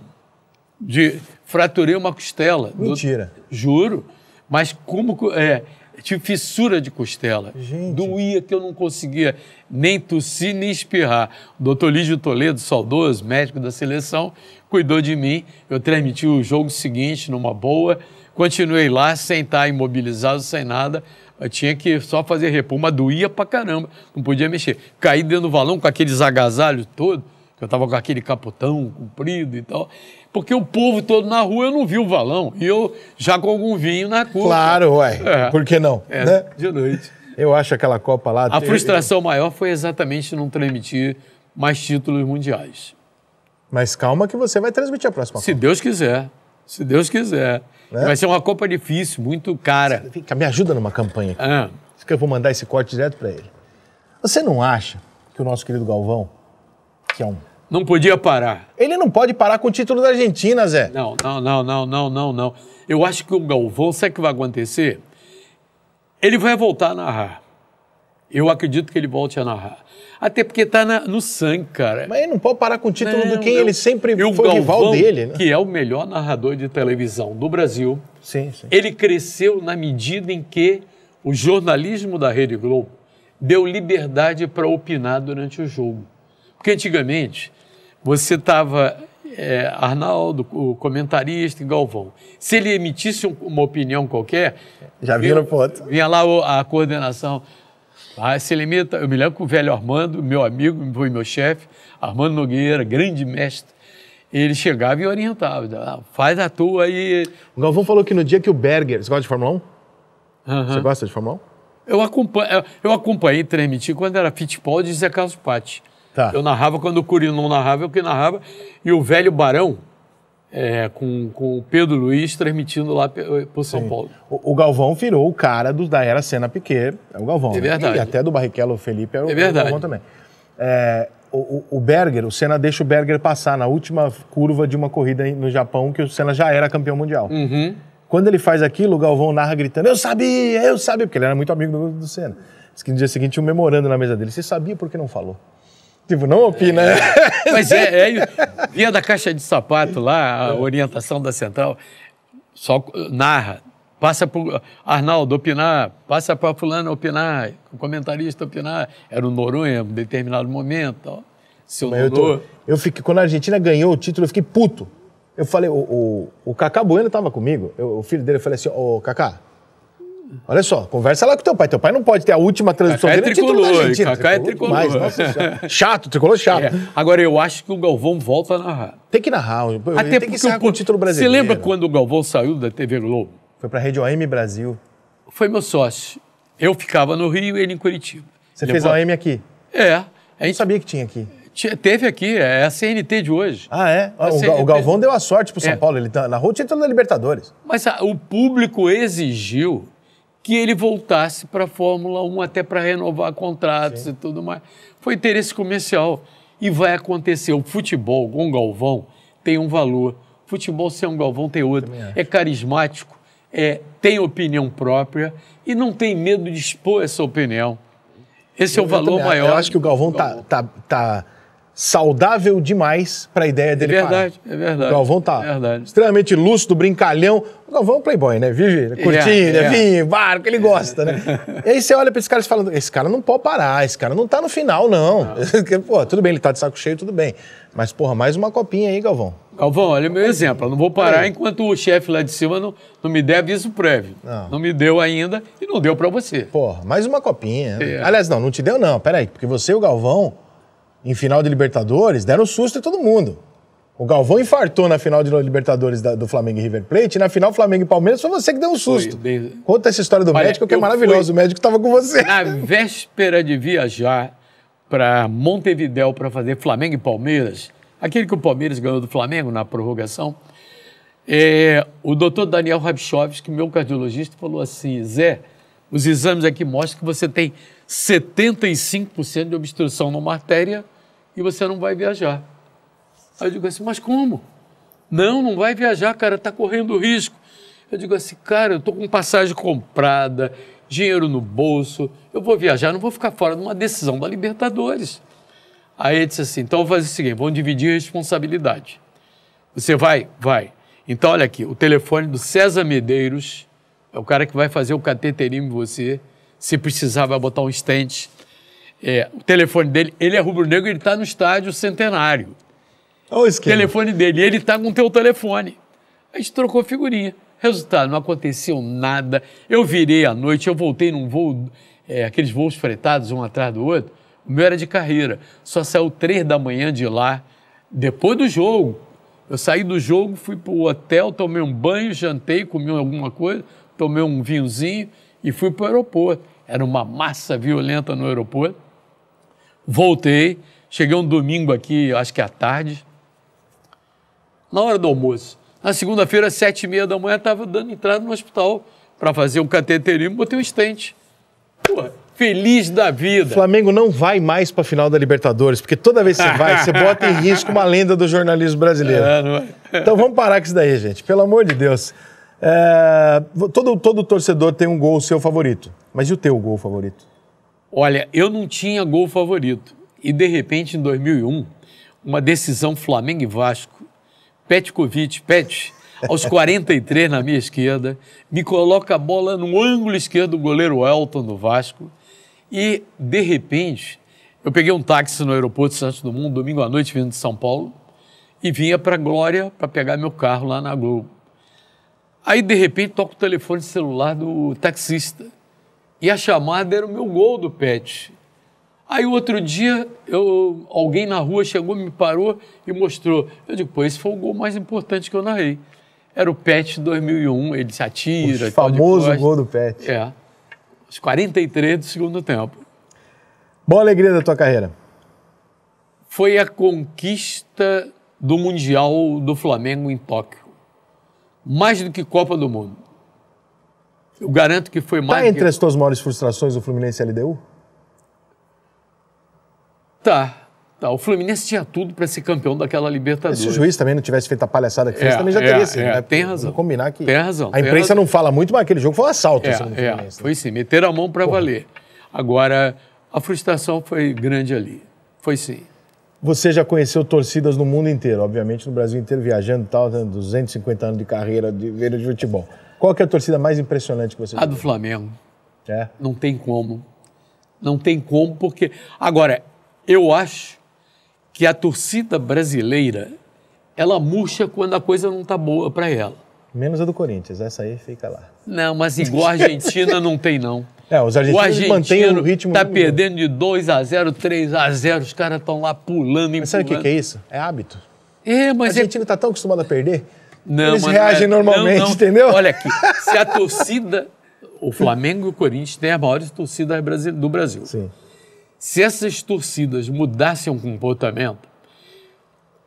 de, fraturei uma costela. Do- Mentira. juro. Mas como... co- É, tive fissura de costela. Gente. Doía que eu não conseguia nem tossir, nem espirrar. O doutor Lígio Toledo, saudoso, médico da seleção, cuidou de mim. Eu transmiti o jogo seguinte numa boa. Continuei lá sem estar imobilizado, sem nada. Eu tinha que só fazer repouso, mas doía pra caramba. Não podia mexer. Caí dentro do valão com aqueles agasalhos todos, que eu estava com aquele capotão comprido e tal. Porque o povo todo na rua, eu não vi o valão. E eu já com algum vinho na curva. Claro, ué. É. Por que não? É, né? de noite. Eu acho aquela Copa lá... A frustração maior foi exatamente não transmitir mais títulos mundiais. Mas calma que você vai transmitir a próxima Se Deus quiser. Se Deus quiser. Né? Vai ser uma Copa difícil, muito cara. Copa. Vem cá, me ajuda numa campanha aqui. Ah, eu vou mandar esse corte direto pra ele. Você não acha que o nosso querido Galvão, não podia parar. Ele não pode parar com o título da Argentina, Zé. Não, não, não, não, não, não, não. Eu acho que o Galvão, sabe o que vai acontecer? Ele vai voltar a narrar. Eu acredito que ele volte a narrar. Até porque está no sangue, cara. Mas ele não pode parar com o título Não, do quem não. ele sempre E o foi rival Galvão, dele, né? Que é o melhor narrador de televisão do Brasil. Sim, sim. Ele cresceu na medida em que o jornalismo da Rede Globo deu liberdade para opinar durante o jogo. Porque antigamente você estava Arnaldo, o comentarista e Galvão. Se ele emitisse um- uma opinião qualquer, Já viram foto. vinha lá a coordenação. Ah, se limita, eu me lembro que o velho Armando, meu amigo, foi meu chefe, Armando Nogueira, grande mestre, ele chegava e orientava. Ah, faz a tua aí. O Galvão falou que no dia que o Berger... Você gosta de Fórmula 1? Aham. Você gosta de Fórmula 1? Eu, acompanho, eu- eu acompanhei transmitir quando era Fittipaldi e Zé Carlos Patti. Tá. Eu narrava quando o Curino não narrava, eu que narrava. E o velho Barão, é, com, com o Pedro Luiz, transmitindo lá pe- por São Paulo. O, o Galvão virou o cara do, da era Senna Piquet. É o Galvão. É né? verdade. E até do Barrichello, o Felipe, é o, É verdade. o Galvão também. É, o, o- o Berger, o Senna deixa o Berger passar na última curva de uma corrida no Japão, que o Senna já era campeão mundial. Uhum. Quando ele faz aquilo, o Galvão narra gritando: Eu sabia, eu sabia, porque ele era muito amigo do, do Senna. Diz que no dia seguinte tinha um memorando na mesa dele: Você sabia por que não falou? Tipo, não opina, né? Mas é, é, vinha da caixa de sapato lá, a orientação da central, só narra. Passa para Arnaldo opinar, passa para fulano opinar, o comentarista opinar. Era o Noronha, em um determinado momento. Ó. Seu Eu, tô, eu fiquei, quando a Argentina ganhou o título, eu fiquei puto. Eu falei, o, o, o Cacá Bueno estava comigo, eu- o filho dele, eu falei assim, ô Cacá, olha só, conversa lá com teu pai. Teu pai não pode ter a última transmissão Cacá é dele, título da tricolor, Argentina. Cacá é tricolor. demais, nossa chato, tricolor chato. É. Agora, eu acho que o Galvão volta a narrar. Tem que narrar, Até tem que encerrar o- com o título brasileiro. Você lembra quando o Galvão saiu da TV Globo? Foi pra Rede OM Brasil. Foi meu sócio. Eu ficava no Rio e ele em Curitiba. Você Ele fez a OM aqui. É. A Eu gente sabia que tinha aqui. Te- Teve aqui, é a CNT de hoje. Ah, é? O, o Galvão deu a sorte pro São É. Paulo. Ele tá, narrou o título da Libertadores. Mas a- o público exigiu que ele voltasse para a Fórmula 1 até para renovar contratos e tudo mais. Foi interesse comercial. E vai acontecer. O futebol com o Galvão tem um valor. Futebol sem um Galvão tem outro. É carismático, é, tem opinião própria e não tem medo de expor essa opinião. Esse é o Eu valor também- maior. Eu acho que o Galvão tá, tá, tá saudável demais para a ideia É dele. verdade, parar. é verdade. O Galvão tá É verdade. extremamente lúcido, brincalhão. O Galvão é um playboy, né? Vive curtindo, É, é, é. vinho, barco, ele gosta, né? e aí você olha para esse cara e fala, esse cara não pode parar, esse cara não tá no final, não. Pô, tudo bem, ele tá de saco cheio, tudo bem. Mas, porra, mais uma copinha aí, Galvão. Galvão, olha o meu exemplo. Eu não vou parar Aí. enquanto o chefe lá de cima não, não me der aviso prévio. Não. me deu ainda e não deu para você. Porra, mais uma copinha. É. Aliás, não, não te deu não, peraí, porque você e o Galvão, em final de Libertadores, deram susto em todo mundo. O Galvão infartou na final de Libertadores da- do Flamengo e River Plate, e na final Flamengo e Palmeiras foi você que deu um susto. dei- Conta essa história do Olha, médico, que é maravilhoso. O médico estava com você. Na véspera de viajar para Montevidéu para fazer Flamengo e Palmeiras, aquele que o Palmeiras ganhou do Flamengo na prorrogação, é, o doutor Daniel Rabchovski, meu cardiologista, falou assim: Zé, os exames aqui mostram que você tem 75% de obstrução numa artéria e você não vai viajar. Aí eu digo assim: mas como? Não, não vai viajar, cara, está correndo risco. Eu digo assim, cara, eu estou com passagem comprada, dinheiro no bolso, eu vou viajar, não vou ficar fora de uma decisão da Libertadores. Aí ele disse assim, então vamos fazer o seguinte, vamos dividir a responsabilidade. Você vai? Vai. Então, olha aqui, o telefone do César Medeiros, é o cara que vai fazer o cateterismo em você, se precisar vai botar um stent. É, o telefone dele, ele é rubro-negro, ele está no estádio centenário Olha o esquema. telefone dele. Ele tá com o teu telefone. A gente trocou figurinha. Resultado, não aconteceu nada. Eu virei à noite, eu voltei num voo, é, aqueles voos fretados um atrás do outro. O meu era de carreira. Só saiu três da manhã de lá, depois do jogo. Eu saí do jogo, fui pro hotel, tomei um banho, jantei, comi alguma coisa, tomei um vinhozinho e fui pro aeroporto. Era uma massa violenta no aeroporto. Voltei, cheguei um domingo aqui, acho que à tarde, na hora do almoço. Na segunda-feira, às sete e meia da manhã, estava dando entrada no hospital para fazer o cateterismo, botei um estente. Pô, feliz da O vida. Flamengo não vai mais para a final da Libertadores, porque toda vez que você vai, você bota em risco uma lenda do jornalismo brasileiro. É, é? Então vamos parar com isso daí, gente. Pelo amor de Deus. É, todo, todo torcedor tem um gol seu favorito. Mas e o teu gol favorito? Olha, eu não tinha gol favorito. E, de repente, em 2001, uma decisão Flamengo e Vasco, Petkovic, Pet, aos 43 na minha esquerda, me coloca a bola no ângulo esquerdo do goleiro Elton do Vasco. E, de repente, eu peguei um táxi no aeroporto de Santos Dumont, domingo à noite, vindo de São Paulo, e vinha para Glória para pegar meu carro lá na Globo. Aí, de repente, toca o telefone celular do taxista. E a chamada era o meu gol do Pet. Aí, outro dia, eu, alguém na rua chegou, me parou e mostrou. Eu digo, pô, esse foi o gol mais importante que eu narrei. Era o Pet 2001, ele se atira. O famoso gol do Pet. É. Os 43 do segundo tempo. Boa alegria da tua carreira. Foi a conquista do Mundial do Flamengo em Tóquio. Mais do que Copa do Mundo. Eu garanto que foi mais Tá do entre que... as tuas maiores frustrações o Fluminense e a LDU? Tá. Tá, o Fluminense tinha tudo para ser campeão daquela Libertadores. Se o juiz também não tivesse feito a palhaçada que fez, É, também já é, teria sido. é, né? tem razão. Vamos combinar que. Tem razão, A imprensa razão. não fala muito, mas aquele jogo foi um assalto É, assim, é, Fluminense. foi sim, meteram a mão para valer. Agora, a frustração foi grande ali. Foi sim. Você já conheceu torcidas no mundo inteiro, obviamente no Brasil inteiro, viajando e tal, tendo 250 anos de carreira de veira de futebol. Qual é a torcida mais impressionante que você já A do Flamengo. É. Não tem como. Não tem como, porque. Agora, eu acho que a torcida brasileira ela murcha quando a coisa não tá boa para ela. Menos a do Corinthians, essa aí fica lá. Não, mas igual a Argentina não tem, não. É, os O argentinos mantêm argentino o ritmo. tá do- perdendo de 2 a 0 3 a 0 os caras estão lá pulando e Mas sabe o que, que é isso? É hábito. É, O mas é argentino tá tão acostumado a perder. Não, Eles mas reagem é- normalmente, não, não. entendeu? Olha aqui, se a torcida, o Flamengo e o Corinthians têm as maiores torcidas do Brasil. Sim. Se essas torcidas mudassem o comportamento,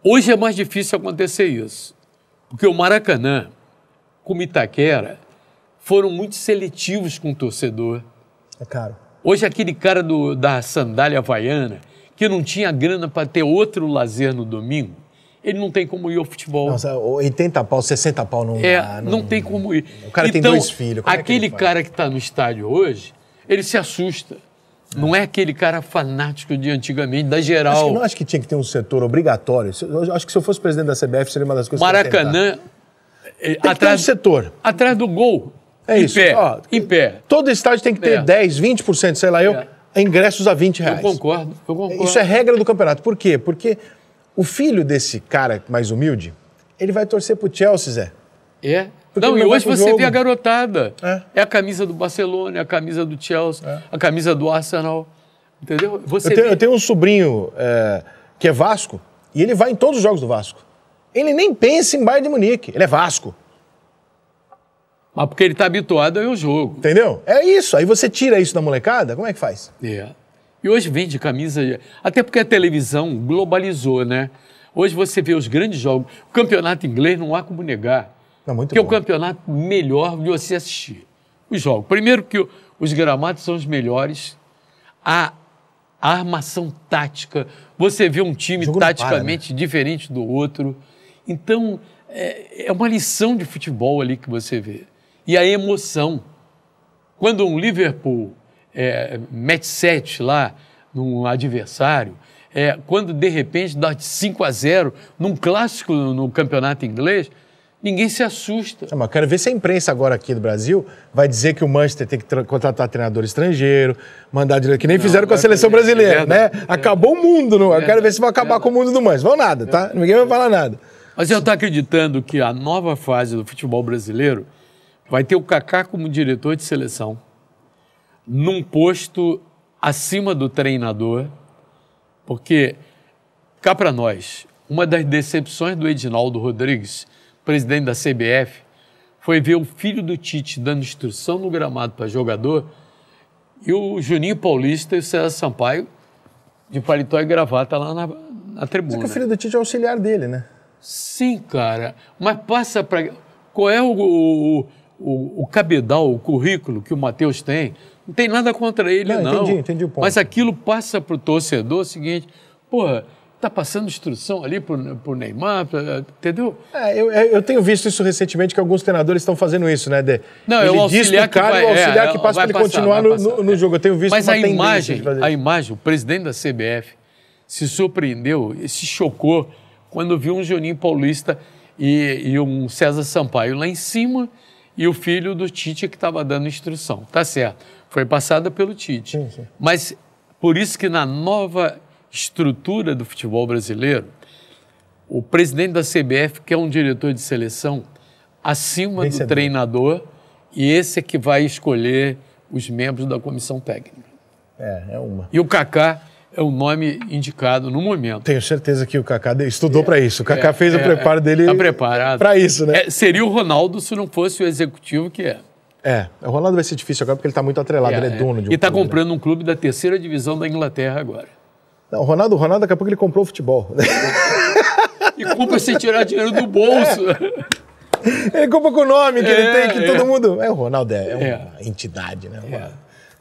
hoje é mais difícil acontecer isso. Porque o Maracanã, como Itaquera, foram muito seletivos com o torcedor. É caro. Hoje, aquele cara do, da sandália havaiana, que não tinha grana para ter outro lazer no domingo, ele não tem como ir ao futebol. Nossa, 80 pau, 60 pau não É, dá. não, tem como ir. O cara tem Então, dois filhos, como é que aquele ele faz? cara que está no estádio hoje, ele se assusta. Não é aquele cara fanático de antigamente, da Acho geral. que, não acho que tinha que ter um setor obrigatório. Eu acho que se eu fosse presidente da CBF seria uma das coisas que eu. Maracanã, Tem que ter um atrás, setor. atrás do gol. É em isso. Pé, Ó, em pé. Todo estádio tem que ter É. 10, 20%, sei lá eu, É. ingressos a 20 Eu reais. concordo, eu concordo. Isso é regra do campeonato. Por quê? Porque o filho desse cara mais humilde, ele vai torcer pro Chelsea, Zé. É. Porque Não, e hoje você jogo. vê a garotada. É. a camisa do Barcelona, é a camisa do Chelsea, a camisa do Arsenal. Entendeu? Você Eu tenho, vê- eu tenho um sobrinho é, que é Vasco e ele vai em todos os jogos do Vasco. Ele nem pensa em Bayern de Munique, ele é Vasco. Mas porque ele está habituado ao jogo. Entendeu? É isso. Aí você tira isso da molecada, como é que faz? É. E hoje vende camisa. Até porque a televisão globalizou, né? Hoje você vê os grandes jogos. O campeonato inglês não há como negar. Não, muito que é o campeonato melhor de você assistir. Os jogos. Primeiro que os gramados são os melhores. A, a armação tática. Você vê um time não para, taticamente diferente do outro. Então, é, é uma lição de futebol ali que você vê. E a emoção. Quando um Liverpool é, mete 7 lá num adversário, é, quando de repente dá 5 a 0 num clássico no campeonato inglês, ninguém se assusta. Ah, mas eu quero ver se a imprensa agora aqui do Brasil vai dizer que o Manchester tem que tra- contratar treinador estrangeiro, mandar direito, que nem fizeram com a vai seleção brasileira, é né? Acabou o mundo. Não? Eu quero ver se vai acabar com o mundo do Manchester. Vão nada, tá? Ninguém vai falar nada. Mas eu estou acreditando que a nova fase do futebol brasileiro vai ter o Kaká como diretor de seleção, num posto acima do treinador, porque, cá para nós, uma das decepções do Edinaldo Rodrigues, presidente da CBF, foi ver o filho do Tite dando instrução no gramado para jogador e o Juninho Paulista e o César Sampaio de paletó e gravata lá na, na Mas é tribuna. que o filho do Tite é auxiliar dele, né? Sim, cara. Mas passa para. Qual é o, o, o, o cabedal, o currículo que o Matheus tem? Não tem nada contra ele, Não, não. entendi, entendi o ponto. Mas aquilo passa para o torcedor o seguinte: porra, tá passando instrução ali pro, pro Neymar, pra- entendeu? É, eu, eu tenho visto isso recentemente, que alguns treinadores estão fazendo isso, né? De, Não, é ele o diz auxiliar pro cara que e o vai- auxiliar é, que passa vai para ele passar, continuar vai no, passar, no- no é. jogo. Eu tenho visto Mas uma a imagem, a imagem, o presidente da CBF se surpreendeu se chocou quando viu um Juninho Paulista e, e um César Sampaio lá em cima e o filho do Tite que estava dando instrução. Tá certo, foi passada pelo Tite. Sim, sim. Mas por isso que na nova estrutura do futebol brasileiro, o presidente da CBF quer um diretor de seleção acima Vencedor. do treinador e esse é que vai escolher os membros da comissão técnica. É, é uma. E o Kaká é o nome indicado no momento. Tenho certeza que o Kaká estudou para isso. O Kaká fez o É, preparo dele Tá preparado. para isso, né? É, seria o Ronaldo se não fosse o executivo que é. É. O Ronaldo vai ser difícil agora porque ele está muito atrelado, ele é dono de um E está né? comprando um clube da terceira divisão da Inglaterra agora. Não, o Ronaldo, o Ronaldo, daqui a pouco ele comprou o futebol. E compra sem tirar dinheiro do bolso. ele compra com o nome que É, ele tem, que é. todo mundo. É, o Ronaldo é, é uma É. entidade, né? Uma-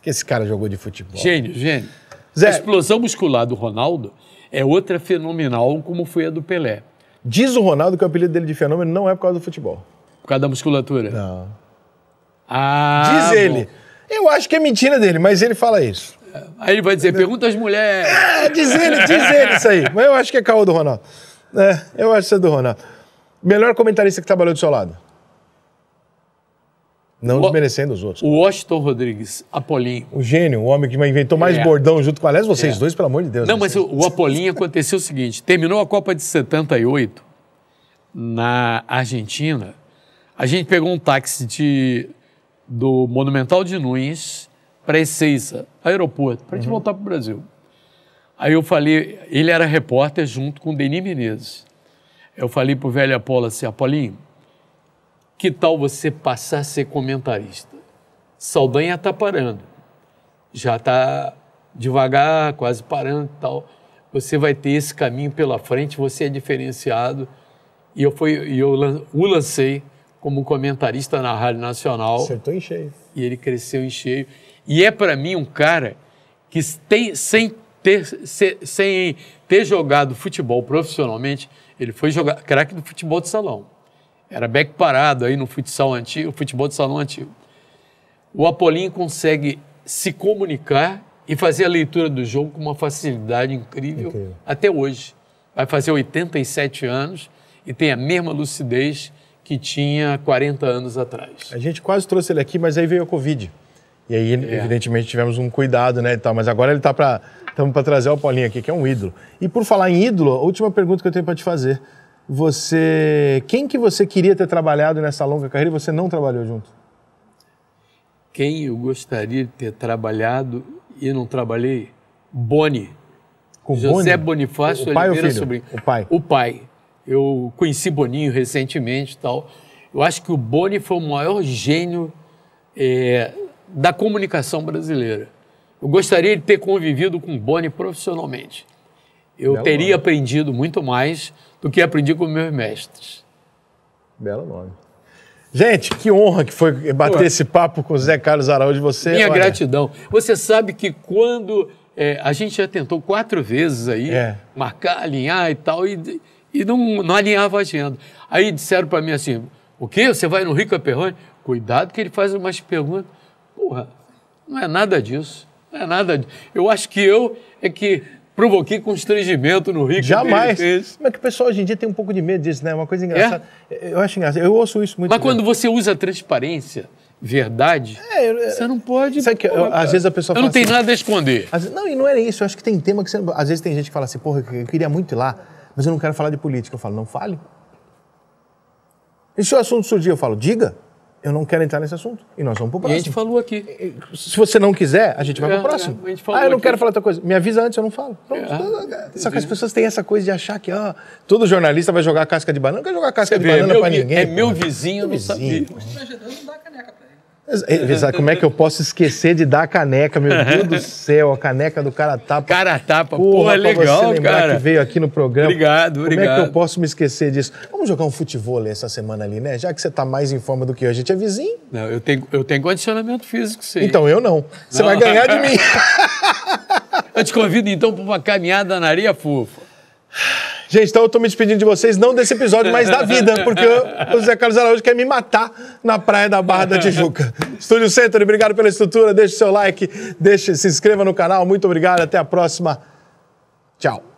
Que esse cara jogou de futebol. Gênio, gênio. Zé- A explosão muscular do Ronaldo é outra fenomenal, como foi a do Pelé. Diz o Ronaldo que o apelido dele de fenômeno não é por causa do futebol. Por causa da musculatura. Não. Ah, Diz bom. ele. Eu acho que é mentira dele, mas ele fala isso. Aí ele vai dizer, pergunta às mulheres. É, diz ele, diz ele isso aí. Mas eu acho que é caô do Ronaldo. É, eu acho que é do Ronaldo. Melhor comentarista que trabalhou do seu lado? Não O- desmerecendo os outros. O Washington Rodrigues, Apolinho. O gênio, o homem que inventou mais É. bordão junto com Aliás, vocês É. dois, pelo amor de Deus. Não, né? mas o, o Apolinho aconteceu o seguinte: terminou a Copa de 78 na Argentina. A gente pegou um táxi de, do Monumental de Nunes para Ezeiza, aeroporto, para a gente voltar para o Brasil. Aí eu falei, ele era repórter junto com o Denis Menezes. Eu falei para o velho Apolo assim: Apolinho, que tal você passar a ser comentarista? Saldanha está parando já está devagar, quase parando e tal. Você vai ter esse caminho pela frente, você é diferenciado. E eu, fui, eu o lancei como comentarista na Rádio Nacional Acertou em cheio. e ele cresceu em cheio. E é para mim um cara que tem, sem, ter, se- sem ter jogado futebol profissionalmente, ele foi jogar craque do futebol de salão. Era back parado aí no futsal antigo, futebol de salão antigo. O Apolinho consegue se comunicar e fazer a leitura do jogo com uma facilidade incrível, Incrível. até hoje. Vai fazer 87 anos e tem a mesma lucidez que tinha 40 anos atrás. A gente quase trouxe ele aqui, mas aí veio a Covid. E aí, evidentemente, tivemos um cuidado, né, e tal. Mas agora ele tá para estamos para trazer o Paulinho aqui, que é um ídolo. E por falar em ídolo, a última pergunta que eu tenho para te fazer. Você, quem que você queria ter trabalhado nessa longa carreira e você não trabalhou junto? Quem eu gostaria de ter trabalhado e não trabalhei? Boni. Com José Boni? Bonifácio O pai ou Oliveira filho? Sobrinho. O pai. O pai. Eu conheci Boninho recentemente tal. Eu acho que o Boni foi o maior gênio eh, da comunicação brasileira. Eu gostaria de ter convivido com o Boni profissionalmente. Eu Belo teria nome. aprendido muito mais do que aprendi com meus mestres. Belo nome. Gente, que honra que foi bater Pô. esse papo com o Zé Carlos Araújo. Você, Minha olha, gratidão. Você sabe que quando é, a gente já tentou quatro vezes aí É. marcar, alinhar e tal, e, e não, não alinhava a agenda. Aí disseram para mim assim: o quê? Você vai no Rico Aperrone? Cuidado que ele faz umas perguntas. Porra, não é nada disso. Não é nada disso. Eu acho que eu é que provoquei constrangimento no Rico. Jamais. Mas que o pessoal hoje em dia tem um pouco de medo disso, né? Uma coisa engraçada. Eu acho engraçado. Eu ouço isso muito. É? Mas quando você usa transparência, verdade, É, eu- você não pode. Sabe que eu- às vezes a pessoa Eu não tenho assim- nada a esconder. Às não, e não é isso. Eu acho que tem tema que você. Às vezes tem gente que fala assim, porra, eu queria muito ir lá, mas eu não quero falar de política. Eu falo, não fale. E se o assunto surgir, eu falo, diga. Eu não quero entrar nesse assunto. E nós vamos pro E a próximo. gente falou aqui. Se você não quiser, a gente vai É, pro próximo. é, a gente falou ah, eu não aqui. quero falar outra coisa. Me avisa antes, eu não falo. Pronto. É, Só que as pessoas têm essa coisa de achar que ó, todo jornalista vai jogar casca de banana. Não quer jogar casca de Vê, é banana meu pra ninguém. É meu vizinho, eu não vizinho. sabia não dá caneca pra ele. Exato. Como é que eu posso esquecer de dar a caneca? Meu Deus do céu, a caneca do cara tapa. Cara tapa, Porra, pô, pra legal, você lembrar cara. que veio aqui no programa. Obrigado, Como é que obrigado. eu posso me esquecer disso? Vamos jogar um futebol essa semana ali, né? Já que você tá mais em forma do que eu. A gente é vizinho. Não, eu, tenho, eu tenho condicionamento físico, sim. Então eu não. Você Não. vai ganhar de mim. Eu te convido então para uma caminhada na areia fofa. Gente, então eu tô me despedindo de vocês, não desse episódio, mas da vida, porque o Zé Carlos Araújo quer me matar na praia da Barra da Tijuca. Estúdio Center, obrigado pela estrutura, deixe seu like, deixe, se inscreva no canal, muito obrigado, até a próxima. Tchau.